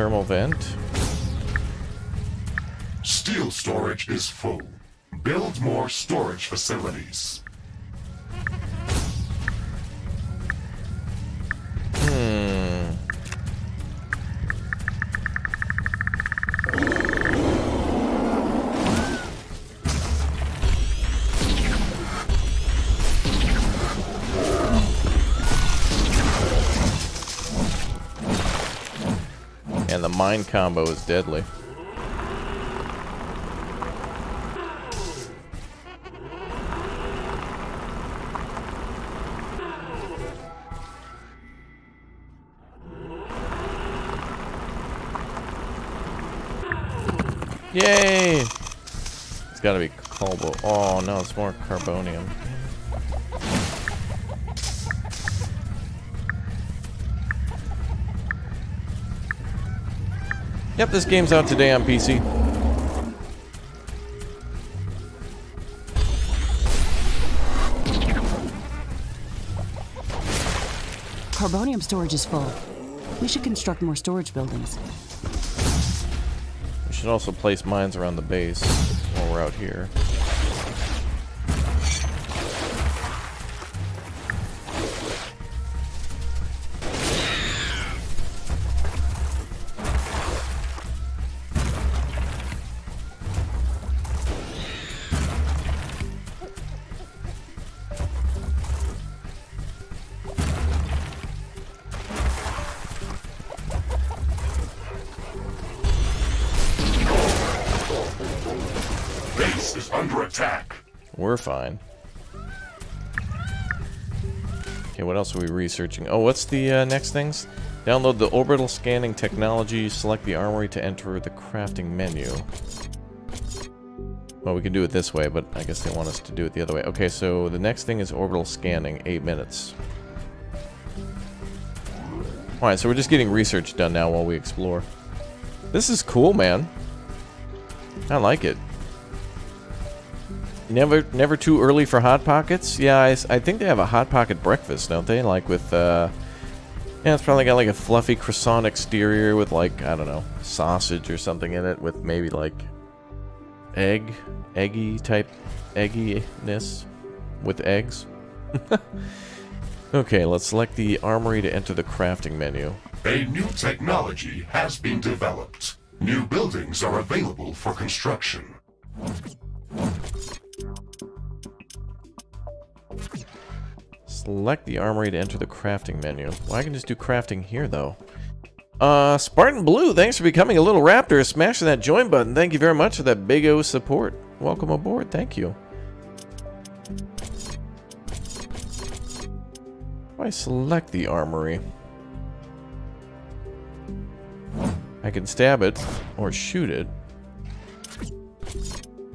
Geothermal vent. Steel storage is full. Build more storage facilities. Combo is deadly. Yay! It's gotta be cobalt. Oh no, it's more carbonium. Yep, this game's out today on PC. Carbonium storage is full. We should construct more storage buildings. We should also place mines around the base while we're out here. We researching? Oh, what's the uh, next things? Download the orbital scanning technology, select the armory to enter the crafting menu. Well, we can do it this way, but I guess they want us to do it the other way. Okay, so the next thing is orbital scanning, 8 minutes. Alright, so we're just getting research done now while we explore. This is cool, man. I like it. Never, never too early for hot pockets. Yeah, I think they have a hot pocket breakfast, don't they? Like with, uh, yeah, it's probably got like a fluffy croissant exterior with like I don't know, sausage or something in it with maybe like egg, eggy type egginess with eggs. (laughs) okay, let's select the armory to enter the crafting menu. A new technology has been developed. New buildings are available for construction. Select the armory to enter the crafting menu. Well, I can just do crafting here, though. Uh, Spartan Blue, thanks for becoming a little raptor. Smashing that join button. Thank you very much for that big O support. Welcome aboard. Thank you. do I select the armory? I can stab it, or shoot it.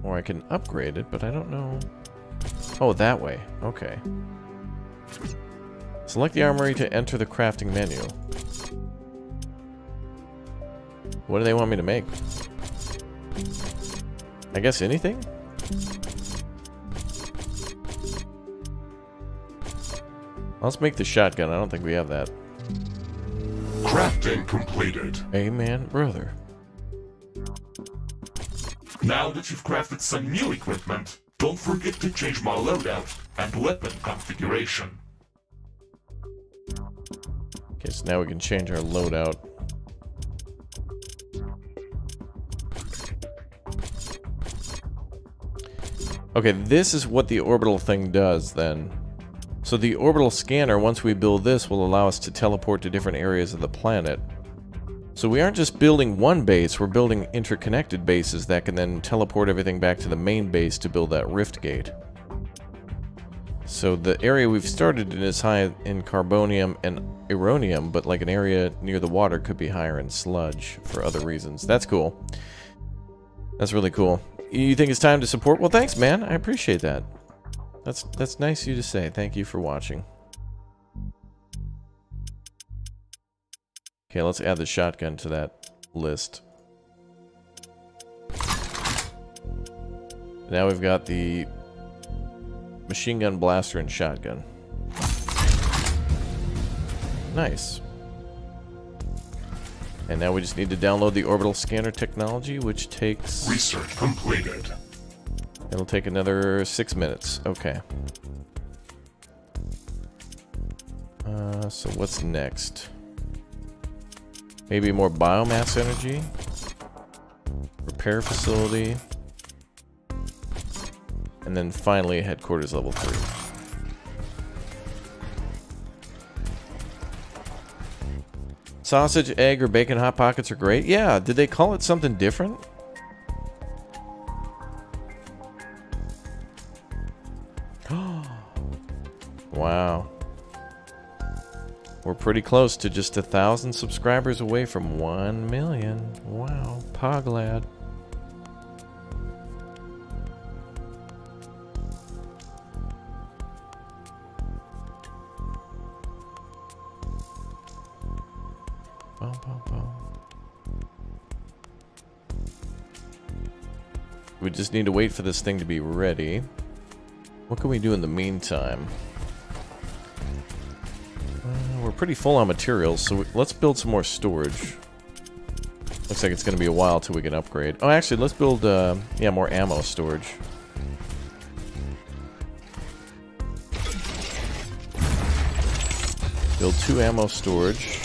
Or I can upgrade it, but I don't know... Oh, that way. Okay. Select the armory to enter the crafting menu. What do they want me to make? I guess anything? Let's make the shotgun. I don't think we have that. Crafting completed. Amen, brother. Now that you've crafted some new equipment, don't forget to change my loadout and weapon configuration. Okay, so now we can change our loadout. Okay, this is what the orbital thing does then. So the orbital scanner, once we build this, will allow us to teleport to different areas of the planet. So we aren't just building one base, we're building interconnected bases that can then teleport everything back to the main base to build that rift gate. So the area we've started in is high in carbonium and ironium, but like an area near the water could be higher in sludge for other reasons. That's cool. That's really cool. You think it's time to support? Well, thanks, man. I appreciate that. That's that's nice of you to say. Thank you for watching. Okay, let's add the shotgun to that list. Now we've got the machine gun blaster and shotgun. Nice. And now we just need to download the orbital scanner technology, which takes... Research completed. It'll take another six minutes. Okay. Uh, so what's next? Maybe more biomass energy? Repair facility? And then finally headquarters level 3. Sausage, egg, or bacon hot pockets are great. Yeah, did they call it something different? (gasps) wow. We're pretty close to just a thousand subscribers away from one million. Wow, Poglad. We just need to wait for this thing to be ready. What can we do in the meantime? Uh, we're pretty full on materials, so we, let's build some more storage. Looks like it's going to be a while till we can upgrade. Oh, actually, let's build, uh, yeah, more ammo storage. Build two ammo storage.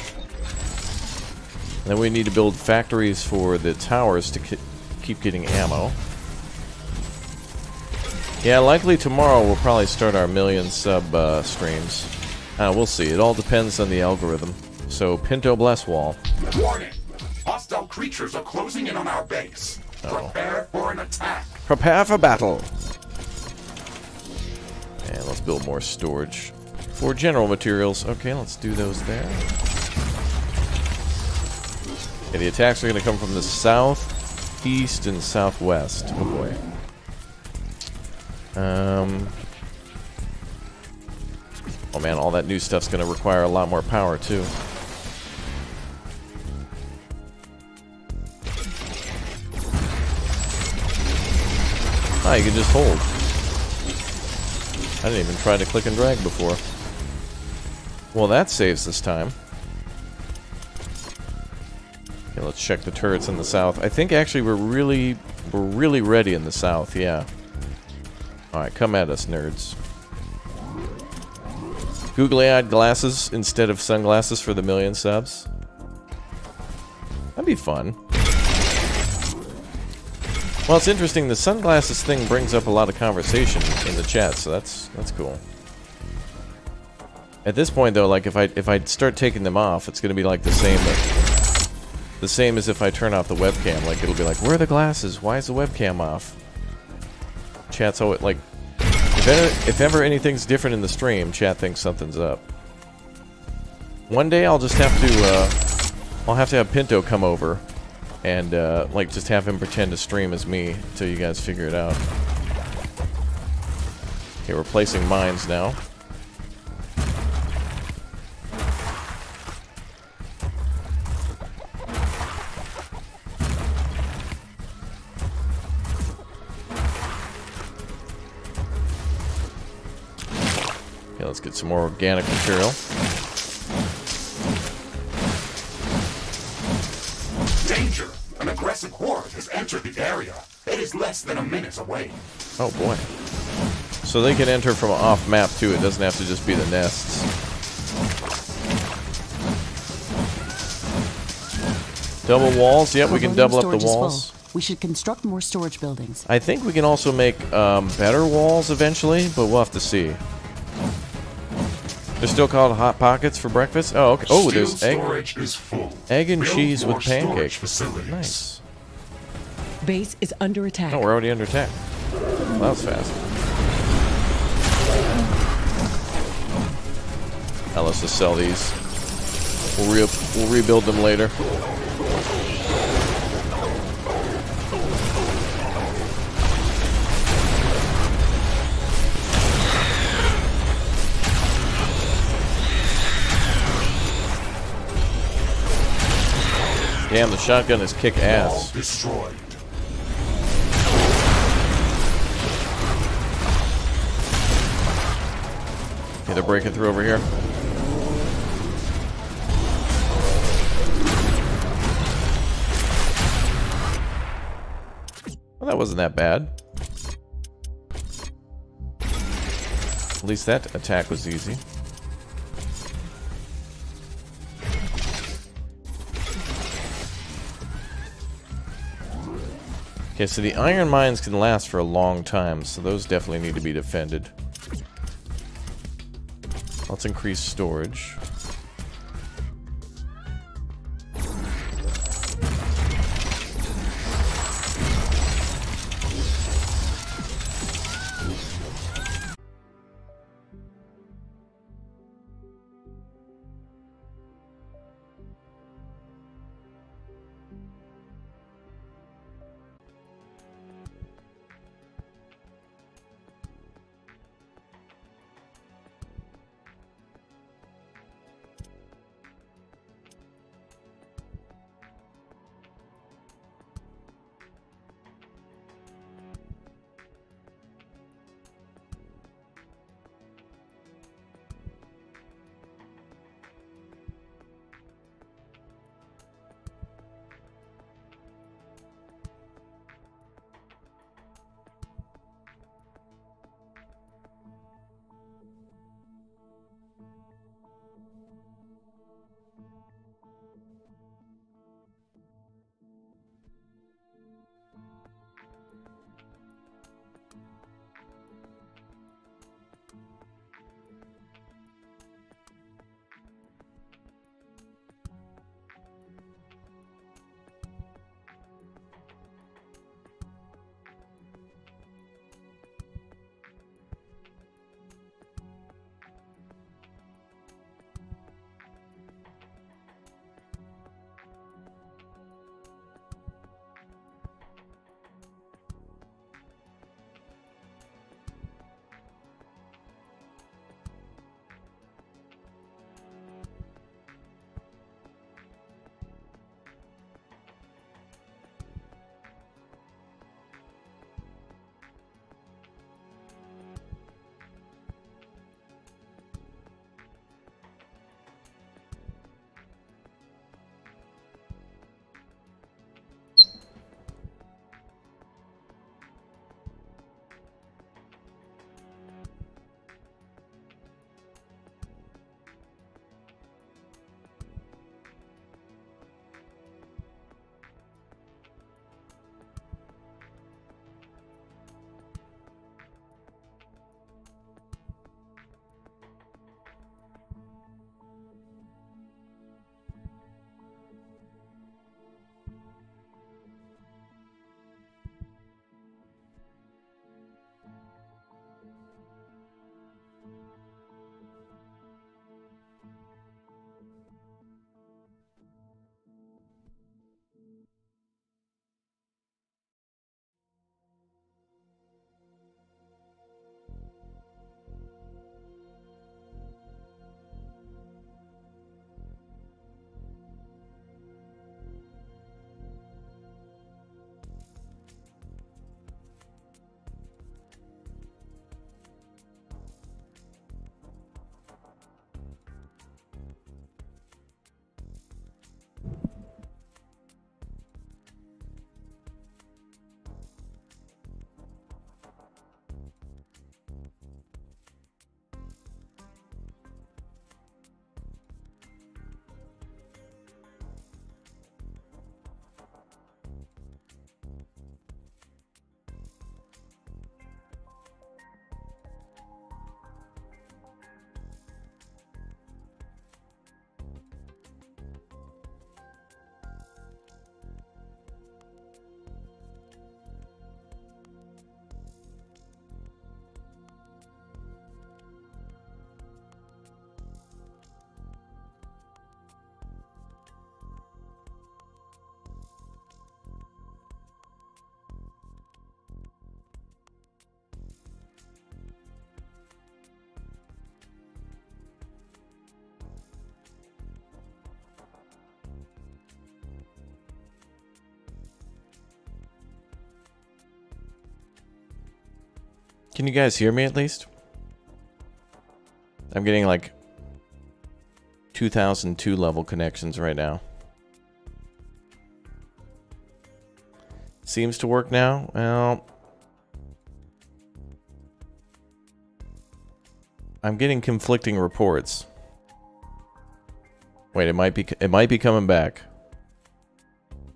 And then we need to build factories for the towers to keep getting ammo. Yeah, likely tomorrow we'll probably start our million sub uh, streams. Uh, we'll see. It all depends on the algorithm. So, Pinto bless wall. Warning! Hostile creatures are closing in on our base. -oh. Prepare for an attack. Prepare for battle. And let's build more storage. For general materials. Okay, let's do those there. The attacks are going to come from the south, east, and southwest. Oh boy. Um. Oh man, all that new stuff's going to require a lot more power too. Ah, you can just hold. I didn't even try to click and drag before. Well, that saves this time. Okay, let's check the turrets in the south. I think actually we're really, we're really ready in the south, yeah. Alright, come at us, nerds. Googly-eyed glasses instead of sunglasses for the million subs. That'd be fun. Well, it's interesting. The sunglasses thing brings up a lot of conversation in the chat, so that's that's cool. At this point, though, like if I if I start taking them off, it's gonna be like the same, the same as if I turn off the webcam. Like it'll be like, where are the glasses? Why is the webcam off? Chat's always like, if ever, if ever anything's different in the stream, chat thinks something's up. One day I'll just have to, uh, I'll have to have Pinto come over and, uh, like, just have him pretend to stream as me until you guys figure it out. Okay, we're placing mines now. Okay, let's get some more organic material. Danger! An aggressive horde has entered the area. It is less than a minute away. Oh boy. So they can enter from off map too. It doesn't have to just be the nests. Double walls. Yep, we can double up the storage is full. walls. We should construct more storage buildings. I think we can also make um, better walls eventually, but we'll have to see. They're still called hot pockets for breakfast. Oh, okay. Oh, Steel there's egg, is full. egg and Build cheese with pancakes. storage pancake. facilities. Nice. Base is under attack. Oh, we're already under attack. Well, that was fast. Now let's just sell these. We'll, re we'll rebuild them later. Damn, the shotgun is kick ass. destroyed. Okay, they're breaking through over here. Well, that wasn't that bad. At least that attack was easy. Okay, so the iron mines can last for a long time, so those definitely need to be defended. Let's increase storage. Can you guys hear me at least? I'm getting like 2002 level connections right now. Seems to work now. Well, I'm getting conflicting reports. Wait, it might be it might be coming back.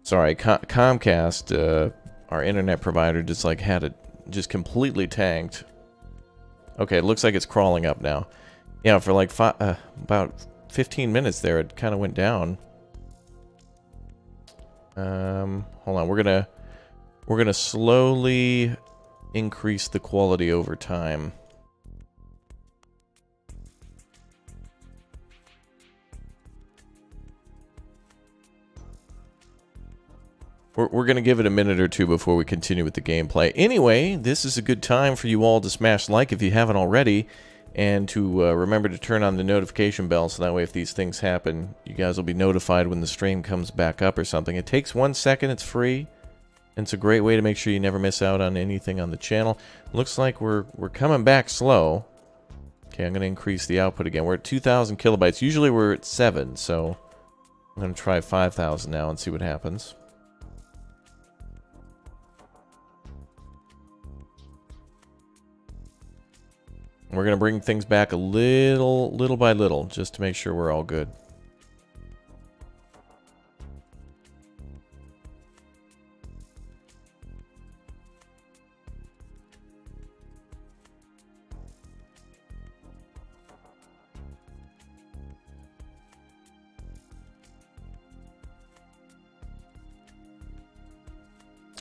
Sorry, Com Comcast, uh, our internet provider, just like had it just completely tanked. Okay, it looks like it's crawling up now. Yeah, for like five, uh, about 15 minutes there, it kind of went down. Um, hold on, we're gonna we're gonna slowly increase the quality over time. We're, we're going to give it a minute or two before we continue with the gameplay. Anyway, this is a good time for you all to smash like if you haven't already, and to uh, remember to turn on the notification bell so that way if these things happen, you guys will be notified when the stream comes back up or something. It takes one second, it's free, and it's a great way to make sure you never miss out on anything on the channel. Looks like we're, we're coming back slow. Okay, I'm going to increase the output again. We're at 2,000 kilobytes. Usually we're at 7, so I'm going to try 5,000 now and see what happens. We're going to bring things back a little, little by little, just to make sure we're all good.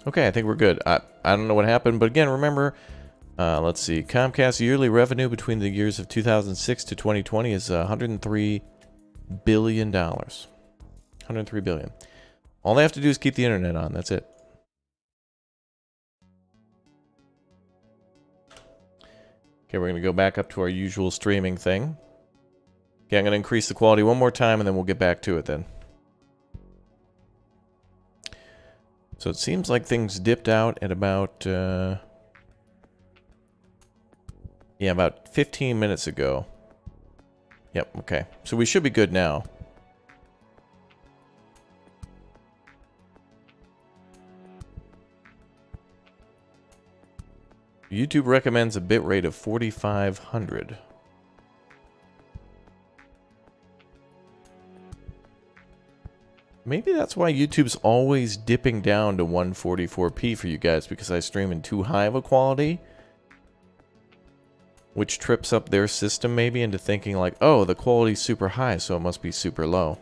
Okay, I think we're good. I, I don't know what happened, but again, remember, uh, let's see. Comcast yearly revenue between the years of 2006 to 2020 is uh, 103 billion dollars. 103 billion. All they have to do is keep the internet on. That's it. Okay, we're going to go back up to our usual streaming thing. Okay, I'm going to increase the quality one more time and then we'll get back to it then. So it seems like things dipped out at about... Uh, yeah, about 15 minutes ago. Yep, okay. So we should be good now. YouTube recommends a bitrate of 4500. Maybe that's why YouTube's always dipping down to 144p for you guys, because I stream in too high of a quality which trips up their system maybe into thinking like, oh, the quality's super high, so it must be super low.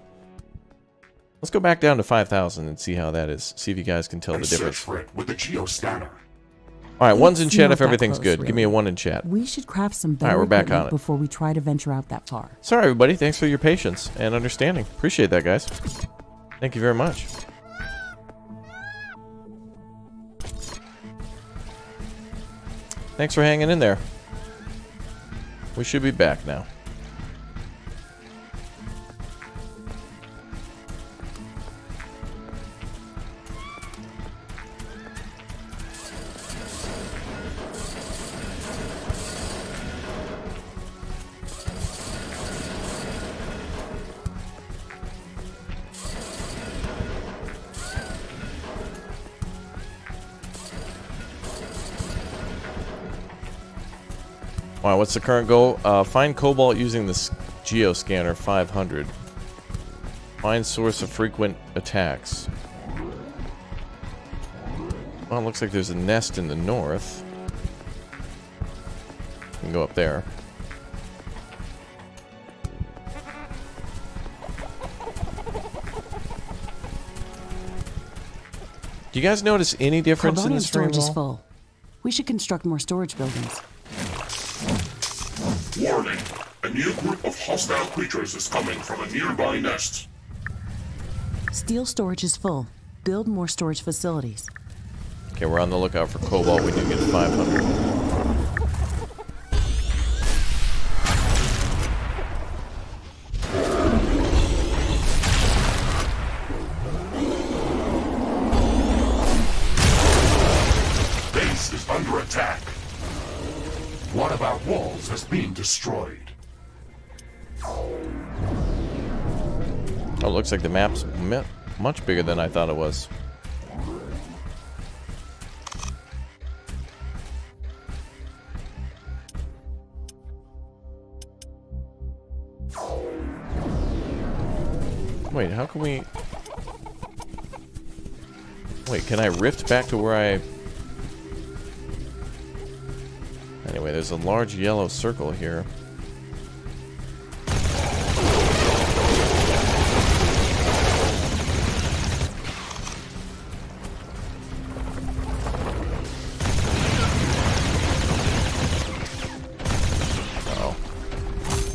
Let's go back down to 5,000 and see how that is. See if you guys can tell and the difference. For it with the geo scanner. All right, one's in chat if everything's close, good. Give me a one in chat. We should craft some right, better we're back on it. before we try to venture out that far. Sorry, everybody. Thanks for your patience and understanding. Appreciate that, guys. Thank you very much. Thanks for hanging in there. We should be back now. Wow, what's the current goal? Uh, find cobalt using the geoscanner 500. Find source of frequent attacks. Well, it looks like there's a nest in the north. You can go up there. Do you guys notice any difference in the Carbonium storage is full. We should construct more storage buildings. Warning! A new group of hostile creatures is coming from a nearby nest. Steel storage is full. Build more storage facilities. Okay, we're on the lookout for cobalt. We do get 500. Destroyed. Oh, looks like the map's much bigger than I thought it was. Wait, how can we... Wait, can I rift back to where I... Anyway, there's a large yellow circle here.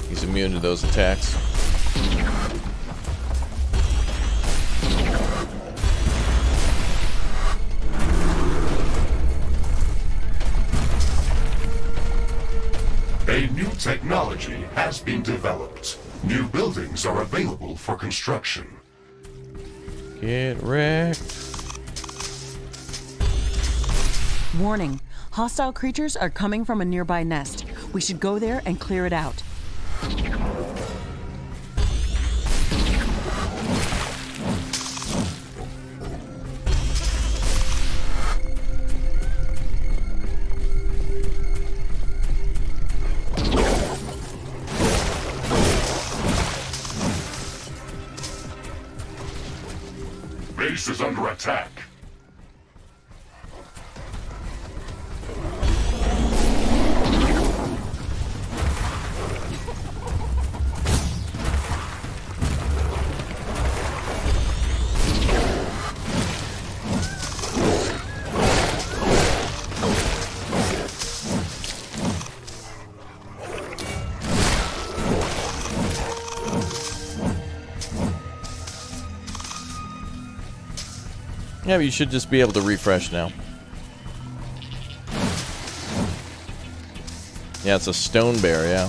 He's immune to those attacks. Technology has been developed. New buildings are available for construction. Get wrecked. Warning. Hostile creatures are coming from a nearby nest. We should go there and clear it out. Attack. Yeah, but you should just be able to refresh now. Yeah, it's a stone bear, yeah.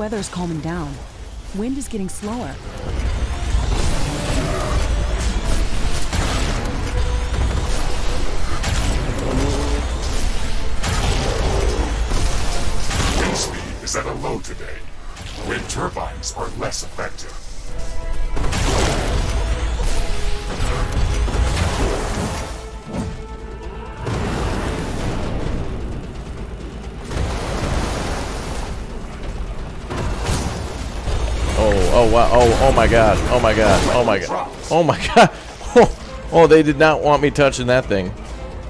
weather's calming down. Wind is getting slower. Oh wow! My God! Oh my God! Oh my God! Oh my God! (laughs) Oh, oh, they did not want me touching that thing.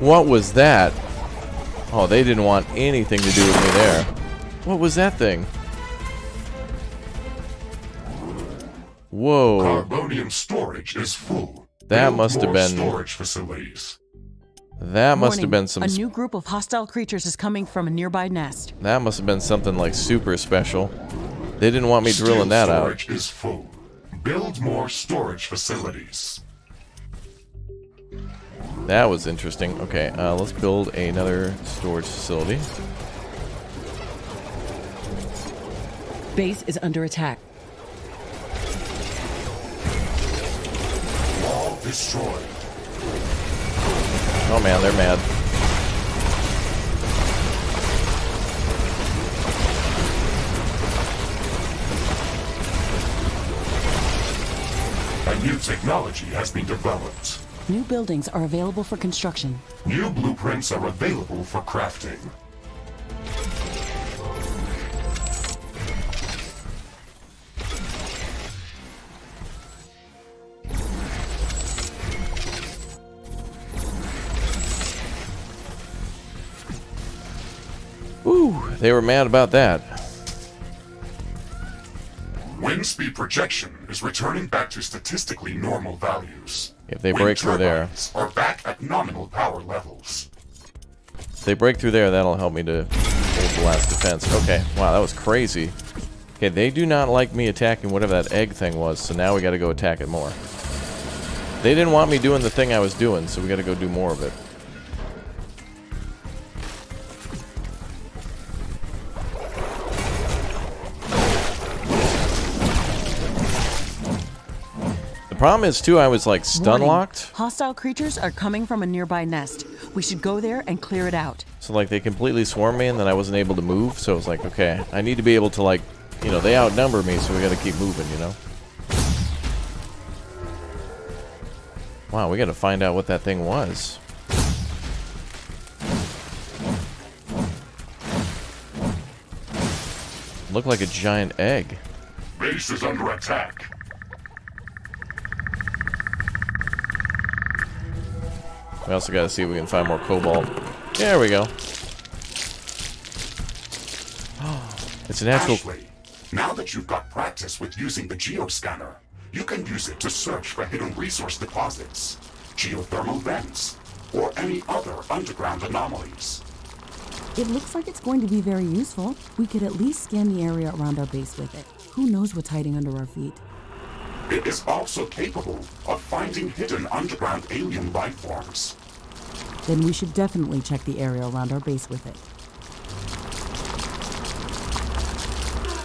What was that? Oh, they didn't want anything to do with me there. What was that thing? Whoa! Carbonium storage is full. That must have been storage facilities. That must Warning, have been some. A new group of hostile creatures is coming from a nearby nest. That must have been something like super special. They didn't want me Steel drilling that storage out. is full. Build more storage facilities. That was interesting. Okay, uh, let's build another storage facility. Base is under attack. All destroyed. Oh man, they're mad. A new technology has been developed. New buildings are available for construction. New blueprints are available for crafting. Woo, they were mad about that. Wind speed projection is returning back to statistically normal values. If they Wind break through there. are back at nominal power levels. If they break through there, that'll help me to hold the last defense. Okay, wow, that was crazy. Okay, they do not like me attacking whatever that egg thing was, so now we gotta go attack it more. They didn't want me doing the thing I was doing, so we gotta go do more of it. Problem is, too, I was like stun locked. Hostile creatures are coming from a nearby nest. We should go there and clear it out. So like they completely swarmed me and then I wasn't able to move. So it was like, okay, I need to be able to like, you know, they outnumber me, so we got to keep moving, you know. Wow, we got to find out what that thing was. Looked like a giant egg. Base is under attack. We also got to see if we can find more cobalt. There we go. (gasps) It's an actual. Ashley, now that you've got practice with using the geoscanner, you can use it to search for hidden resource deposits, geothermal vents, or any other underground anomalies. It looks like it's going to be very useful. We could at least scan the area around our base with it. Who knows what's hiding under our feet? It is also capable of finding hidden underground alien life forms. Then we should definitely check the area around our base with it.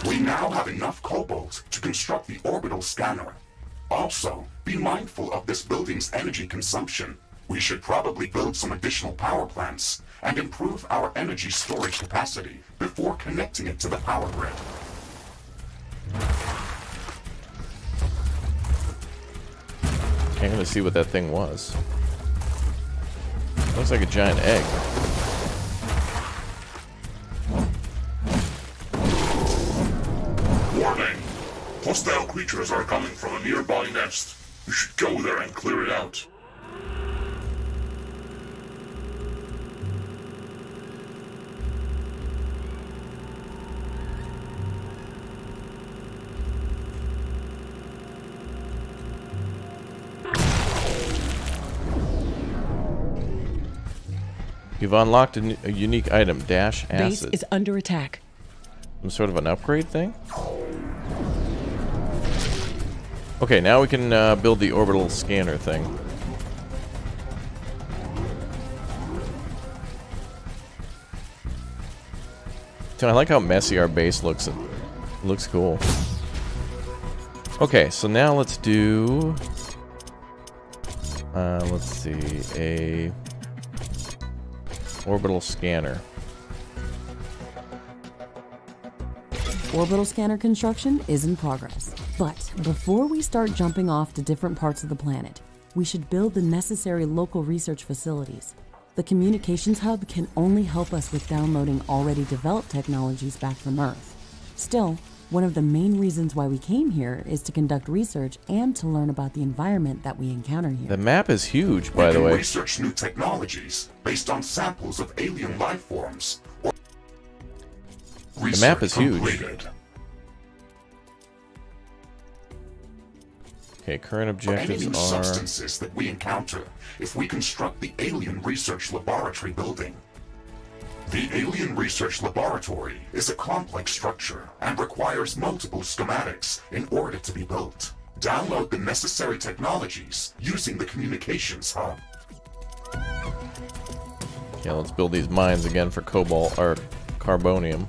We now have enough cobalt to construct the orbital scanner. Also, be mindful of this building's energy consumption. We should probably build some additional power plants and improve our energy storage capacity before connecting it to the power grid. I'm gonna see what that thing was. Looks like a giant egg. Warning! Hostile creatures are coming from a nearby nest. You should go there and clear it out. You've unlocked a unique item, Dash Base is under attack. Some sort of an upgrade thing? Okay, now we can uh, build the orbital scanner thing. Dude, I like how messy our base looks. It looks cool. Okay, so now let's do... Uh, let's see, a orbital scanner. Orbital scanner construction is in progress. But before we start jumping off to different parts of the planet, we should build the necessary local research facilities. The communications hub can only help us with downloading already developed technologies back from Earth. Still, one of the main reasons why we came here is to conduct research and to learn about the environment that we encounter here. The map is huge, by we the can way. research new technologies based on samples of alien life forms. Or The map is Research huge. Okay, current For any objectives are... substances that we encounter if we construct the Alien Research Laboratory building. The Alien Research Laboratory is a complex structure and requires multiple schematics in order to be built. Download the necessary technologies using the communications hub. Yeah, let's build these mines again for cobalt or carbonium.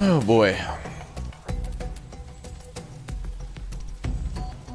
Oh boy.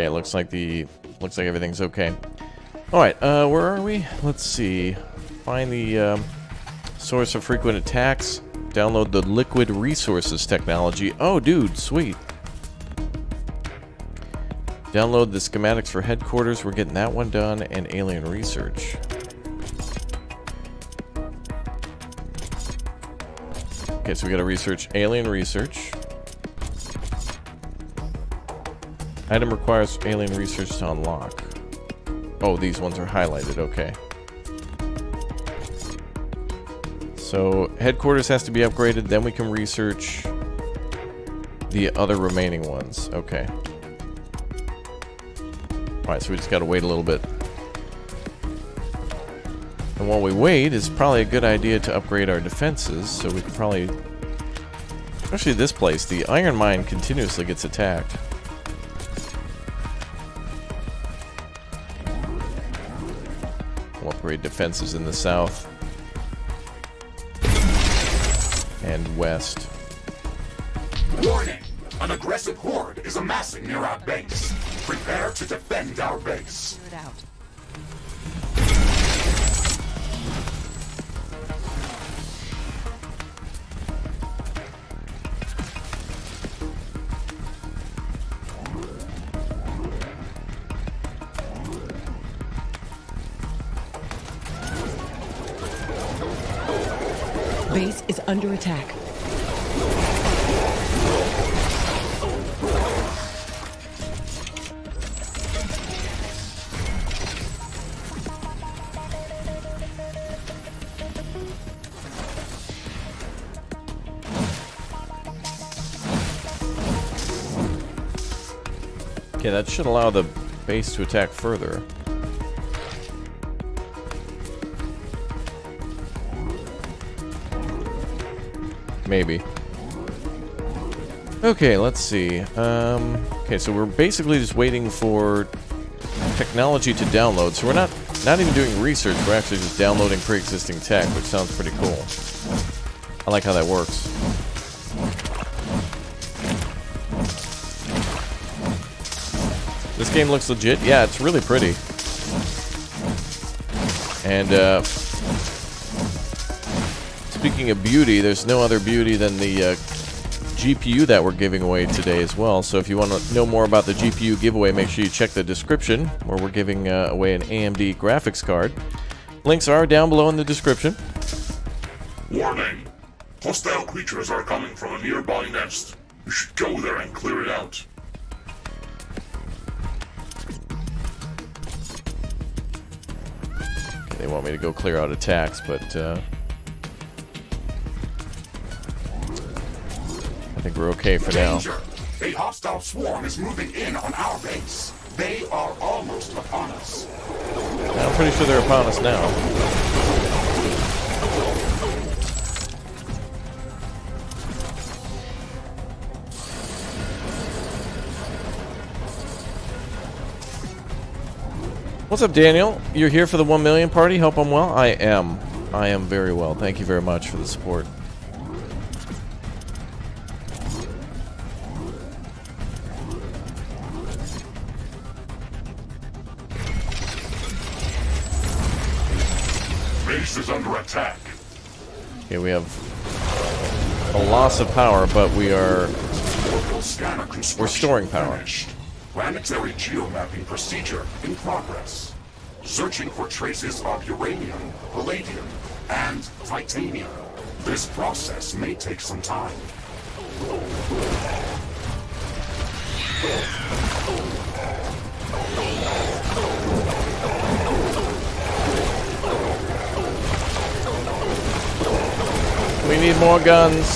Okay, looks like the looks like everything's okay. All right, uh, where are we? Let's see. Find the um, source of frequent attacks. Download the liquid resources technology. Oh, dude, sweet. Download the schematics for headquarters. We're getting that one done, and alien research. Okay, so we got to research alien research. Item requires alien research to unlock. Oh, these ones are highlighted, okay. So, headquarters has to be upgraded, then we can research the other remaining ones. Okay. Alright, so we just gotta wait a little bit. And while we wait, it's probably a good idea to upgrade our defenses, so we can probably... Especially this place, the iron mine continuously gets attacked. Defenses in the south. And west. Warning! An aggressive horde is amassing near our base. Prepare to defend our base. Under attack. Okay, that should allow the base to attack further. Maybe. Okay, let's see. Um, okay, so we're basically just waiting for technology to download. So we're not not even doing research. We're actually just downloading pre-existing tech, which sounds pretty cool. I like how that works. This game looks legit. Yeah, it's really pretty. And uh, speaking of beauty, there's no other beauty than the uh, GPU that we're giving away today as well. So if you want to know more about the GPU giveaway, make sure you check the description where we're giving uh, away an AMD graphics card. Links are down below in the description. Warning! Hostile creatures are coming from a nearby nest. You should go there and clear it out. They want me to go clear out attacks, but uh, I think we're okay for now. Danger! A hostile swarm is moving in on our base. They are almost upon us. I'm pretty sure they're upon us now. What's up, Daniel? You're here for the 1 million party? Hope I'm well? I am. I am very well. Thank you very much for the support. Okay, we have a loss of power, but we are Local scanner construction We're storing power. Planetary geomapping procedure in progress. Searching for traces of uranium, palladium, and titanium. This process may take some time. We need more guns.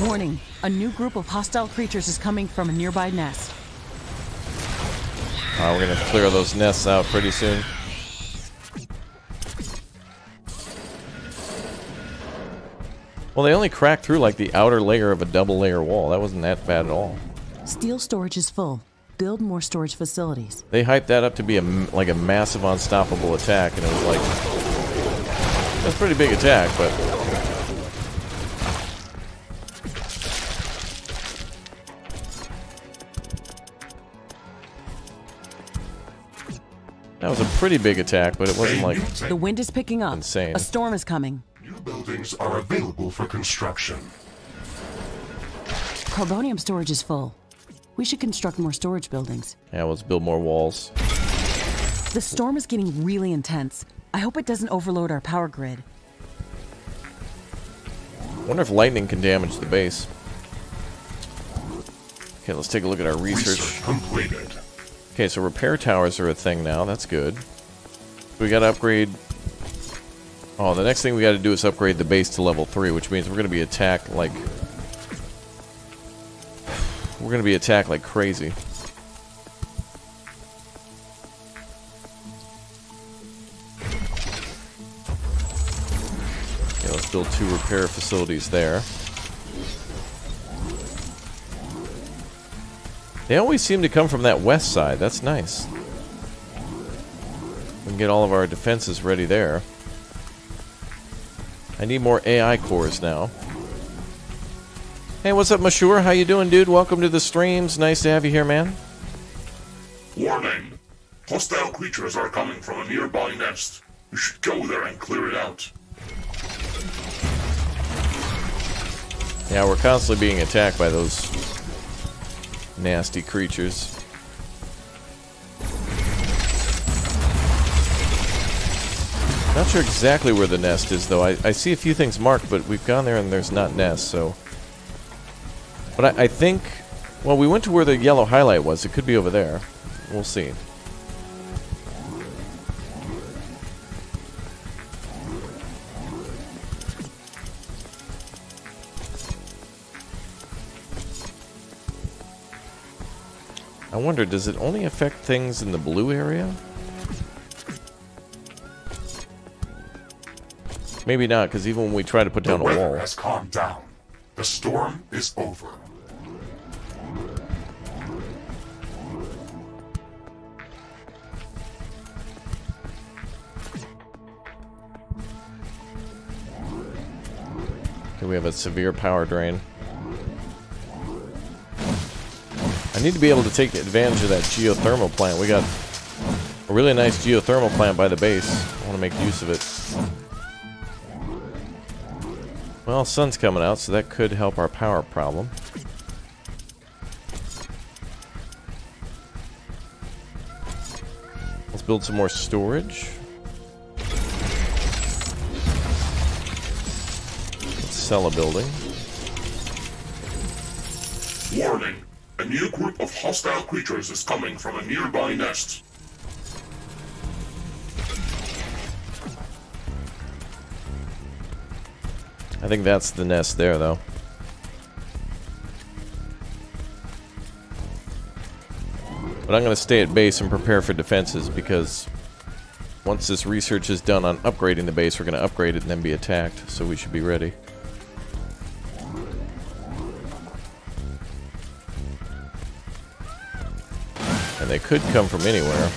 Warning a new group of hostile creatures is coming from a nearby nest. Uh, we're gonna clear those nests out pretty soon. Well, they only cracked through like the outer layer of a double layer wall. That wasn't that bad at all. Steel storage is full. Build more storage facilities. They hyped that up to be a m- like a massive unstoppable attack, and it was like that's a pretty big attack, but that was a pretty big attack, but it wasn't like The wind is picking up. Insane. A storm is coming. New buildings are available for construction. Carbonium storage is full. We should construct more storage buildings. yeah, let's build more walls. The storm is getting really intense. I hope it doesn't overload our power grid. Wonder if lightning can damage the base. Okay, let's take a look at our research. Research completed. Okay, so repair towers are a thing now. That's good. We gotta upgrade... Oh, the next thing we gotta do is upgrade the base to level 3, which means we're gonna be attacked like... We're gonna be attacked like crazy. Let's build two repair facilities there. They always seem to come from that west side. That's nice. We can get all of our defenses ready there. I need more AI cores now. Hey, what's up, Mashur? How you doing, dude? Welcome to the streams. Nice to have you here, man. Warning! Hostile creatures are coming from a nearby nest. You should go there and clear it out. Yeah, we're constantly being attacked by those nasty creatures. Not sure exactly where the nest is, though. I, I see a few things marked, but we've gone there and there's not nests, so... But I, I think... Well, we went to where the yellow highlight was. It could be over there. We'll see. I wonder, does it only affect things in the blue area? Maybe not, because even when we try to put The down a wall... has calmed down. The storm is over. We have a severe power drain. I need to be able to take advantage of that geothermal plant. We got a really nice geothermal plant by the base. I want to make use of it. Well, sun's coming out, so that could help our power problem. Build some more storage. Let's sell a building. Warning! A new group of hostile creatures is coming from a nearby nest. I think that's the nest there, though. But I'm going to stay at base and prepare for defenses because once this research is done on upgrading the base, we're going to upgrade it and then be attacked, so we should be ready. And they could come from anywhere.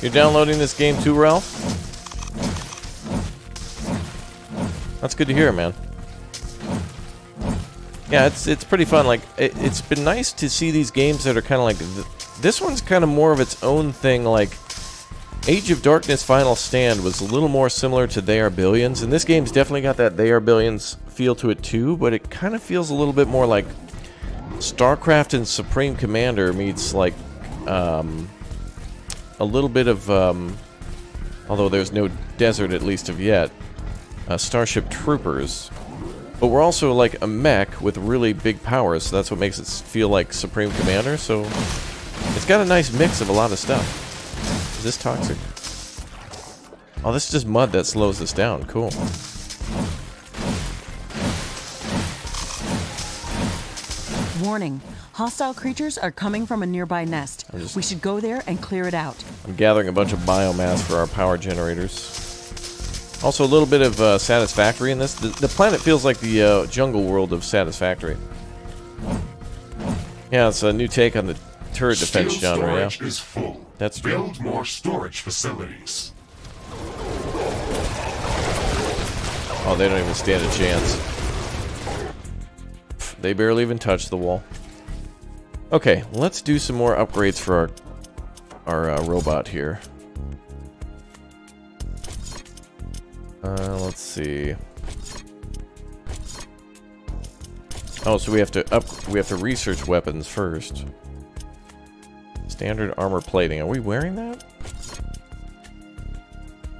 You're downloading this game too, Ralph? That's good to hear, man. Yeah, it's it's pretty fun. Like, it, it's been nice to see these games that are kind of like... Th this one's kind of more of its own thing, like... Age of Darkness Final Stand was a little more similar to They Are Billions, and this game's definitely got that They Are Billions feel to it too, but it kind of feels a little bit more like StarCraft and Supreme Commander meets like um, a little bit of um, Although there's no desert, at least of yet. Uh, Starship Troopers. But we're also like a mech with really big powers, so that's what makes it feel like Supreme Commander, so... It's got a nice mix of a lot of stuff. Is this toxic? Oh, this is just mud that slows us down. Cool. Warning. Hostile creatures are coming from a nearby nest. just- We should go there and clear it out. I'm gathering a bunch of biomass for our power generators. Also, a little bit of uh, Satisfactory in this. The, the planet feels like the uh, jungle world of Satisfactory. Yeah, it's a new take on the turret defense Steel genre, yeah. storage is full. That's true. Build more storage facilities. Oh, they don't even stand a chance. They barely even touch the wall. Okay, let's do some more upgrades for our our uh, robot here. Uh, let's see. Oh, so we have to up we have to research weapons first. Standard armor plating. Are we wearing that?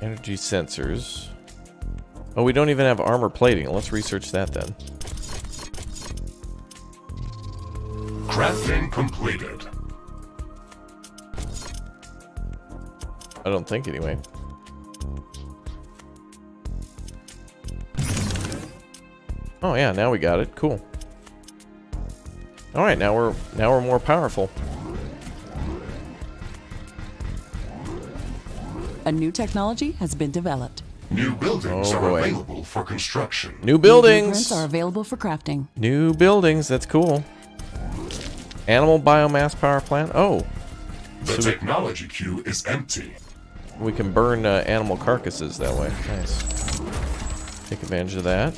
Energy sensors. Oh, we don't even have armor plating. Let's research that then. Crafting completed. I don't think anyway. Oh yeah, now we got it. Cool. All right, now we're now we're more powerful. A new technology has been developed. New buildings Oh, are boy. available for construction. New New buildings. blueprints are available for crafting. New buildings. That's cool. Animal biomass power plant. Oh, The technology queue is empty. we can burn uh, animal carcasses that way. Nice. Take advantage of that.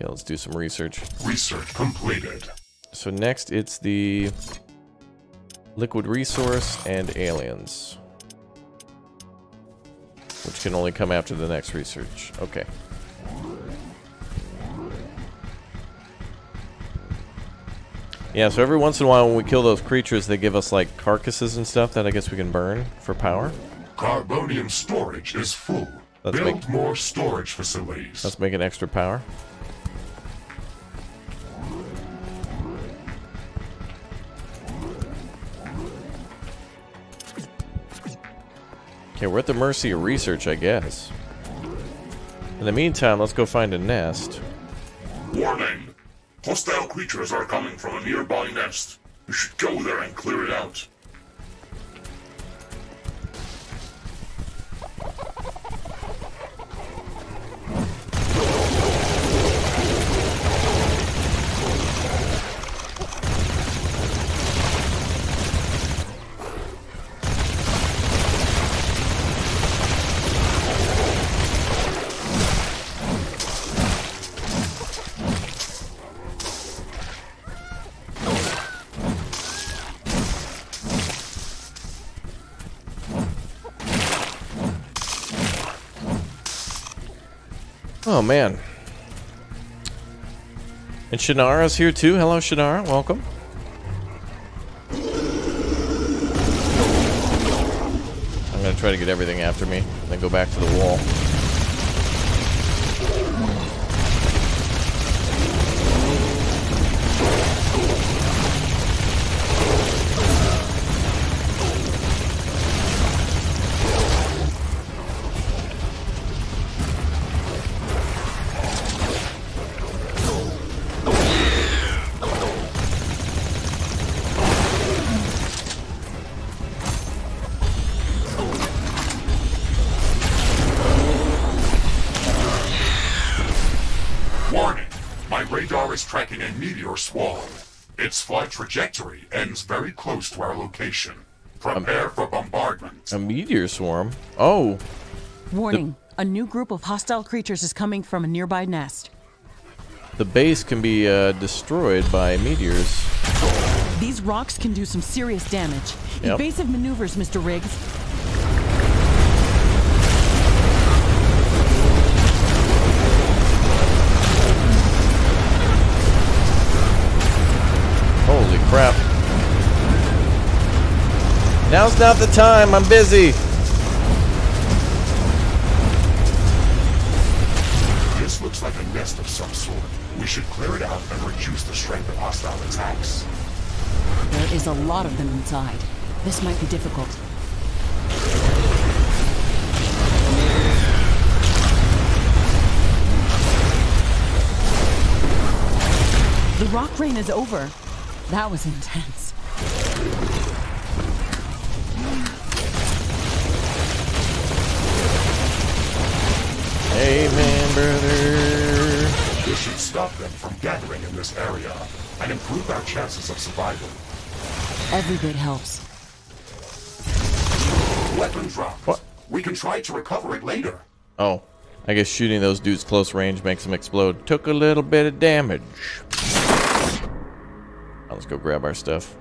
Okay, let's do some research. Research completed. So next it's the liquid resource and aliens. Which can only come after the next research. Okay. Yeah, so every once in a while when we kill those creatures, they give us like carcasses and stuff that I guess we can burn for power. Carbonium storage is full. Let's Build make- more storage facilities. Let's make an extra power. Okay, we're at the mercy of research, I guess. In the meantime, let's go find a nest. Warning! Hostile creatures are coming from a nearby nest. You should go there and clear it out. Oh, man. And Shannara's here too. Hello, Shannara. Welcome. I'm going to try to get everything after me, then go back to the wall. Flight trajectory ends very close to our location. Prepare for bombardment. A meteor swarm? Oh, Warning. A new group of hostile creatures is coming from a nearby nest. the base can be uh, destroyed by meteors. These rocks can do some serious damage. Yep. Evasive maneuvers, Mr. Riggs. Crap. Now's not the time. I'm busy. This looks like a nest of some sort. We should clear it out and reduce the strength of hostile attacks. There is a lot of them inside. This might be difficult. The rock rain is over. That was intense. Amen, brother. This should stop them from gathering in this area and improve our chances of survival. Every bit helps. Weapon drop. What? We can try to recover it later. Oh, I guess shooting those dudes close range makes them explode. Took a little bit of damage. Let's go grab our stuff.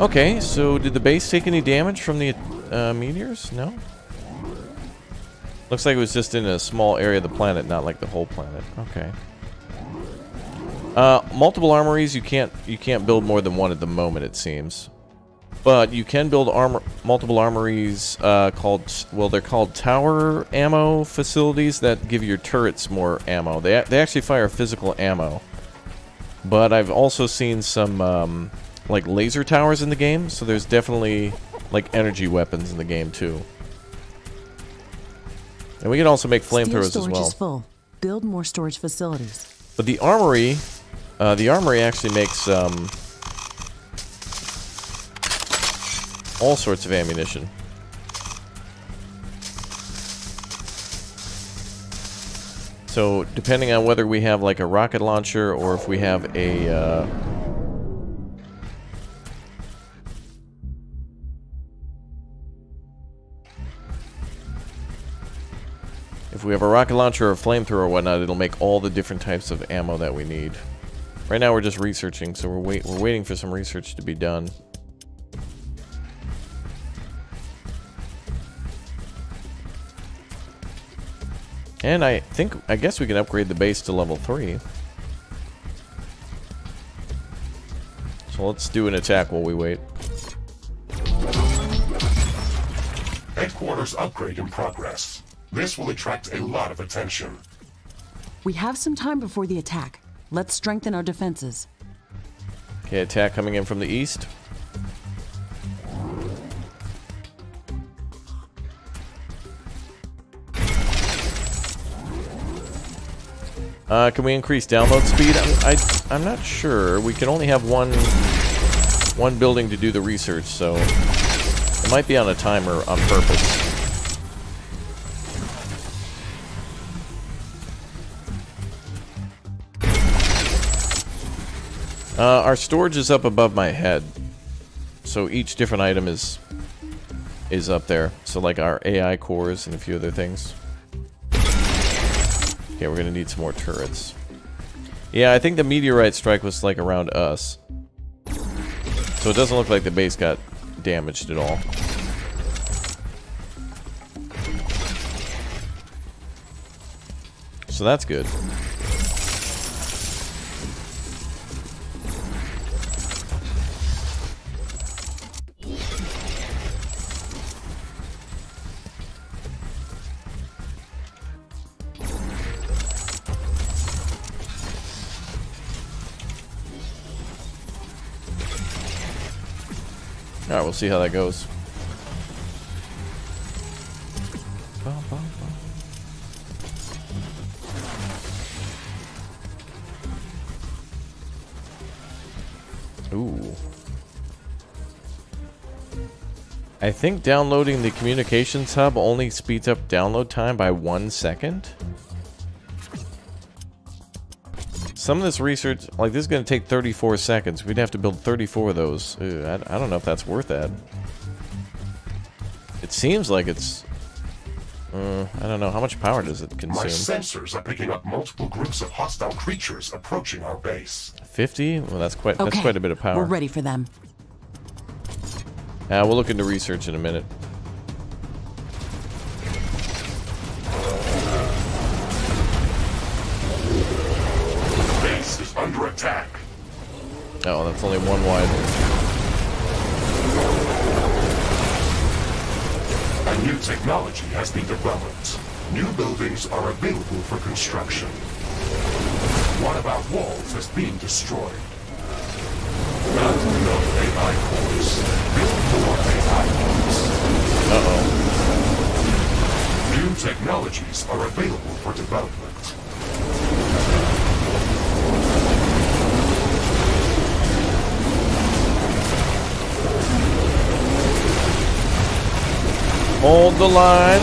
Okay, so did the base take any damage from the uh, meteors? No? Looks like it was just in a small area of the planet, not like the whole planet. Okay. Uh, multiple armories, you can't you can't build more than one at the moment, it seems. But you can build armor, multiple armories uh, called, well, they're called tower ammo facilities that give your turrets more ammo. They, they actually fire physical ammo. But I've also seen some, um, like, laser towers in the game, so there's definitely, like, energy weapons in the game, too. And we can also make flamethrowers as well. is full. Build more storage facilities. But the armory, uh, the armory actually makes um, all sorts of ammunition. So depending on whether we have like a rocket launcher or if we have a uh, If we have a rocket launcher or a flamethrower or whatnot, it'll make all the different types of ammo that we need. Right now we're just researching, so we're wait we're waiting for some research to be done. And I think I guess we can upgrade the base to level 3. So let's do an attack while we wait. Headquarters upgrade in progress. This will attract a lot of attention. We have some time before the attack. Let's strengthen our defenses. Okay, attack coming in from the east. Uh, can we increase download speed? I'm, I, I'm not sure. We can only have one one building to do the research, so it might be on a timer on purpose. Uh, our storage is up above my head, so each different item is is up there. So like our AI cores and a few other things. Okay, we're gonna need some more turrets. Yeah, I think the meteorite strike was like around us. So it doesn't look like the base got damaged at all. So that's good. Alright, we'll see how that goes. Ooh. I think downloading the communications hub only speeds up download time by one second. Some of this research, like this is going to take 34 seconds. We'd have to build 34 of those. Ew, I, I don't know if that's worth that. It seems like it's... Uh, I don't know. How much power does it consume? My consume? sensors are picking up multiple groups of hostile creatures approaching our base. 50? Well, that's quite, Okay, that's quite a bit of power. We're ready for them. Uh, we'll look into research in a minute. Attack. Oh, that's only one wide. A new technology has been developed. New buildings are available for construction. What about walls has been destroyed? Not enough AI cores. Build more AI cores. Uh-oh. New technologies are available for development. Hold the line.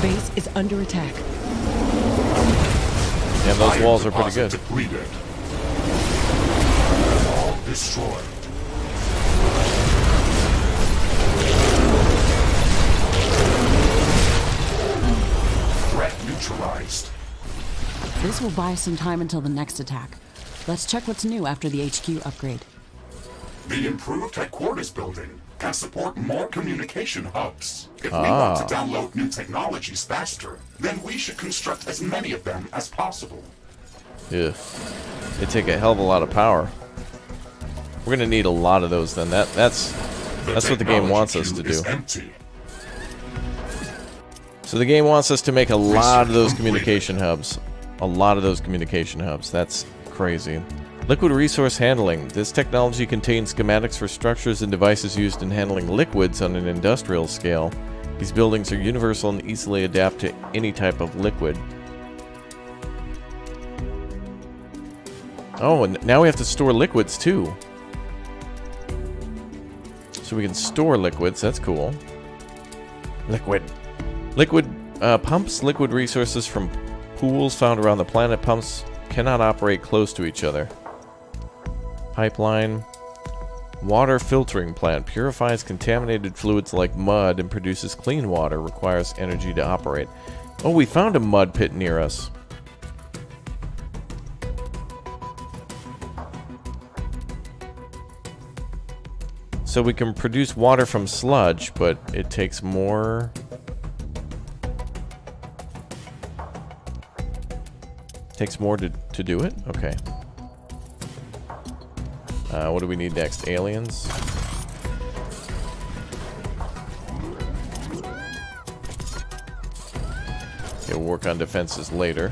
Base is under attack. Yeah, those walls are pretty good. Depleted. All destroyed. Threat neutralized. This will buy some time until the next attack. Let's check what's new after the HQ upgrade. The improved headquarters building can support more communication hubs. If we Ah. want to download new technologies faster, then we should construct as many of them as possible. Yeah. They take a hell of a lot of power. We're gonna need a lot of those then. That that's that's what the game wants us to do. empty. So the game wants us to make a lot of those completed. communication hubs. A lot of those communication hubs. That's crazy. Liquid resource handling. This technology contains schematics for structures and devices used in handling liquids on an industrial scale. These buildings are universal and easily adapt to any type of liquid. Oh, and now we have to store liquids too. So we can store liquids. That's cool. Liquid. Liquid uh, pumps liquid resources from pools found around the planet. Pumps cannot operate close to each other. Pipeline. Water filtering plant purifies contaminated fluids like mud and produces clean water. Requires energy to operate. Oh, we found a mud pit near us. So we can produce water from sludge, but it takes more Takes more to, to do it? Okay. Uh, what do we need next? Aliens? Okay, we'll work on defenses later.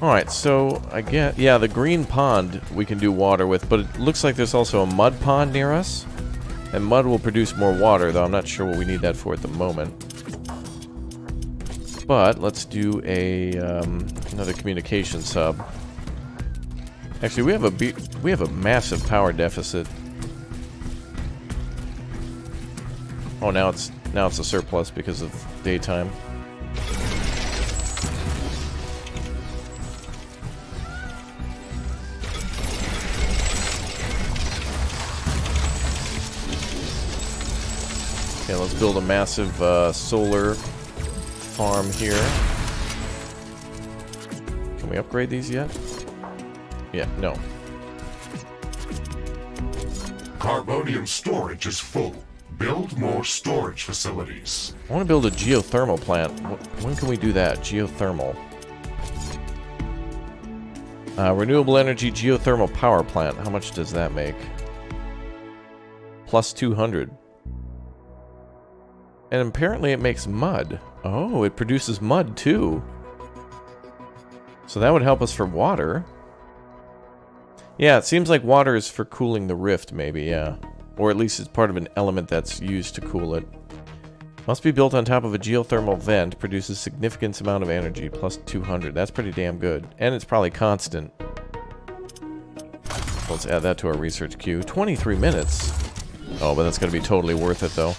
Alright, so I get... Yeah, the green pond we can do water with, but it looks like there's also a mud pond near us. And mud will produce more water, though I'm not sure what we need that for at the moment. But let's do a um, another communication sub. Actually, we have a we have a massive power deficit. Oh, now it's now it's a surplus because of daytime. Okay, let's build a massive uh, solar farm here. Can we upgrade these yet? Yeah, no. Carbonium storage is full. Build more storage facilities. I want to build a geothermal plant. When can we do that? Geothermal. Uh, renewable energy geothermal power plant. How much does that make? Plus 200. And apparently it makes mud. Oh, it produces mud too. So that would help us for water. Yeah, it seems like water is for cooling the rift, maybe, yeah. Or at least it's part of an element that's used to cool it. Must be built on top of a geothermal vent, produces significant amount of energy, plus 200. That's pretty damn good. And it's probably constant. Let's add that to our research queue. 23 minutes. Oh, but that's going to be totally worth it, though.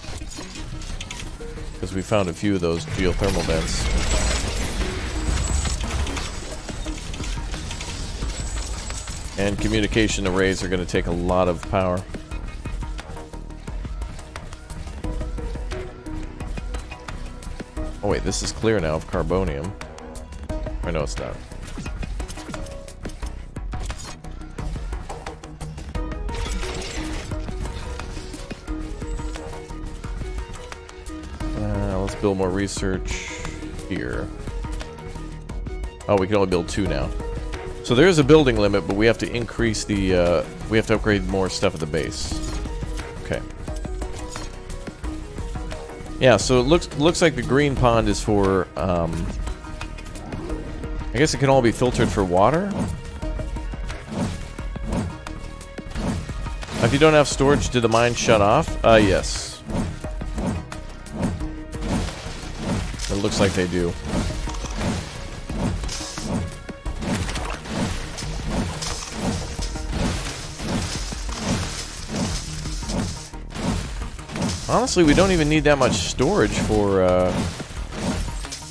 Because we found a few of those geothermal vents. And communication arrays are going to take a lot of power. Oh wait, this is clear now of carbonium. I know it's not. Let's build more research here. Oh, we can only build two now. So there is a building limit, but we have to increase the, uh, we have to upgrade more stuff at the base. Okay. Yeah, so it looks looks like the green pond is for, um, I guess it can all be filtered for water? If you don't have storage, did the mine shut off? Uh, yes. Looks like they do. Honestly, we don't even need that much storage for uh,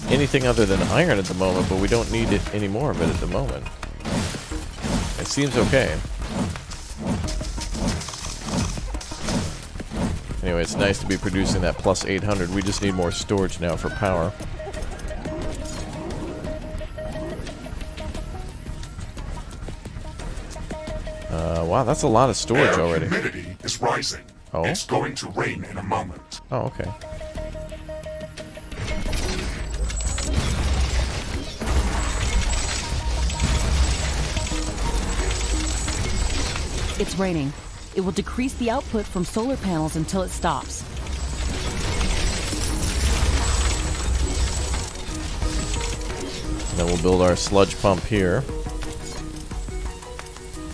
anything other than iron at the moment, but we don't need it any more of it at the moment. It seems okay. Anyway, it's nice to be producing that plus 800. We just need more storage now for power. Uh, wow, that's a lot of storage Air already. humidity is rising. Oh? It's going to rain in a moment. Oh, okay. It's raining. It will decrease the output from solar panels until it stops. Then we'll build our sludge pump here.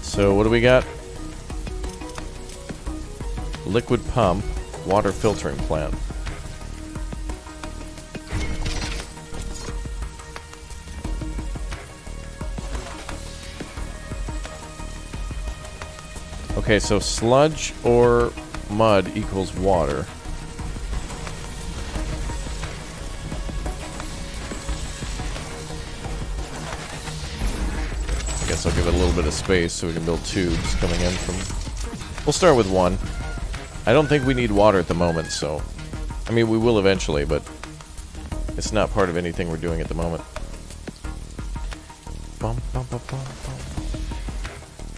So what do we got? Liquid pump, water filtering plant. Okay, so sludge or mud equals water. I guess I'll give it a little bit of space so we can build tubes coming in from... We'll start with one. I don't think we need water at the moment, so... I mean, we will eventually, but... It's not part of anything we're doing at the moment.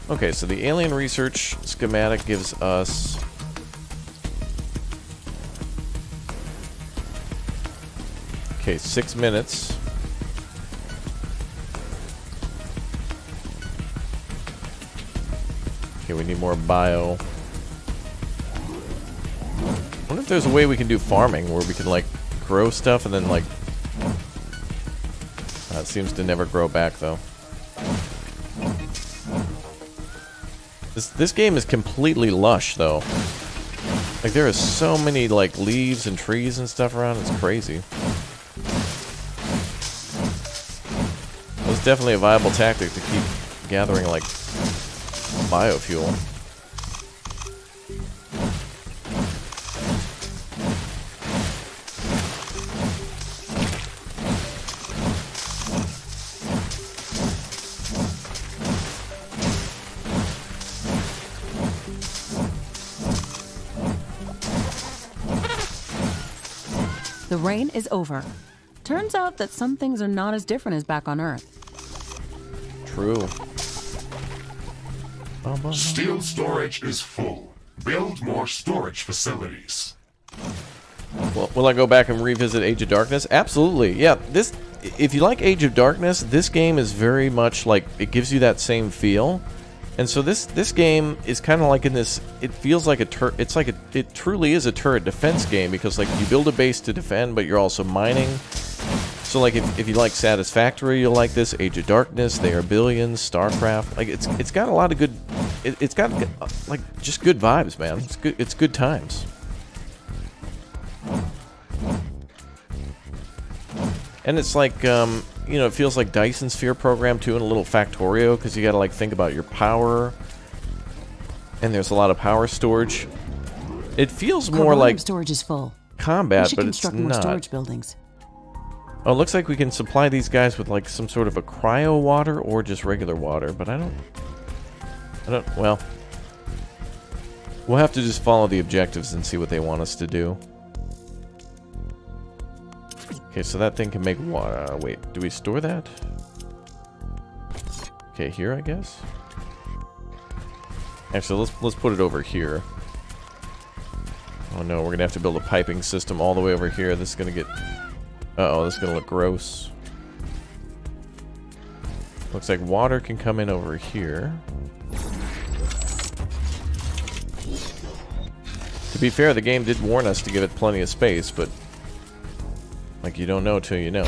Okay, so the alien research schematic gives us... Okay, six minutes. Okay, we need more bio. I wonder if there's a way we can do farming where we can, like, grow stuff and then, like... That seems to never grow back, though. This, this game is completely lush, though. Like, there is so many, like, leaves and trees and stuff around, it's crazy. It's definitely a viable tactic to keep gathering, like, biofuel. Rain is over. Turns out that some things are not as different as back on Earth. True. Bum, bum, Steel storage is full. Build more storage facilities. Well, will I go back and revisit Age of Darkness? Absolutely. Yeah, this if you like Age of Darkness, this game is very much like it gives you that same feel. And so this this game is kind of like in this it feels like a tur it's like a it truly is a turret defense game because like you build a base to defend but you're also mining. So like if, if you like Satisfactory, you'll like this Age of Darkness, They Are Billions, StarCraft. Like it's it's got a lot of good it, it's got like just good vibes, man. It's good it's good times. And it's like, um, you know, it feels like Dyson Sphere program too in a little Factorio because you got to like think about your power. And there's a lot of power storage. It feels more like storage is full. combat, but it's more not. storage buildings. Oh, it looks like we can supply these guys with like some sort of a cryo water or just regular water, but I don't. I don't. Well, we'll have to just follow the objectives and see what they want us to do. Okay, so that thing can make water. Wait, do we store that? Okay, here I guess. Actually, let's let's put it over here. Oh no, we're gonna have to build a piping system all the way over here. This is gonna get. Uh oh, this is gonna look gross. Looks like water can come in over here. To be fair, the game did warn us to give it plenty of space, but... Like, you don't know till you know.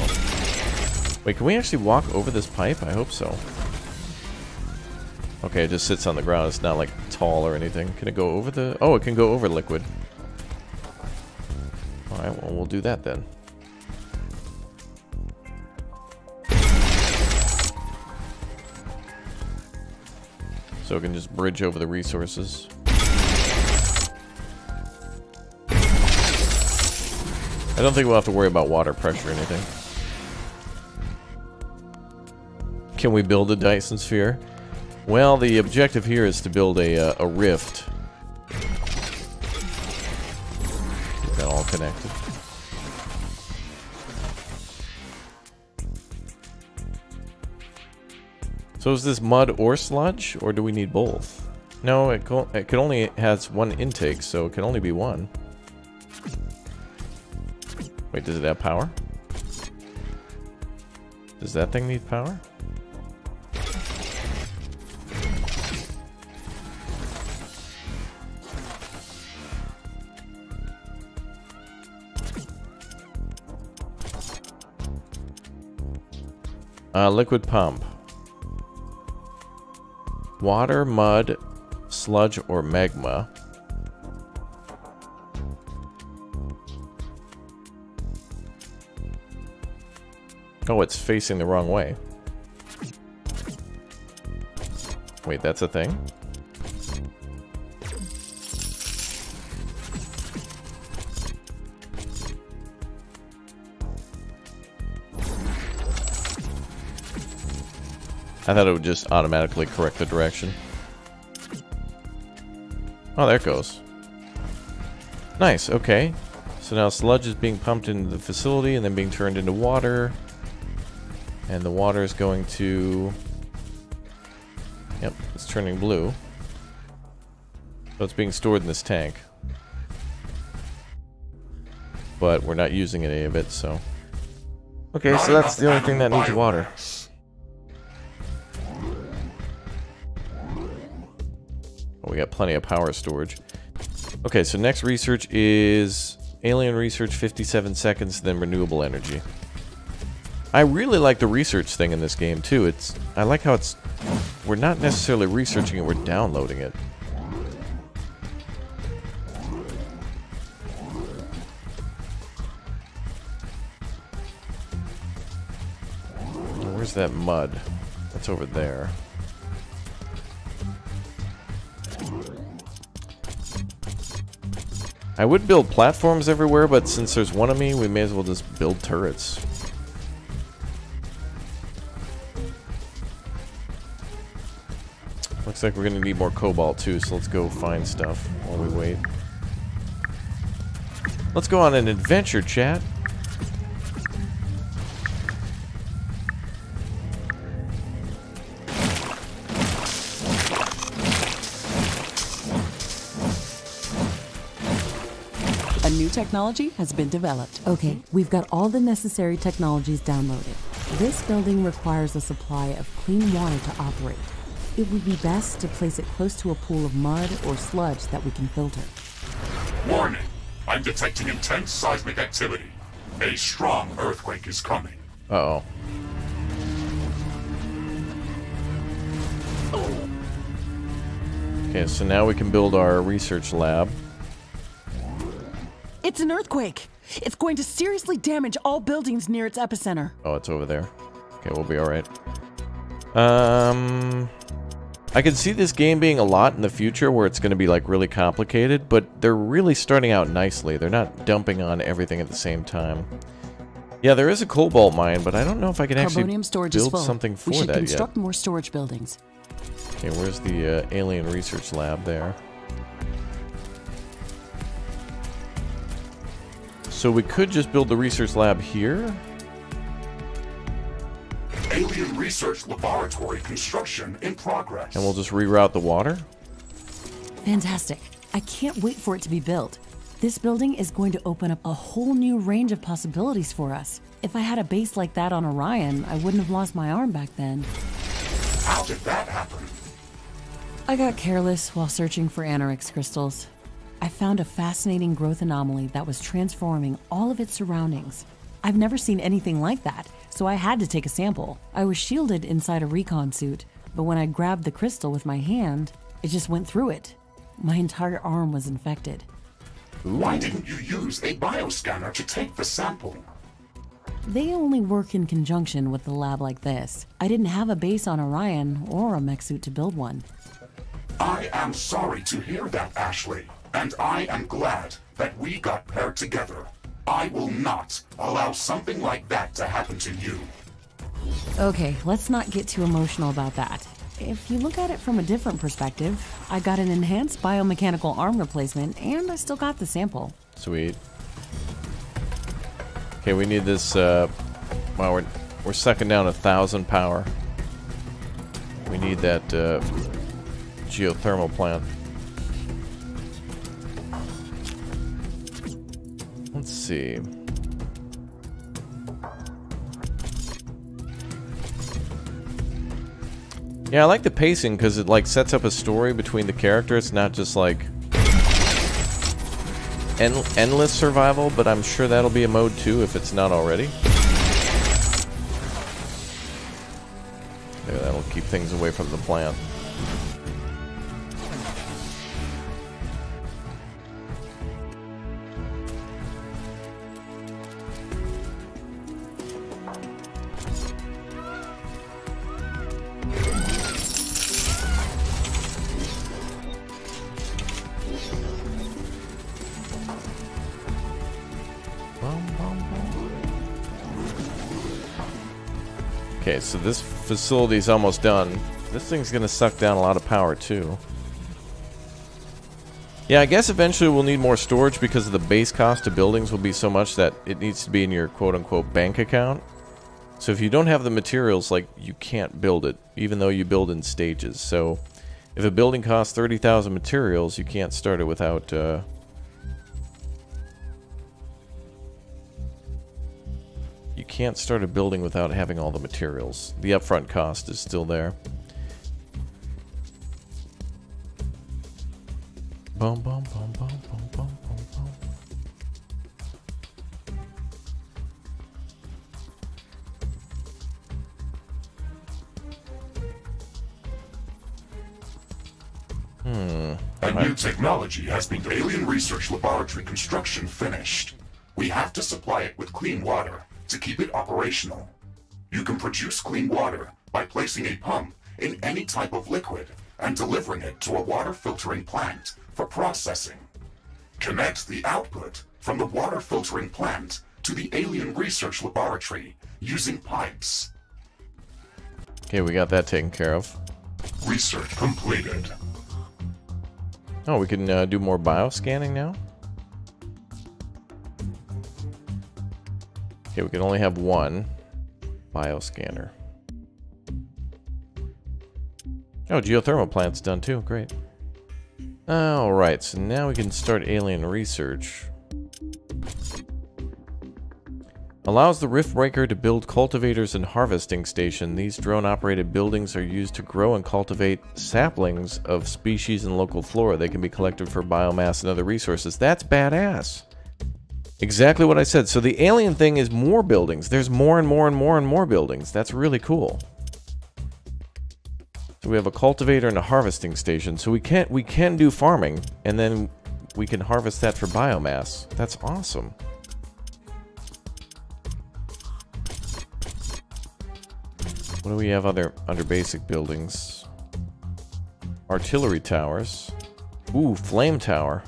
Wait, can we actually walk over this pipe? I hope so. Okay, it just sits on the ground. It's not, like, tall or anything. Can it go over the... Oh, it can go over liquid. Alright, well, we'll do that then. So we can just bridge over the resources. I don't think we'll have to worry about water pressure or anything. Can we build a Dyson sphere? Well, the objective here is to build a, uh, a rift. Get that all connected. So is this mud or sludge, or do we need both? No, it, it can only has one intake, so it can only be one. Wait, does it have power? Does that thing need power? Uh, liquid pump. Water, mud, sludge, or magma. Oh, it's facing the wrong way. Wait, that's a thing? I thought it would just automatically correct the direction. Oh, there it goes. Nice, okay. So now sludge is being pumped into the facility and then being turned into water. And the water is going to... Yep, it's turning blue. So it's being stored in this tank. But we're not using any of it, so... Okay, so that's the only thing that needs water. Oh, we got plenty of power storage. Okay, so next research is alien research 57 seconds, then renewable energy. I really like the research thing in this game too. It's I like how it's we're not necessarily researching it, we're downloading it. Where's that mud? That's over there. I would build platforms everywhere, but since there's one of me, we may as well just build turrets. Looks like we're gonna need more cobalt too, so let's go find stuff while we wait. Let's go on an adventure, chat. A new technology has been developed. Okay, we've got all the necessary technologies downloaded. This building requires a supply of clean water to operate. It would be best to place it close to a pool of mud or sludge that we can filter. Warning! I'm detecting intense seismic activity. A strong earthquake is coming. Uh-oh. Okay, so now we can build our research lab. It's an earthquake. It's going to seriously damage all buildings near its epicenter. Oh, it's over there. Okay, we'll be alright. Um... I can see this game being a lot in the future where it's going to be like really complicated, but they're really starting out nicely. They're not dumping on everything at the same time. Yeah, there is a cobalt mine, but I don't know if I can actually Carbonium storage is build full. something for we should that construct more storage buildings. Okay, where's the uh, alien research lab there? So we could just build the research lab here. Alien Research Laboratory construction in progress. And we'll just reroute the water. Fantastic. I can't wait for it to be built. This building is going to open up a whole new range of possibilities for us. If I had a base like that on Orion, I wouldn't have lost my arm back then. How did that happen? I got careless while searching for Anorix crystals. I found a fascinating growth anomaly that was transforming all of its surroundings. I've never seen anything like that, so I had to take a sample. I was shielded inside a recon suit, but when I grabbed the crystal with my hand, it just went through it. My entire arm was infected. Why didn't you use a bioscanner to take the sample? They only work in conjunction with a lab like this. I didn't have a base on Orion or a mech suit to build one. I am sorry to hear that, Ashley. And I am glad that we got paired together. I will not allow something like that to happen to you. Okay, let's not get too emotional about that. If you look at it from a different perspective, I got an enhanced biomechanical arm replacement and I still got the sample. Sweet. Okay, we need this, uh... Well, we're, we're sucking down a thousand power. We need that, uh... Geothermal plant. Let's see. Yeah, I like the pacing because it like sets up a story between the characters, not just like en endless survival, but I'm sure that'll be a mode too if it's not already. Yeah, that'll keep things away from the plant. Facility's almost done. This thing's gonna suck down a lot of power too. Yeah, I guess eventually we'll need more storage because of the base cost of buildings will be so much that it needs to be in your quote-unquote bank account. So if you don't have the materials, like, you can't build it, even though you build in stages. So if a building costs 30,000 materials, you can't start it without, uh, can't start a building without having all the materials. The upfront cost is still there. Boom, boom, boom, boom, boom, boom, boom, boom. Hmm. A new technology has been Alien Research Laboratory construction finished. We have to supply it with clean water to keep it operational. You can produce clean water by placing a pump in any type of liquid and delivering it to a water filtering plant for processing. Connect the output from the water filtering plant to the Alien Research Laboratory using pipes. Okay, we got that taken care of. Research completed. Oh, we can uh, do more bioscanning now? Okay, we can only have one bioscanner. Oh, geothermal plant's done too. Great. Alright, so now we can start alien research. Allows the Riftbreaker to build cultivators and harvesting station. These drone-operated buildings are used to grow and cultivate saplings of species and local flora. They can be collected for biomass and other resources. That's badass. Exactly what I said. So the alien thing is more buildings. There's more and more and more and more buildings. That's really cool. So we have a cultivator and a harvesting station. So we can we can do farming and then we can harvest that for biomass. That's awesome. What do we have other under basic buildings? Artillery towers. Ooh, flame tower.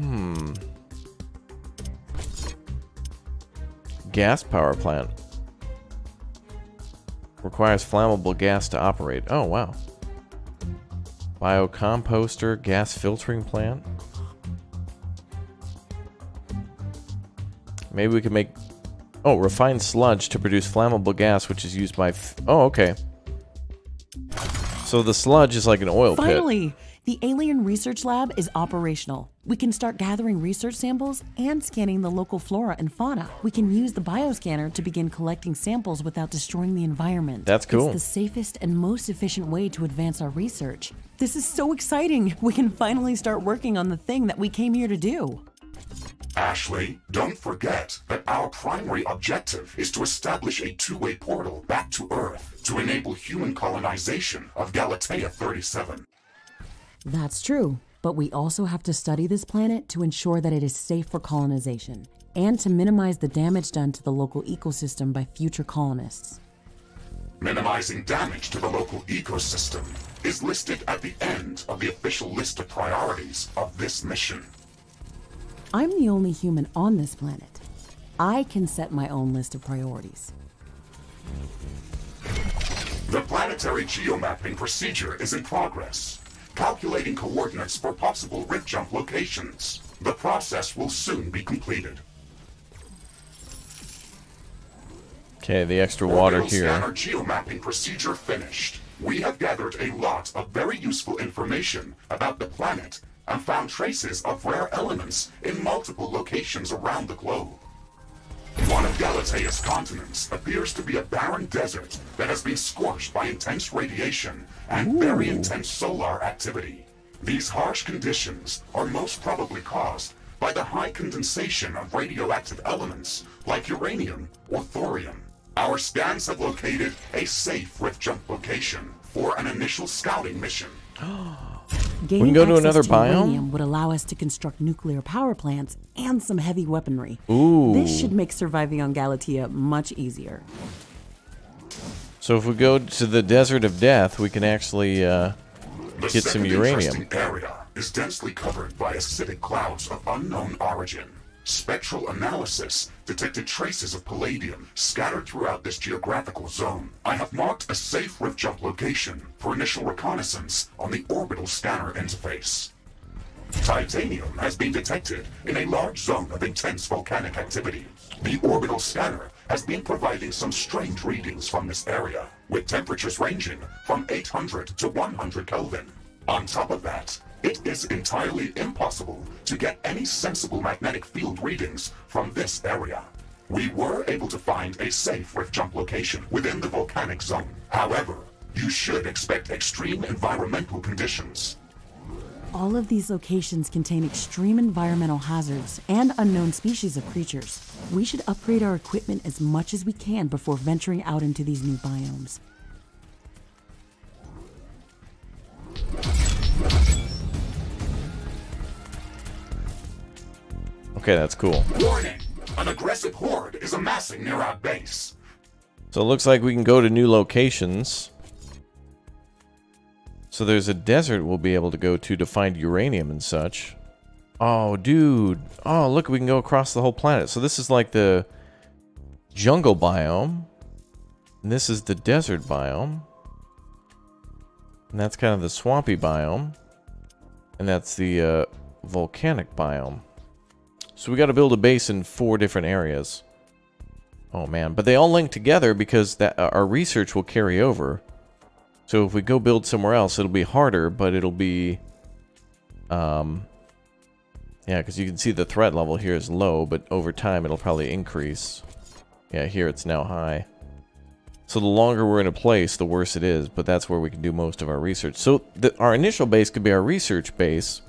Hmm. Gas power plant. Requires flammable gas to operate. Oh, wow. Biocomposter, gas filtering plant. Maybe we could make... Oh, refined sludge to produce flammable gas, which is used by... oh, okay. So the sludge is like an oil pit. Finally! The Alien Research Lab is operational. We can start gathering research samples and scanning the local flora and fauna. We can use the bioscanner to begin collecting samples without destroying the environment. That's cool. It's the safest and most efficient way to advance our research. This is so exciting. (laughs) We can finally start working on the thing that we came here to do. Ashley, don't forget that our primary objective is to establish a two-way portal back to Earth to enable human colonization of Galatea 37. That's true, but we also have to study this planet to ensure that it is safe for colonization and to minimize the damage done to the local ecosystem by future colonists. Minimizing damage to the local ecosystem is listed at the end of the official list of priorities of this mission. I'm the only human on this planet. I can set my own list of priorities. The planetary geomapping procedure is in progress, calculating coordinates for possible rift jump locations. The process will soon be completed. Okay, the extra water here. Scanner geomapping procedure finished. We have gathered a lot of very useful information about the planet and found traces of rare elements in multiple locations around the globe. One of Galatea's continents appears to be a barren desert that has been scorched by intense radiation and very intense solar activity. These harsh conditions are most probably caused by the high condensation of radioactive elements like uranium or thorium. Our scans have located a safe rift jump location for an initial scouting mission. (gasps) Gaining go to access another biome? uranium would allow us to construct nuclear power plants and some heavy weaponry. Ooh. This should make surviving on Galatea much easier. So if we go to the Desert of Death, we can actually uh, Get some uranium. area is densely covered by acidic clouds of unknown origin. Spectral analysis detected traces of palladium scattered throughout this geographical zone. I have marked a safe rift jump location for initial reconnaissance on the orbital scanner interface. Titanium has been detected in a large zone of intense volcanic activity. The orbital scanner has been providing some strange readings from this area, with temperatures ranging from 800 to 100 Kelvin. On top of that, it is entirely impossible to get any sensible magnetic field readings from this area. We were able to find a safe rift jump location within the volcanic zone. However, you should expect extreme environmental conditions. All of these locations contain extreme environmental hazards and unknown species of creatures. We should upgrade our equipment as much as we can before venturing out into these new biomes. Okay, that's cool. Warning! An aggressive horde is amassing near our base. So it looks like we can go to new locations. So there's a desert we'll be able to go to to find uranium and such. Oh, dude. Oh, look, we can go across the whole planet. So this is like the jungle biome. And this is the desert biome. And that's kind of the swampy biome. And that's the uh, volcanic biome. So we got to build a base in four different areas. Oh man, but they all link together because that uh, our research will carry over. So if we go build somewhere else, it'll be harder, but it'll be um yeah, because you can see the threat level here is low, but over time it'll probably increase. Yeah, here it's now high. So the longer we're in a place, the worse it is, but that's where we can do most of our research. So the, our initial base could be our research base,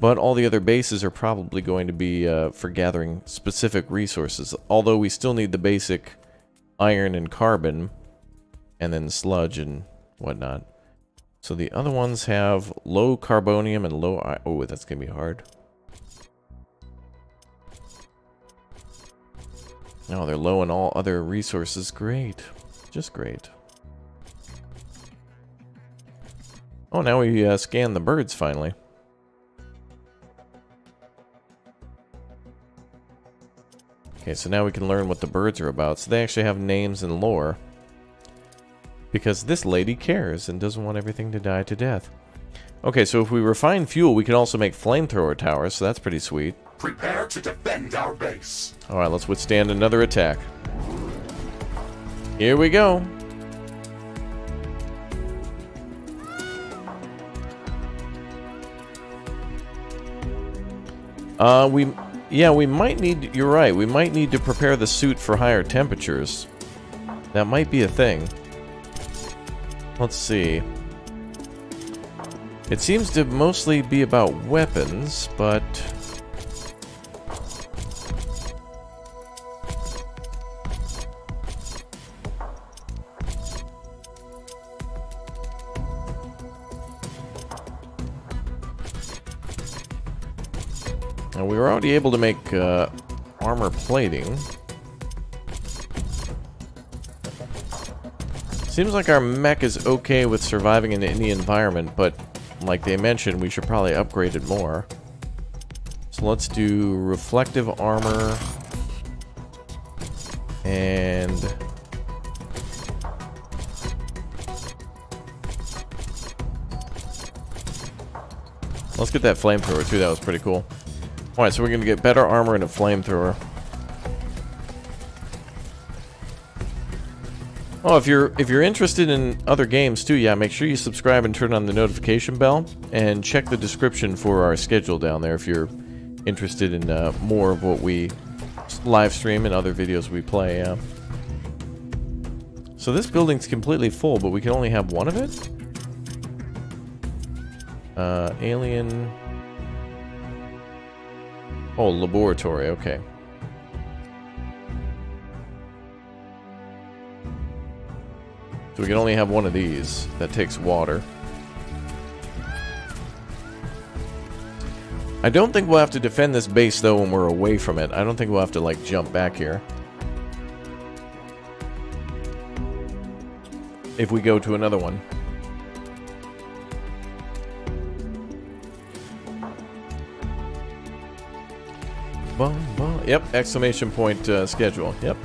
but all the other bases are probably going to be uh, for gathering specific resources. Although we still need the basic iron and carbon, and then sludge and whatnot. So the other ones have low carbonium and low... i- Oh, that's going to be hard. Oh, they're low in all other resources. Great. Just great. Oh, now we uh, scan the birds finally. Okay, so now we can learn what the birds are about. So they actually have names and lore. Because this lady cares and doesn't want everything to die to death. Okay, so if we refine fuel, we can also make flamethrower towers, so that's pretty sweet. Prepare to defend our base. Alright, let's withstand another attack. Here we go. Uh, we, yeah, we might need, you're right, we might need to prepare the suit for higher temperatures. That might be a thing. Let's see. It seems to mostly be about weapons, but... And we were already able to make uh, armor plating. Seems like our mech is okay with surviving in any environment, but like they mentioned, we should probably upgrade it more. So let's do reflective armor and let's get that flamethrower too. That was pretty cool. All right, so we're gonna get better armor and a flamethrower. Oh, if you're if you're interested in other games too, yeah, make sure you subscribe and turn on the notification bell, and check the description for our schedule down there if you're interested in uh, more of what we live stream and other videos we play. Yeah. So this building's completely full, but we can only have one of it. Uh, alien. Oh, laboratory. Okay. So we can only have one of these. That takes water. I don't think we'll have to defend this base, though, when we're away from it. I don't think we'll have to, like, jump back here. If we go to another one. Yep, exclamation point uh, schedule. Yep.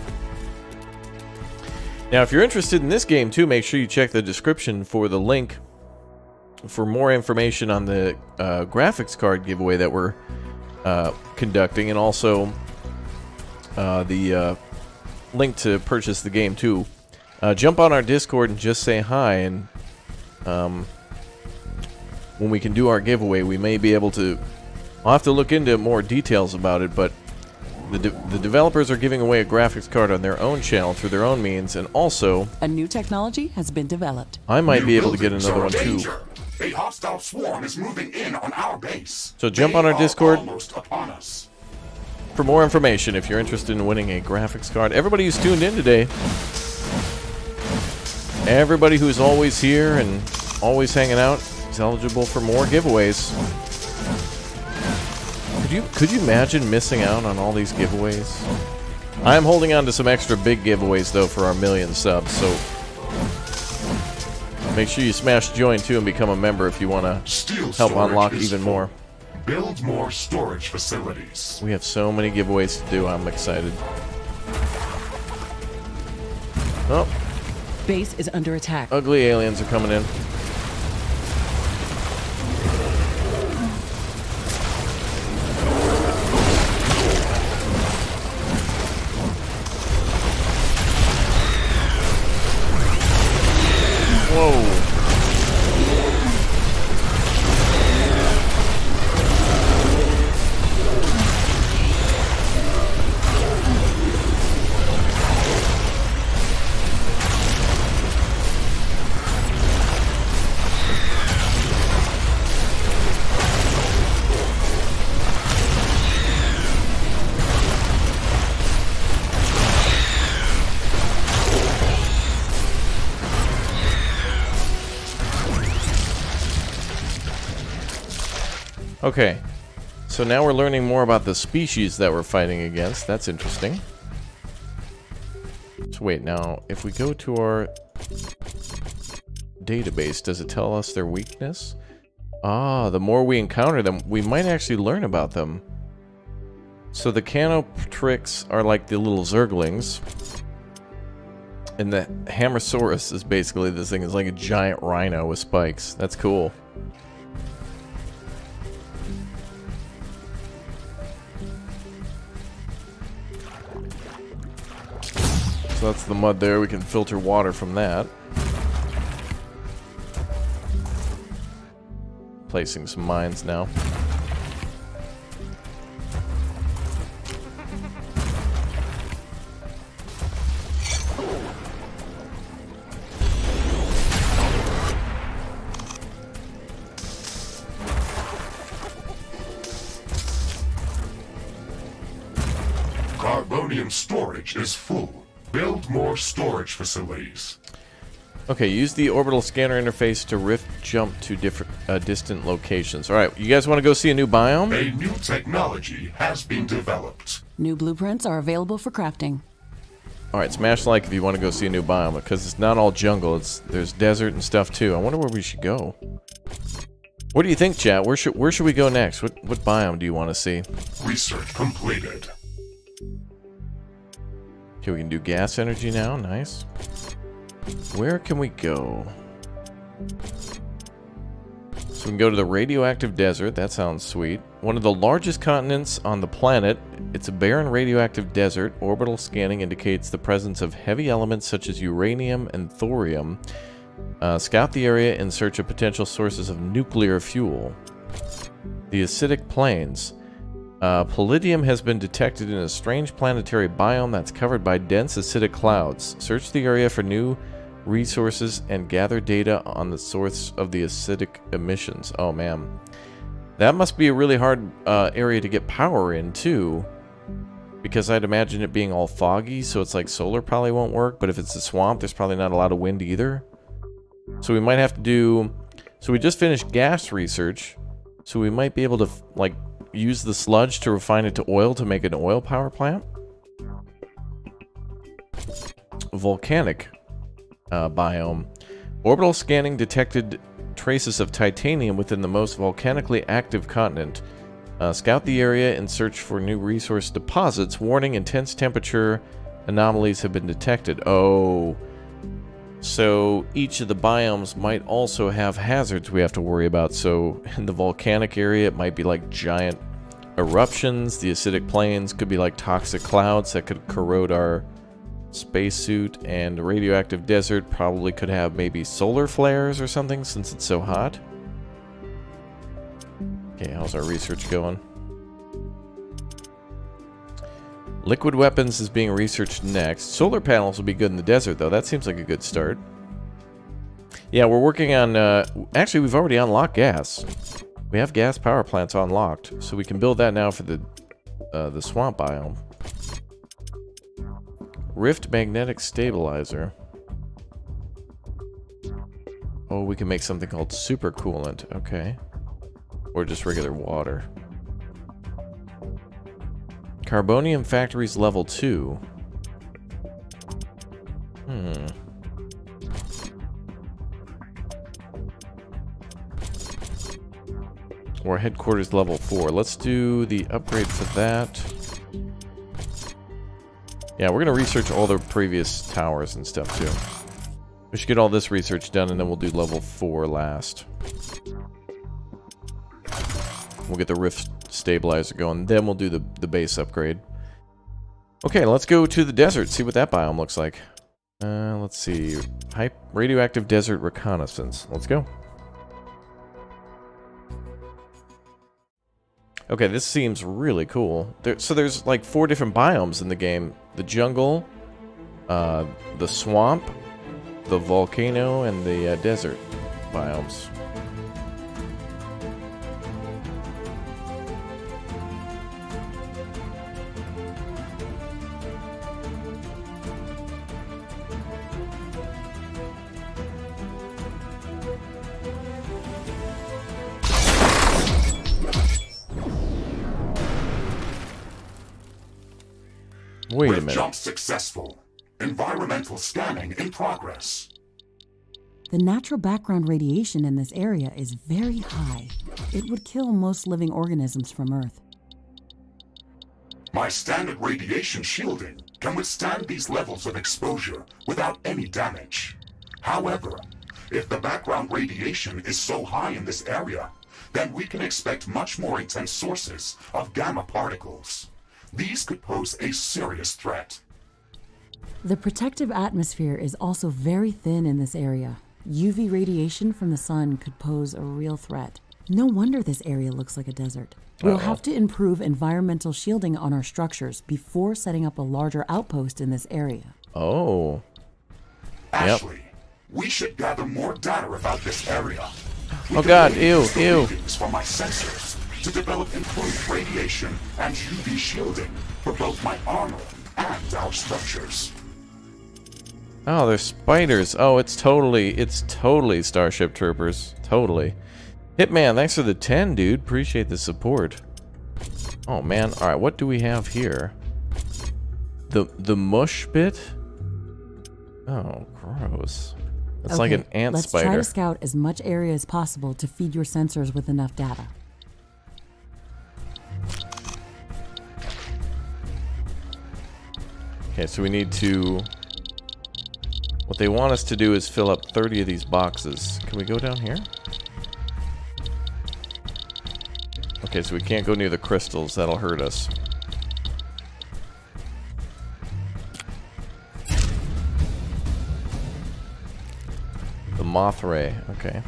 Now, if you're interested in this game too, make sure you check the description for the link for more information on the uh, graphics card giveaway that we're uh, conducting, and also uh, the uh, link to purchase the game too. Uh, jump on our Discord and just say hi, and um, when we can do our giveaway, we may be able to. I'll have to look into more details about it, but the, de the developers are giving away a graphics card on their own channel through their own means, and also... A new technology has been developed. I might New be able to get another are one too. A hostile swarm is moving in on our base. So jump They on our Discord. Upon us. For more information, if you're interested in winning a graphics card, everybody who's tuned in today, everybody who's always here and always hanging out is eligible for more giveaways. Could you could you imagine missing out on all these giveaways? I am holding on to some extra big giveaways though for our million subs, so make sure you smash join too and become a member if you want to Steel help unlock even full. more. Build more storage facilities. We have so many giveaways to do. I'm excited. Oh, Base is under attack. ugly aliens are coming in. Okay. So now we're learning more about the species that we're fighting against. That's interesting. So wait, now, if we go to our database, does it tell us their weakness? Ah, the more we encounter them, we might actually learn about them. So the Canoptrix are like the little Zerglings. And the Hammersaurus is basically this thing. It's like a giant rhino with spikes. That's cool. So that's the mud there. We can filter water from that. Placing some mines now. Carbonium storage is full. Build more storage facilities. Okay, use the orbital scanner interface to rift jump to different uh, distant locations. All right, you guys want to go see a new biome? A new technology has been developed. New blueprints are available for crafting. All right, smash like if you want to go see a new biome because it's not all jungle. It's there's desert and stuff too. I wonder where we should go. What do you think, chat? Where should where should we go next? What what biome do you want to see? Research completed. Okay, we can do gas energy now. Nice. Where can we go? So we can go to the radioactive desert. That sounds sweet. One of the largest continents on the planet. It's a barren radioactive desert. Orbital scanning indicates the presence of heavy elements such as uranium and thorium. Uh, scout the area in search of potential sources of nuclear fuel. The acidic plains. Uh, palladium has been detected in a strange planetary biome that's covered by dense acidic clouds. Search the area for new resources and gather data on the source of the acidic emissions. Oh man. That must be a really hard uh, area to get power in too. Because I'd imagine it being all foggy, so it's like solar probably won't work. But if it's a swamp, there's probably not a lot of wind either. So we might have to do... So we just finished gas research. So we might be able to, like, use the sludge to refine it to oil to make an oil power plant. Volcanic uh, biome. Orbital scanning detected traces of titanium within the most volcanically active continent. Uh, scout the area in search for new resource deposits. Warning, intense temperature anomalies have been detected. Oh. So each of the biomes might also have hazards we have to worry about. So in the volcanic area, it might be like giant eruptions. The acidic plains could be like toxic clouds that could corrode our spacesuit. And the radioactive desert probably could have maybe solar flares or something since it's so hot. Okay, how's our research going? Liquid weapons is being researched next. Solar panels will be good in the desert, though. That seems like a good start. Yeah, we're working on... Uh, actually, we've already unlocked gas. We have gas power plants unlocked, so we can build that now for the uh, the swamp biome. Rift magnetic stabilizer. Oh, we can make something called super coolant. Okay. Or just regular water. Carbonium factories level 2. Hmm. Or headquarters level 4. Let's do the upgrade for that. Yeah, we're going to research all the previous towers and stuff too. We should get all this research done and then we'll do level 4 last. We'll get the rift stabilizer going. Then we'll do the, the base upgrade. Okay, let's go to the desert, see what that biome looks like. Uh, let's see. Hype radioactive desert reconnaissance. Let's go. Okay, this seems really cool. There, so there's like four different biomes in the game. The jungle, uh, the swamp, the volcano, and the uh, desert biomes. Wait a minute. jump successful. Environmental scanning in progress. The natural background radiation in this area is very high. It would kill most living organisms from Earth. My standard radiation shielding can withstand these levels of exposure without any damage. However, if the background radiation is so high in this area, then we can expect much more intense sources of gamma particles. These could pose a serious threat. The protective atmosphere is also very thin in this area. UV radiation from the sun could pose a real threat. No wonder this area looks like a desert. We'll Uh-oh. have to improve environmental shielding on our structures before setting up a larger outpost in this area. Oh. Ashley, we should gather more data about this area. We Oh god, maybe ew, ew. readings from my sensors to develop improved radiation and UV shielding for both my armor and our structures. Oh, they're spiders. Oh, it's totally, it's totally Starship Troopers. Totally. Hitman, thanks for the 10, dude. Appreciate the support. Oh, man. All right, what do we have here? The the Mushbit? Oh, gross. It's like an ant let's spider. try to scout as much area as possible to feed your sensors with enough data. Okay, so we need to... What they want us to do is fill up 30 of these boxes. Can we go down here? Okay, so we can't go near the crystals. That'll hurt us. The moth ray. Okay.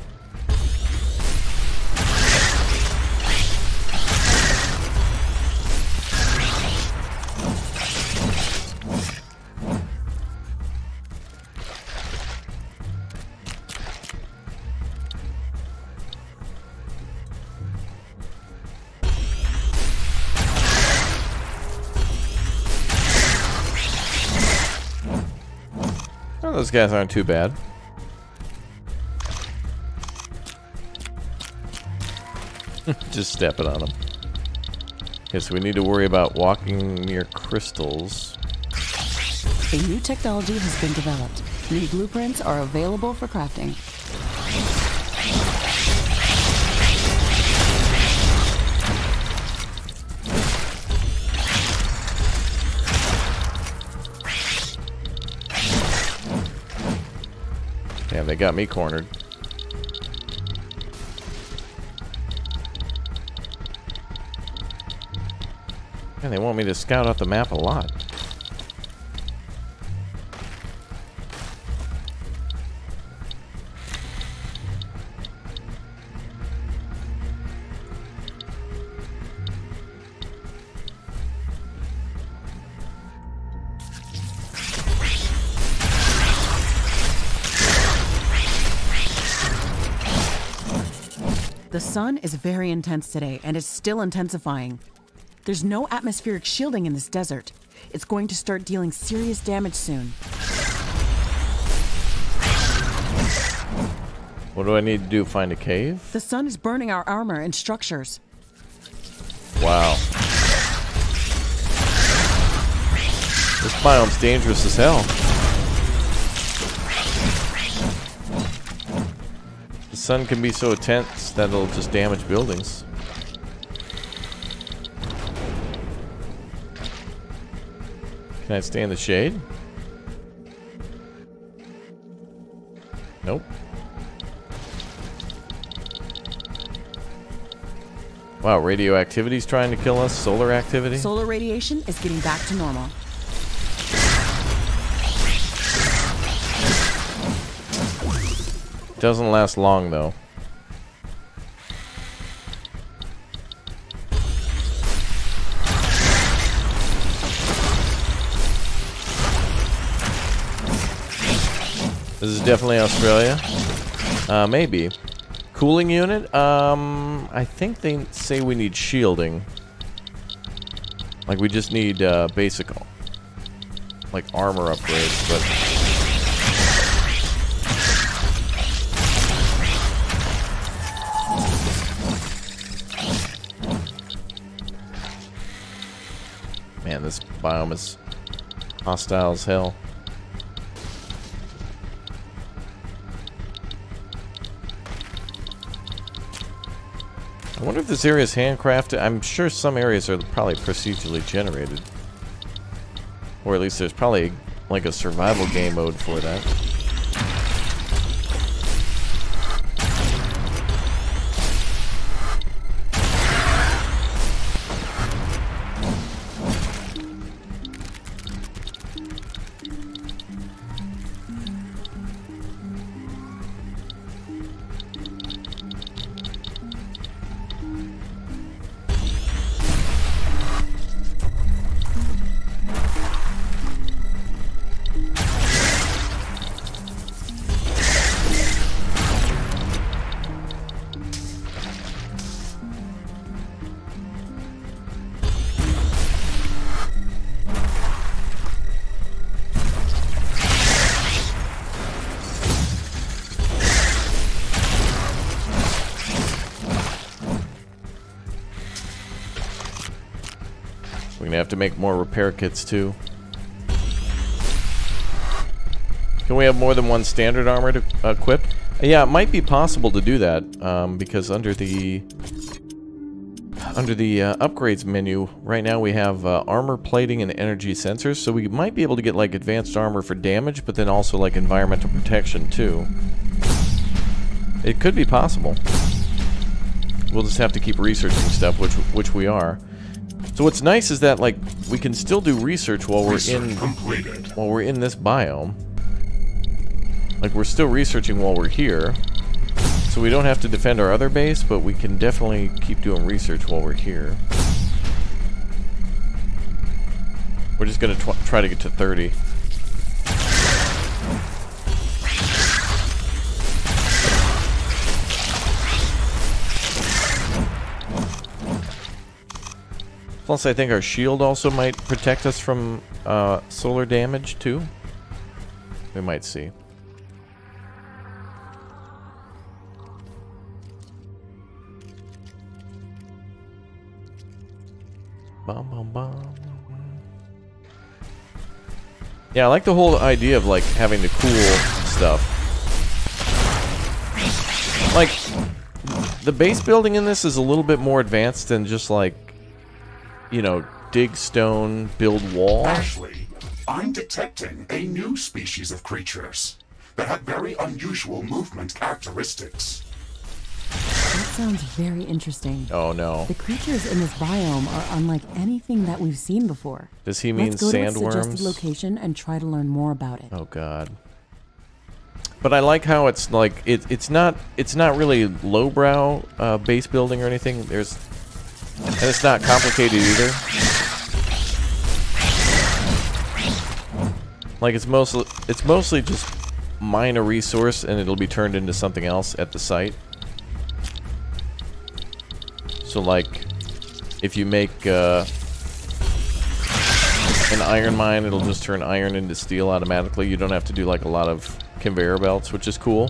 Those guys aren't too bad. (laughs) Just stepping on them. Okay, so we need to worry about walking near crystals. A new technology has been developed. New blueprints are available for crafting. Damn, they got me cornered. And they want me to scout out the map a lot. Sun is very intense today and is still intensifying. There's no atmospheric shielding in this desert. It's going to start dealing serious damage soon. What do I need to do? Find a cave? The sun is burning our armor and structures. Wow. This biome's dangerous as hell. Sun can be so intense that it'll just damage buildings. Can I stay in the shade? Nope. Wow, radioactivity's trying to kill us. Solar activity. Solar radiation is getting back to normal. Doesn't last long though. This is definitely Australia. Uh, maybe. Cooling unit? Um, I think they say we need shielding. Like we just need uh, basic, like armor upgrades, but biome is hostile as hell. I wonder if this area is handcrafted. I'm sure some areas are probably procedurally generated. Or at least there's probably like a survival game mode for that. More repair kits too. Can we have more than one standard armor to equip? Yeah, it might be possible to do that um, because under the under the uh, upgrades menu right now we have uh, armor plating and energy sensors, so we might be able to get like advanced armor for damage, but then also like environmental protection too. It could be possible. We'll just have to keep researching stuff, which which we are. So what's nice is that like we can still do research while we're Research in completed. while we're in this biome. Like we're still researching while we're here. So we don't have to defend our other base, but we can definitely keep doing research while we're here. We're just gonna try to get to 30. Plus, I think our shield also might protect us from uh, solar damage, too. We might see. Bum, bum, bum. Yeah, I like the whole idea of, like, having the cool stuff. Like, the base building in this is a little bit more advanced than just, like, you know, dig stone, build wall. Ashley, I'm detecting a new species of creatures that have very unusual movement characteristics. That sounds very interesting. Oh no. The creatures in this biome are unlike anything that we've seen before. Does he mean Let's go to its suggested location and try to learn more about it. Oh god. But I like how it's like it, it's not it's not really lowbrow uh, base building or anything. There's and it's not complicated either. Like it's mostly it's mostly just mine a resource and it'll be turned into something else at the site. So like if you make uh, an iron mine, it'll just turn iron into steel automatically. You don't have to do like a lot of conveyor belts, which is cool.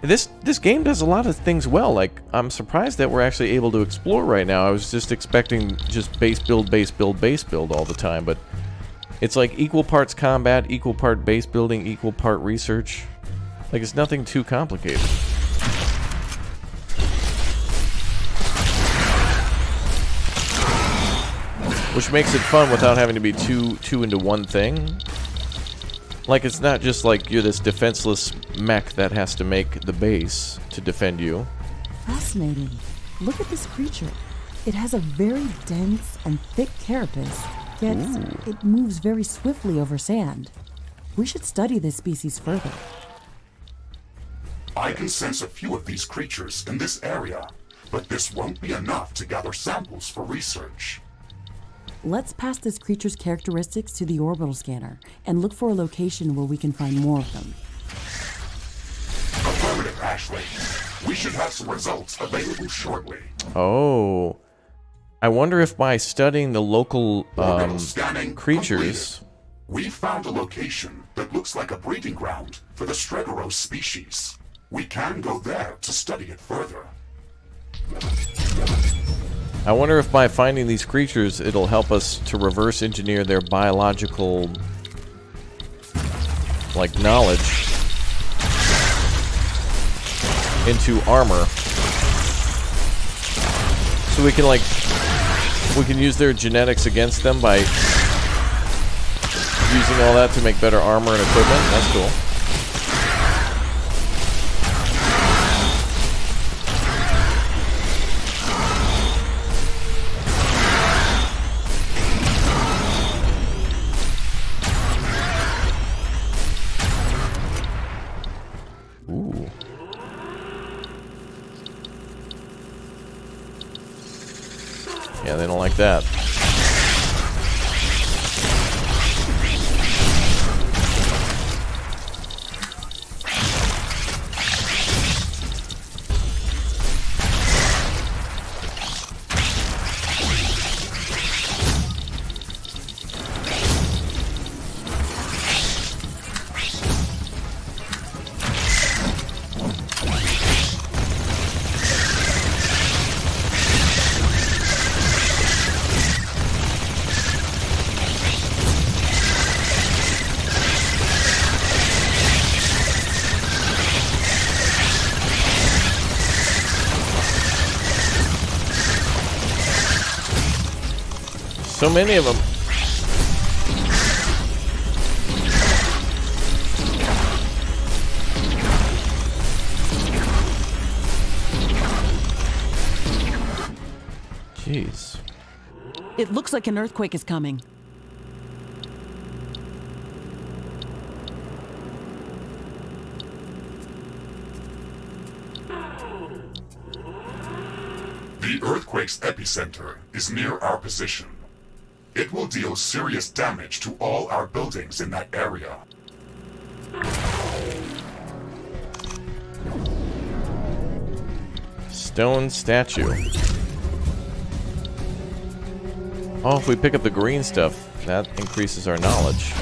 This this game does a lot of things well. Like I'm surprised that we're actually able to explore right now. I was just expecting just base build, base build, base build all the time, but it's like equal parts combat, equal part base building, equal part research. Like it's nothing too complicated. Which makes it fun without having to be too too into one thing. Like it's not just like you're this defenseless mech that has to make the base to defend you. Fascinating. Look at this creature. It has a very dense and thick carapace, yet it moves very swiftly over sand. We should study this species further. I can sense a few of these creatures in this area, but this won't be enough to gather samples for research. Let's pass this creature's characteristics to the orbital scanner and look for a location where we can find more of them. Affirmative, Ashley. We should have some results available shortly. Oh. I wonder if by studying the local um, scanning creatures. completed. We found a location that looks like a breeding ground for the Stregoros species. We can go there to study it further. I wonder if by finding these creatures, it'll help us to reverse engineer their biological, like, knowledge into armor. So we can, like, we can use their genetics against them by using all that to make better armor and equipment. That's cool. That. Many of them. Jeez. It looks like an earthquake is coming. The earthquake's epicenter is near our position. It will deal serious damage to all our buildings in that area. Stone statue. Oh, if we pick up the green stuff, that increases our knowledge.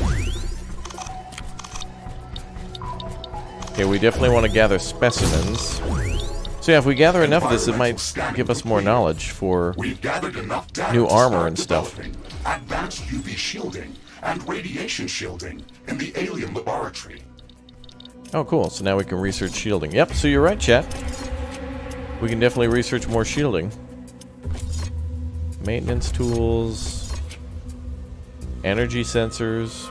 Okay, we definitely want to gather specimens. So yeah, if we gather enough of this, it might give us more knowledge for... We've gathered enough data New armor and stuff. Advanced UV shielding and radiation shielding in the alien laboratory. Oh, cool. So now we can research shielding. Yep, so you're right, chat. We can definitely research more shielding. Maintenance tools. Energy sensors.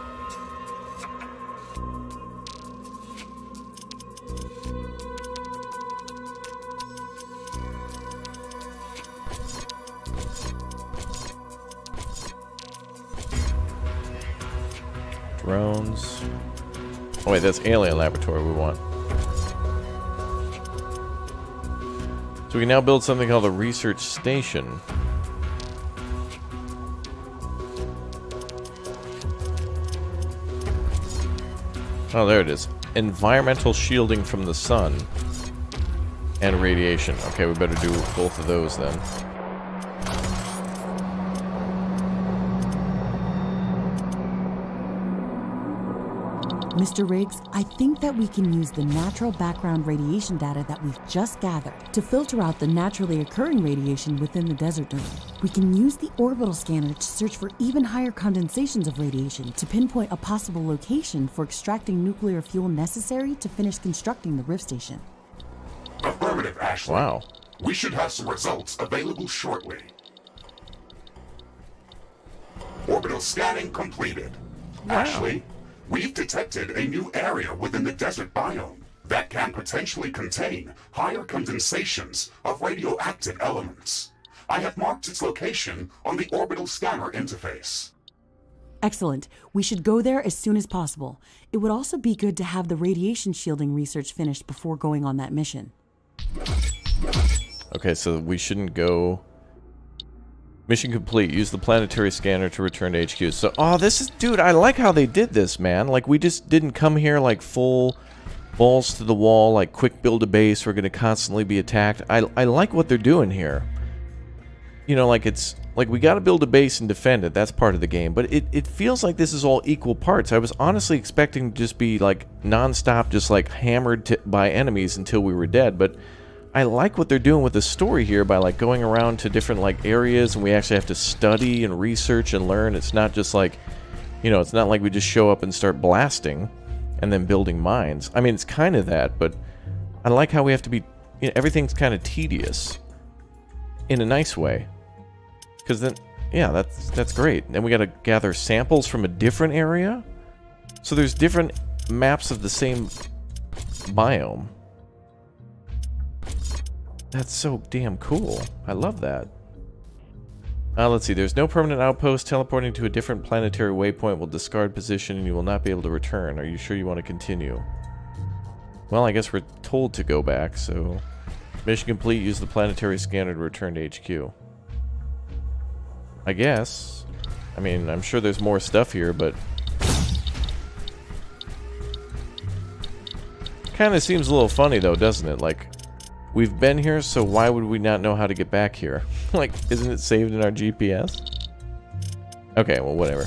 Drones. Oh wait, that's alien laboratory we want. So we can now build something called a research station. Oh, there it is. Environmental shielding from the sun. And radiation. Okay, we better do both of those then. Mr. Riggs, I think that we can use the natural background radiation data that we've just gathered to filter out the naturally occurring radiation within the desert dome. We can use the orbital scanner to search for even higher condensations of radiation to pinpoint a possible location for extracting nuclear fuel necessary to finish constructing the Rift Station. Affirmative, Ashley. Wow. We should have some results available shortly. Orbital scanning completed. Ashley, we've detected a new area within the desert biome that can potentially contain higher condensations of radioactive elements. I have marked its location on the orbital scanner interface. Excellent. We should go there as soon as possible. It would also be good to have the radiation shielding research finished before going on that mission. Okay, so we shouldn't go... Mission complete. Use the planetary scanner to return to HQ. So, oh, this is... Dude, I like how they did this, man. Like, we just didn't come here, like, full balls to the wall, like, quick build a base. We're going to constantly be attacked. I, I like what they're doing here. You know, like, it's... Like, we got to build a base and defend it. That's part of the game. But it, it feels like this is all equal parts. I was honestly expecting to just be, like, non-stop, just, like, hammered by enemies until we were dead. But... I like what they're doing with the story here by like going around to different like areas and we actually have to study and research and learn. It's not just like, you know, it's not like we just show up and start blasting and then building mines. I mean, it's kind of that, but I like how we have to be, you know, everything's kind of tedious in a nice way. Because then, yeah, that's that's great. Then we got to gather samples from a different area. So there's different maps of the same biome. That's so damn cool. I love that. Uh, let's see, there's no permanent outpost. Teleporting to a different planetary waypoint will discard position and you will not be able to return. Are you sure you want to continue? Well, I guess we're told to go back, so... Mission complete, use the planetary scanner to return to HQ. I guess. I mean, I'm sure there's more stuff here, but... Kinda seems a little funny though, doesn't it? Like, We've been here, so why would we not know how to get back here? (laughs) like, isn't it saved in our GPS? Okay, well, whatever.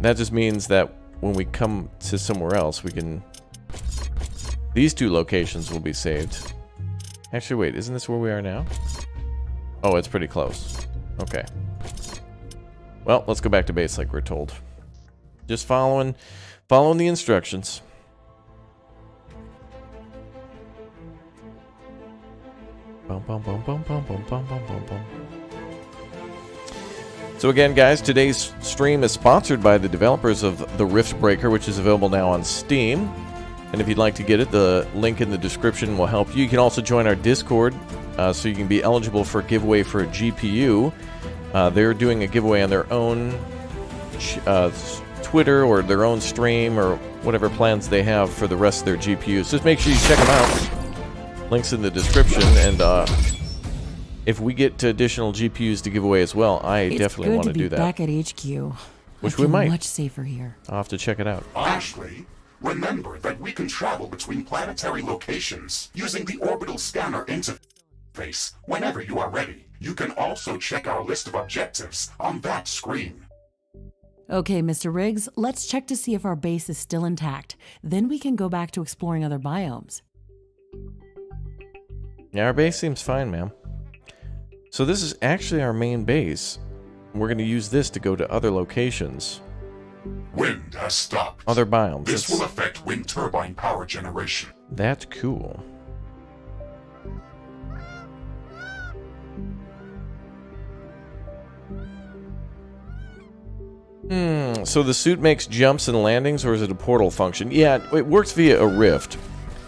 That just means that when we come to somewhere else, we can... These two locations will be saved. Actually, wait, isn't this where we are now? Oh, it's pretty close. Okay. Well, let's go back to base like we're told. Just following, following the instructions. Bum, bum, bum, bum, bum, bum, bum, bum, bum, bum. So again, guys, today's stream is sponsored by the developers of the Riftbreaker, which is available now on Steam. And if you'd like to get it, the link in the description will help you. You can also join our Discord, uh, so you can be eligible for a giveaway for a GPU. Uh, they're doing a giveaway on their own uh, Twitter or their own stream or whatever plans they have for the rest of their GPUs. Just make sure you check them out. Links in the description, and uh, if we get to additional GPUs to give away as well, I it's definitely want to do that. back at HQ. Which we might. Much safer here. I'll have to check it out. Ashley, remember that we can travel between planetary locations using the orbital scanner interface whenever you are ready. You can also check our list of objectives on that screen. Okay, Mr. Riggs, let's check to see if our base is still intact. Then we can go back to exploring other biomes. Yeah, our base seems fine, ma'am. So this is actually our main base. We're going to use this to go to other locations. Wind has stopped. Other biomes. This It's- will affect wind turbine power generation. That's cool. Hmm, so the suit makes jumps and landings, or is it a portal function? Yeah, it works via a rift.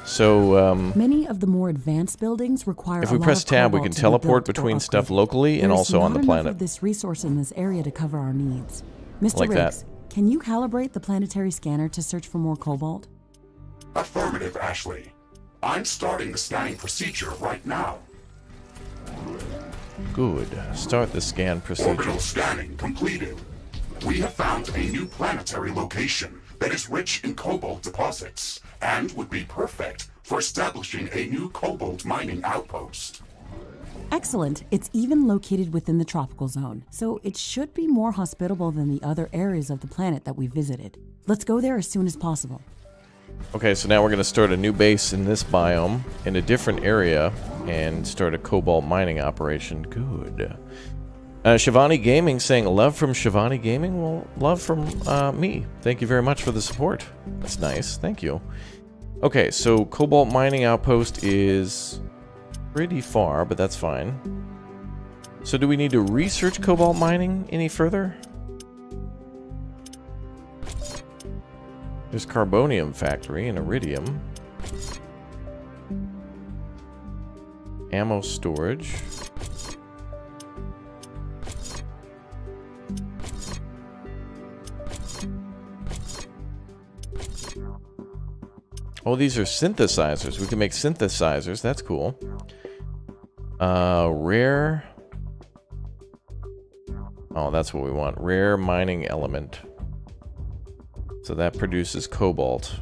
So, um, Many of the more advanced buildings require. If a we lot press of tab, we can to be teleport between stuff upgraded. locally and There's also on not the enough planet. Of this resource in this area to cover our needs. Mr. Like that. Riggs, can you calibrate the planetary scanner to search for more cobalt? Affirmative, Ashley. I'm starting the scanning procedure right now. good. Start the scan procedure. Orbital scanning completed. We have found a new planetary location that is rich in cobalt deposits and would be perfect for establishing a new cobalt mining outpost. Excellent. It's even located within the tropical zone, so it should be more hospitable than the other areas of the planet that we visited. Let's go there as soon as possible. Okay, so now we're going to start a new base in this biome in a different area and start a cobalt mining operation. Good. Uh, Shivani Gaming saying love from Shivani Gaming. Well, love from uh, me. Thank you very much for the support. That's nice. Thank you. Okay, so cobalt mining outpost is pretty far, but that's fine. So do we need to research cobalt mining any further? There's carbonium factory and iridium. Ammo storage. Oh, these are synthesizers. We can make synthesizers. That's cool. Uh, rare. Oh, that's what we want. Rare mining element. So that produces cobalt.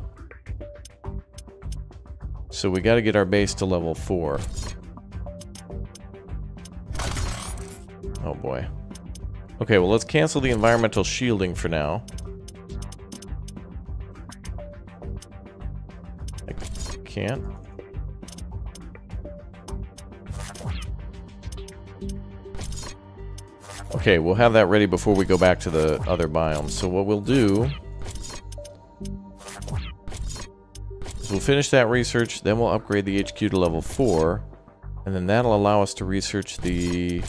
So we got to get our base to level 4. Oh boy. Okay, well let's cancel the environmental shielding for now. Can't. Okay, we'll have that ready before we go back to the other biomes. So what we'll do is we'll finish that research, then we'll upgrade the HQ to level 4, and then that'll allow us to research the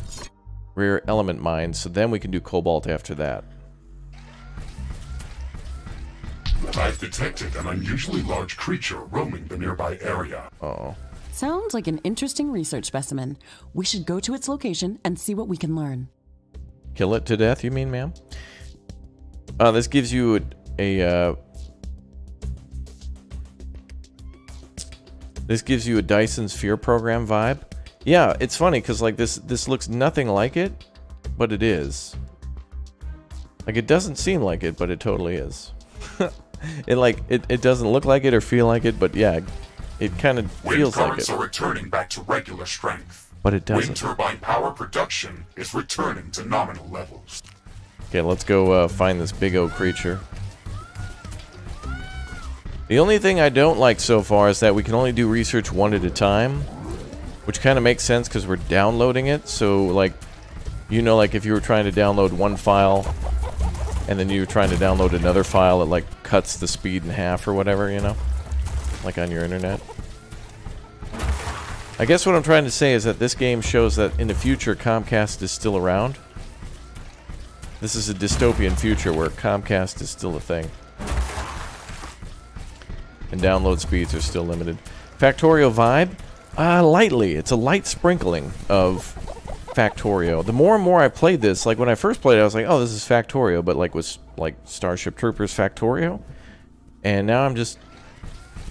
rare element mines, so then we can do cobalt after that. I've detected an unusually large creature roaming the nearby area. Uh-oh. Sounds like an interesting research specimen. We should go to its location and see what we can learn. Kill it to death, you mean, ma'am? Uh, this gives you a, a uh, this gives you a Dyson Sphere program vibe. Yeah, it's funny because like this this looks nothing like it, but it is. Like it doesn't seem like it, but it totally is. (laughs) it like it, it doesn't look like it or feel like it, but yeah, it kind of Wind feels like currents it, are returning back to regular strength. but it doesn't. turbine power production is returning to nominal levels. Okay, let's go uh, find this big old creature. The only thing I don't like so far is that we can only do research one at a time, which kind of makes sense because we're downloading it. So, like, you know, like if you were trying to download one file and then you were trying to download another file, it like cuts the speed in half or whatever, you know, like on your internet. I guess what I'm trying to say is that this game shows that in the future Comcast is still around. This is a dystopian future where Comcast is still a thing. And download speeds are still limited. Factorio vibe? Uh, lightly. It's a light sprinkling of Factorio. The more and more I played this, like when I first played it, I was like, oh, this is Factorio, but like was like Starship Troopers Factorio. And now I'm just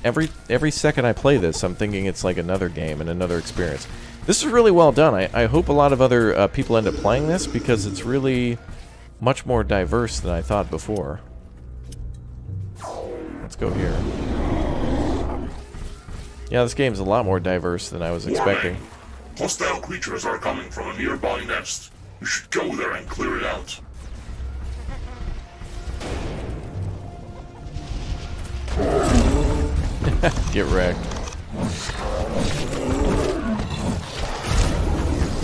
every every second I play this, I'm thinking it's like another game and another experience. This is really well done. I, I hope a lot of other uh, people end up playing this because it's really much more diverse than I thought before. Let's go here. Yeah, this game's a lot more diverse than I was expecting. Hostile creatures are coming from a nearby nest. You should go there and clear it out. (laughs) Get wrecked.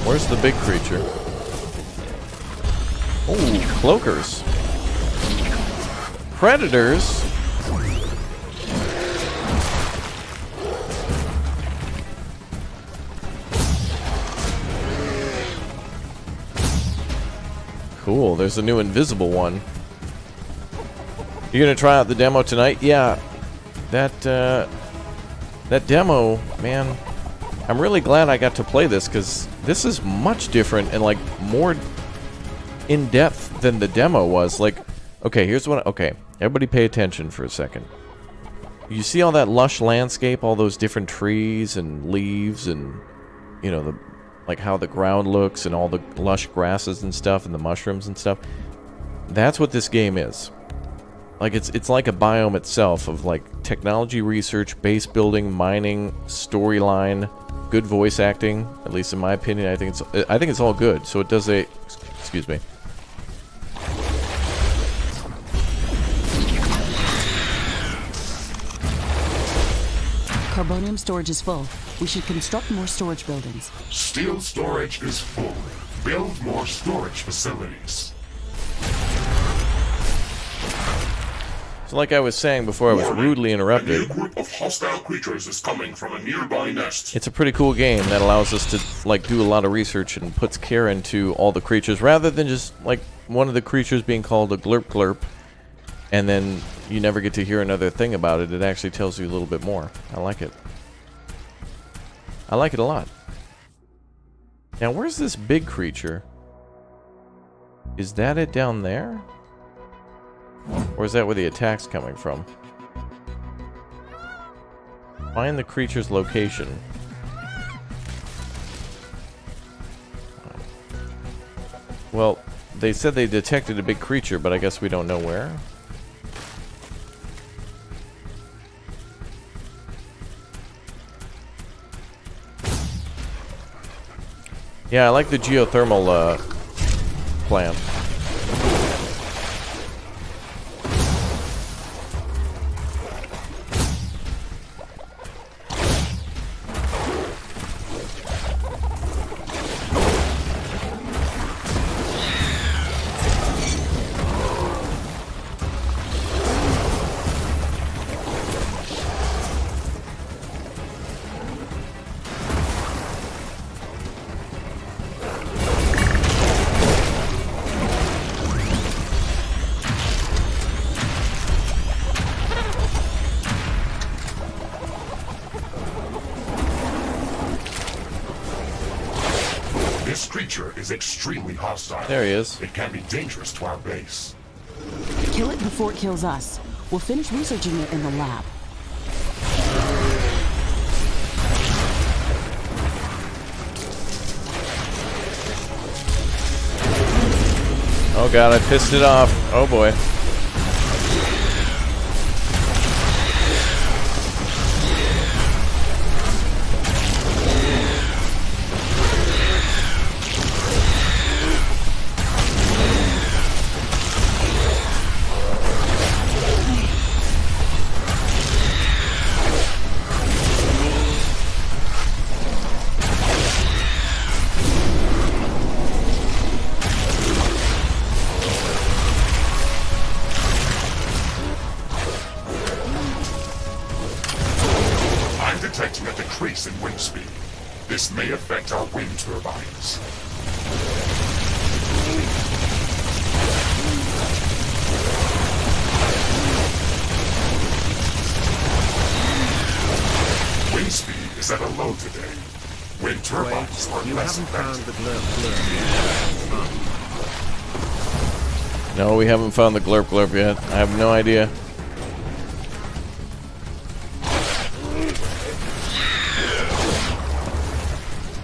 Where's the big creature? Oh, cloakers. Predators? Cool, there's a new invisible one. You gonna try out the demo tonight? Yeah. That, uh, that demo, man, I'm really glad I got to play this, because this is much different and, like, more in-depth than the demo was. Like, okay, here's what, okay, everybody pay attention for a second. You see all that lush landscape, all those different trees and leaves and, you know, the like how the ground looks and all the lush grasses and stuff and the mushrooms and stuff. That's what this game is. Like it's it's like a biome itself of like technology research, base building, mining, storyline, good voice acting. At least in my opinion, I think it's I think it's all good. So it does a excuse me. Carbonium storage is full. We should construct more storage buildings. Steel storage is full. Build more storage facilities. So like I was saying before I was Warning. rudely A new interrupted, group of hostile creatures is coming from a nearby nest. it's a pretty cool game that allows us to like do a lot of research and puts care into all the creatures rather than just like one of the creatures being called a glurp glurp and then you never get to hear another thing about it. It actually tells you a little bit more. I like it. I like it a lot. Now, where's this big creature? Is that it down there? Or is that where the attack's coming from? Find the creature's location. Well, they said they detected a big creature, but I guess we don't know where. Yeah, I like the geothermal uh, plant. There he is. It can be dangerous to our base. Kill it before it kills us. We'll finish researching it in the lab. Oh god, I pissed it off. Oh boy. Found the glurp glurp yet. I have no idea.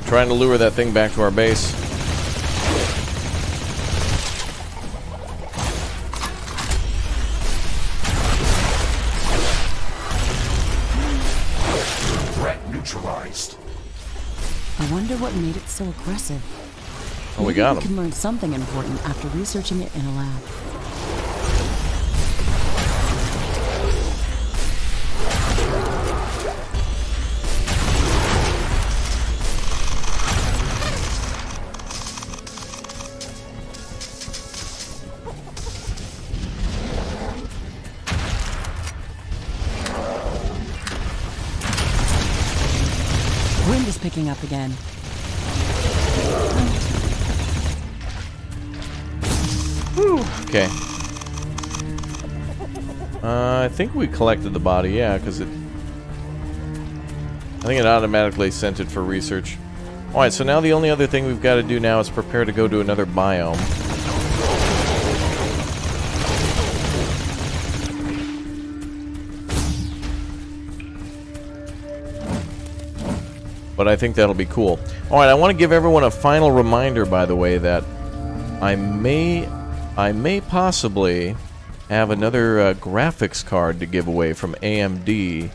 Trying to lure that thing back to our base. Threat neutralized. I wonder what made it so aggressive. Oh, we Maybe got we can learn something important after researching it in a lab. Think we collected the body, yeah, because it... I think it automatically sent it for research. Alright, so now the only other thing we've got to do now is prepare to go to another biome. But I think that'll be cool. Alright, I want to give everyone a final reminder, by the way, that I may, I may possibly have another uh, graphics card to give away from AMD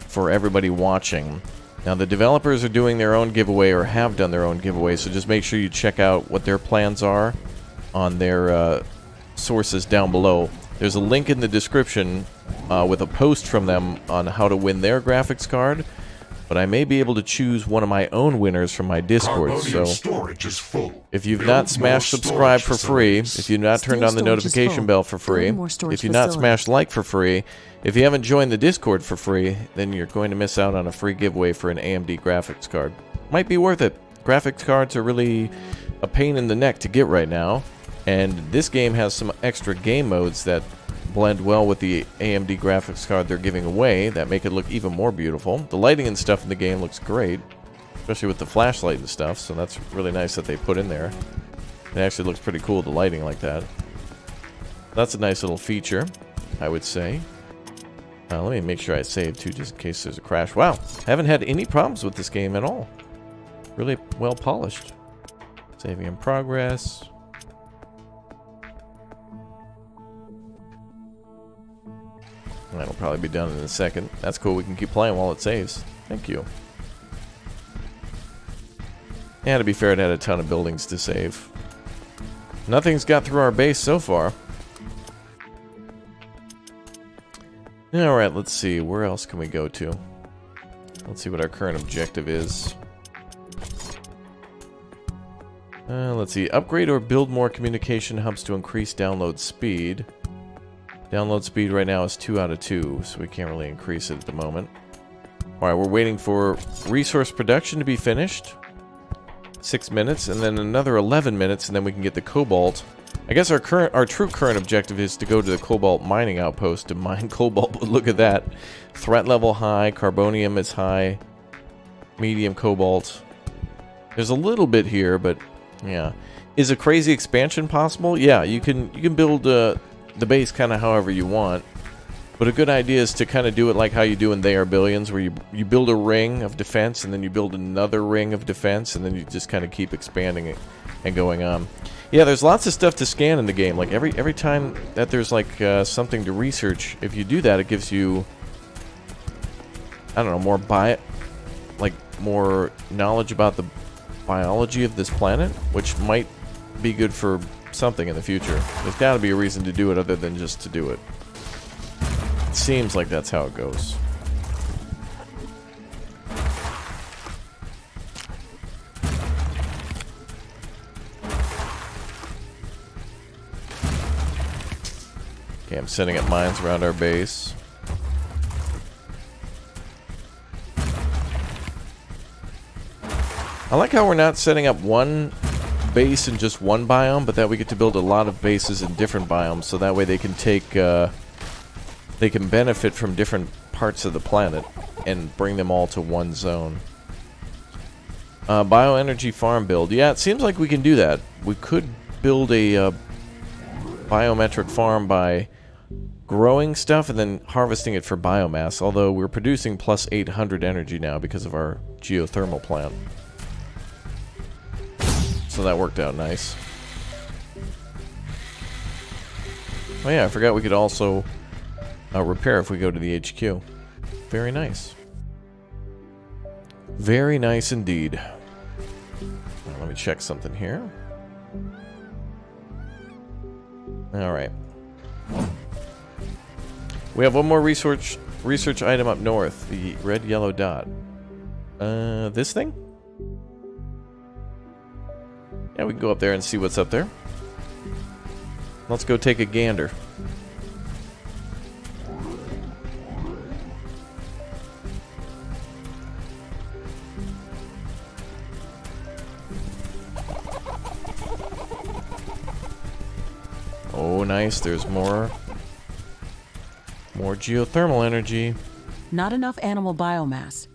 for everybody watching. Now the developers are doing their own giveaway or have done their own giveaway, so just make sure you check out what their plans are on their uh, sources down below. There's a link in the description uh, with a post from them on how to win their graphics card, but I may be able to choose one of my own winners from my Discord. So is full. if you've Build not smashed subscribe for free, if you've not turned on the notification bell for free, Building more storage if you've not smashed like for free, if you haven't joined the Discord for free, then you're going to miss out on a free giveaway for an AMD graphics card. Might be worth it. Graphics cards are really a pain in the neck to get right now, and this game has some extra game modes that blend well with the AMD graphics card they're giving away that make it look even more beautiful. The lighting and stuff in the game looks great, especially with the flashlight and stuff, so that's really nice that they put in there. It actually looks pretty cool, the lighting like that. That's a nice little feature, I would say. Uh, let me make sure I save too, just in case there's a crash. Wow, haven't had any problems with this game at all. Really well polished. Saving in progress. That'll probably be done in a second. That's cool, we can keep playing while it saves. Thank you. Yeah, to be fair, it had a ton of buildings to save. Nothing's got through our base so far. Alright, let's see. Where else can we go to? Let's see what our current objective is. Uh, let's see. Upgrade or build more communication hubs to increase download speed. Download speed right now is 2 out of 2, so we can't really increase it at the moment. Alright, we're waiting for resource production to be finished. 6 minutes, and then another 11 minutes, and then we can get the cobalt. I guess our current, our true current objective is to go to the cobalt mining outpost to (laughs) mine cobalt, but look at that. Threat level high, carbonium is high, medium cobalt. There's a little bit here, but yeah. Is a crazy expansion possible? Yeah, you can you can build uh, the base kind of however you want. But a good idea is to kind of do it like how you do in They Are Billions, where you, you build a ring of defense, and then you build another ring of defense, and then you just kind of keep expanding it and going on. Yeah, there's lots of stuff to scan in the game. Like every every time that there's like uh, something to research, if you do that, it gives you I don't know more bi like more knowledge about the biology of this planet, which might be good for something in the future. There's got to be a reason to do it other than just to do it. It seems like that's how it goes. Okay, I'm setting up mines around our base. I like how we're not setting up one base in just one biome, but that we get to build a lot of bases in different biomes, so that way they can take, uh, they can benefit from different parts of the planet and bring them all to one zone. Uh, bioenergy farm build. Yeah, it seems like we can do that. We could build a uh, biometric farm by growing stuff and then harvesting it for biomass, although we're producing plus 800 energy now because of our geothermal plant. So that worked out nice. Oh yeah, I forgot we could also uh, repair if we go to the HQ. Very nice. Very nice indeed. Let me check something here. Alright. We have one more research research item up north, the red yellow dot. Uh, this thing? Yeah, we can go up there and see what's up there. Let's go take a gander. Oh, nice. There's more more geothermal energy. Not enough animal biomass.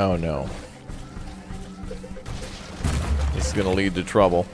Oh no. This is gonna lead to trouble.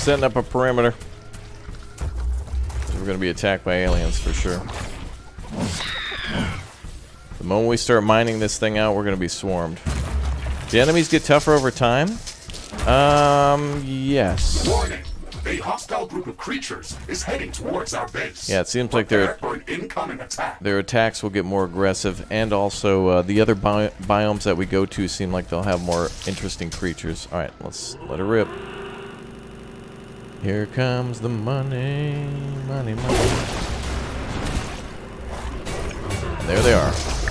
Setting up a perimeter. We're gonna be attacked by aliens for sure. The moment we start mining this thing out, we're gonna be swarmed. The enemies get tougher over time? Um, yes. Warning! A hostile group of creatures is heading towards our base. Yeah, it seems like they're for an incoming attack. their attacks will get more aggressive, and also uh, the other bi biomes that we go to seem like they'll have more interesting creatures. All right, let's let it rip. Here comes the money, money, money. There they are.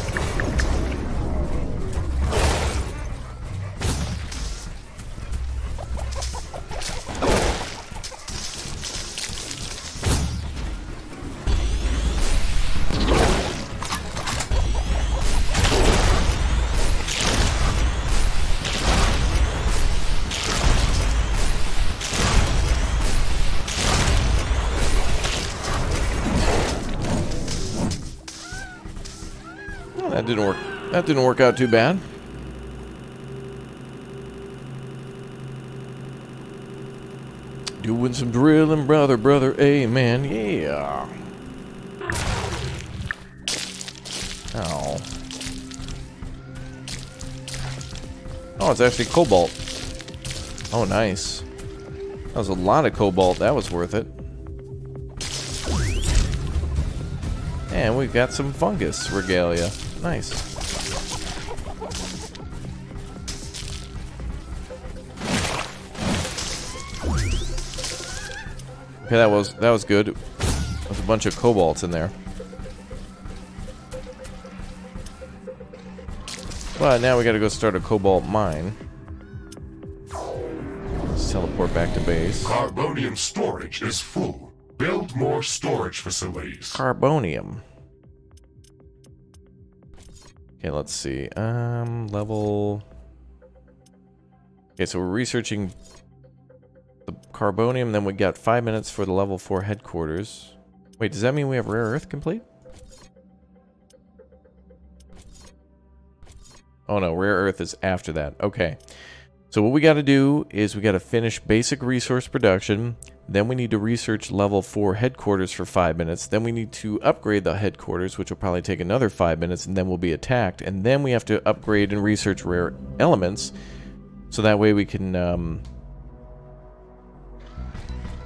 Didn't work out too bad. Doing some drilling, brother, brother, amen, yeah. Oh. Oh, it's actually cobalt. Oh, nice. That was a lot of cobalt. That was worth it. And we've got some fungus regalia. Nice. Okay, that was that was good. There's a bunch of cobalts in there. Well, now we gotta go start a cobalt mine. Let's teleport back to base. Carbonium storage is full. Build more storage facilities. Carbonium. Okay, let's see. Um, level... Okay, so we're researching carbonium, then we got five minutes for the level four headquarters. Wait, does that mean we have rare earth complete? Oh no, rare earth is after that. Okay. So what we got to do is we got to finish basic resource production. Then we need to research level 4 headquarters for 5 minutes. Then we need to upgrade the headquarters, which will probably take another 5 minutes, and then we'll be attacked. And then we have to upgrade and research rare elements, so that way we can um,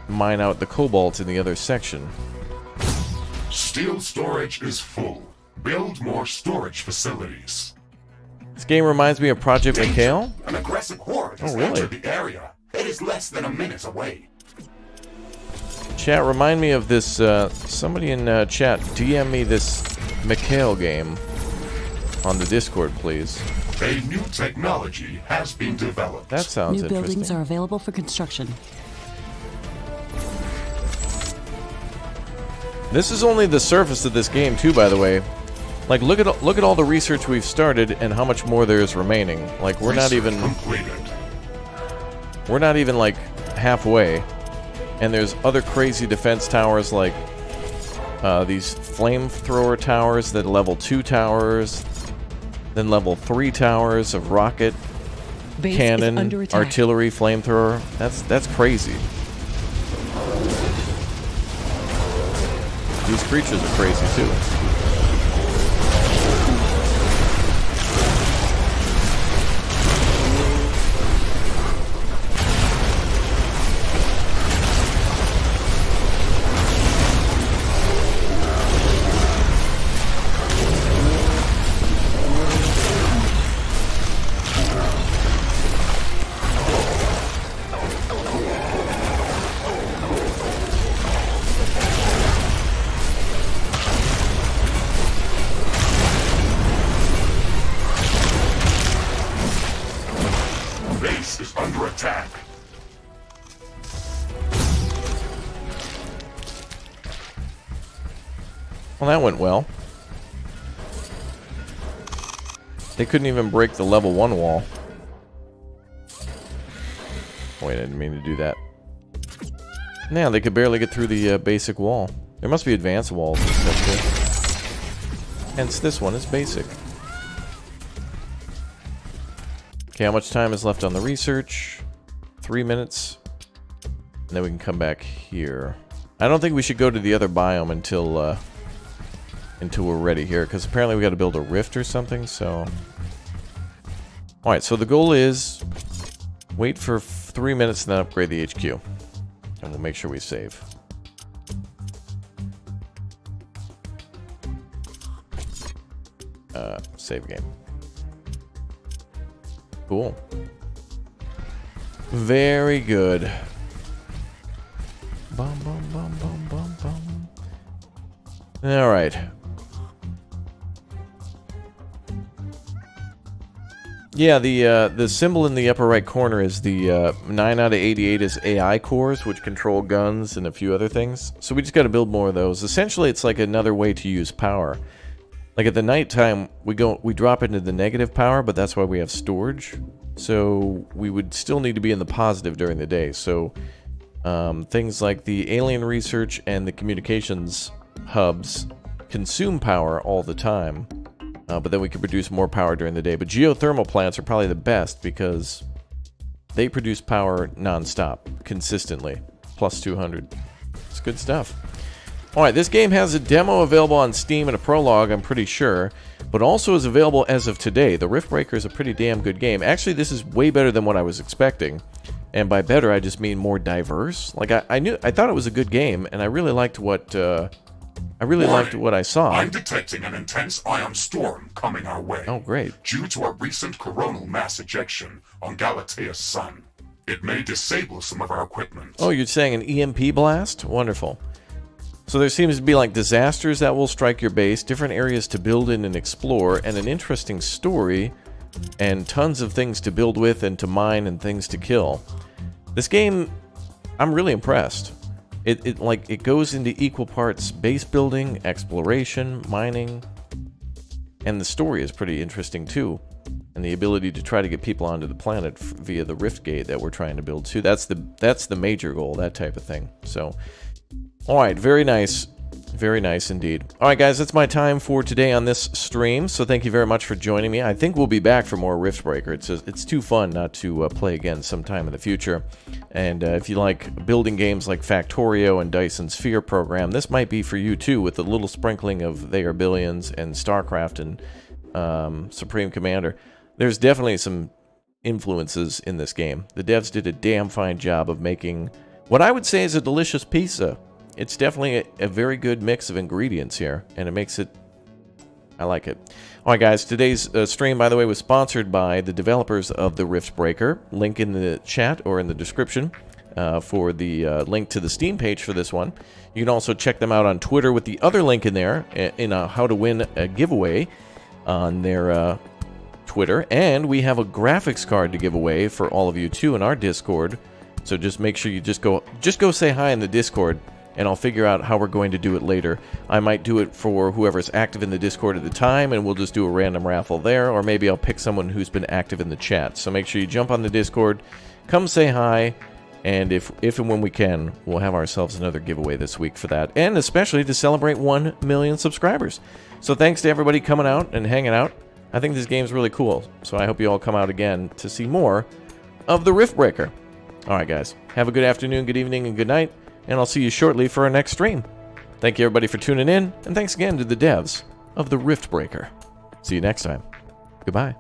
mine out the cobalt in the other section. Steel storage is full. Build more storage facilities. This game reminds me of Project McHale. An aggressive horde has Oh, really? entered the area. It is less than a minute away. Chat, remind me of this. Uh, somebody in uh, chat, DM me this McHale game on the Discord, please. A new technology has been developed. That sounds New buildings are available for construction. This is only the surface of this game, too, by the way. Like, look at look at all the research we've started and how much more there is remaining. Like, we're not even completed. we're not even like halfway. And there's other crazy defense towers like uh, these flamethrower towers that level two towers, then level three towers of rocket Base cannon, is artillery, flamethrower. That's that's crazy. These creatures are crazy too. They couldn't even break the level one wall. Wait, I didn't mean to do that. Now they could barely get through the uh, basic wall. There must be advanced walls and stuff. Hence, this one is basic. Okay, how much time is left on the research? Three minutes. And then we can come back here. I don't think we should go to the other biome until uh, until we're ready here, because apparently we got to build a rift or something. So, all right. So the goal is wait for three minutes and then upgrade the HQ, and we'll make sure we save. Uh, save game. Cool. Very good. Bum bum bum. All right. Yeah, the uh, the symbol in the upper right corner is the uh, 9 out of 88 is AI cores, which control guns and a few other things. So we just got to build more of those. Essentially, it's like another way to use power. Like at the nighttime, we go we drop into the negative power, but that's why we have storage. So we would still need to be in the positive during the day. So um, things like the alien research and the communications hubs consume power all the time, uh, but then we can produce more power during the day. But geothermal plants are probably the best because they produce power nonstop, consistently, plus 200. It's good stuff. All right, this game has a demo available on Steam and a prologue, I'm pretty sure, but also is available as of today. The Riftbreaker is a pretty damn good game. Actually, this is way better than what I was expecting. And by better, I just mean more diverse. Like I, I knew, I thought it was a good game, and I really liked what, uh, I really liked what I saw. I'm detecting an intense ion storm coming our way. Oh, great. Due to a recent coronal mass ejection on Galatea's sun. It may disable some of our equipment. Oh, you're saying an EMP blast? Wonderful. So there seems to be like disasters that will strike your base, different areas to build in and explore, and an interesting story, and tons of things to build with and to mine and things to kill. This game, I'm really impressed. It, it like it goes into equal parts base building, exploration, mining, and the story is pretty interesting too. And the ability to try to get people onto the planet via the rift gate that we're trying to build too. That's the that's the major goal, that type of thing. So, all right, very nice. Very nice indeed. All right, guys, that's my time for today on this stream. So thank you very much for joining me. I think we'll be back for more Riftbreaker. It's it's too fun not to uh, play again sometime in the future. And uh, if you like building games like Factorio and Dyson Sphere program, this might be for you too, with a little sprinkling of They Are Billions and StarCraft and um, Supreme Commander. There's definitely some influences in this game. The devs did a damn fine job of making what I would say is a delicious pizza it's definitely a, a, very good mix of ingredients here, and it makes it. I like it. All right, guys. Today's uh, stream, by the way, was sponsored by the developers of the Riftbreaker. Link in the chat or in the description uh, for the uh, link to the Steam page for this one. You can also check them out on Twitter with the other link in there in a how to win a giveaway on their uh, Twitter. And we have a graphics card to give away for all of you too in our Discord. So just make sure you just go just go say hi in the Discord and I'll figure out how we're going to do it later. I might do it for whoever's active in the Discord at the time, and we'll just do a random raffle there, or maybe I'll pick someone who's been active in the chat. So make sure you jump on the Discord, come say hi, and if, if and when we can, we'll have ourselves another giveaway this week for that, and especially to celebrate 1 million subscribers. So thanks to everybody coming out and hanging out. I think this game's really cool, so I hope you all come out again to see more of the Riftbreaker. Alright guys, have a good afternoon, good evening, and good night and I'll see you shortly for our next stream. Thank you everybody for tuning in, and thanks again to the devs of the Riftbreaker. See you next time. Goodbye.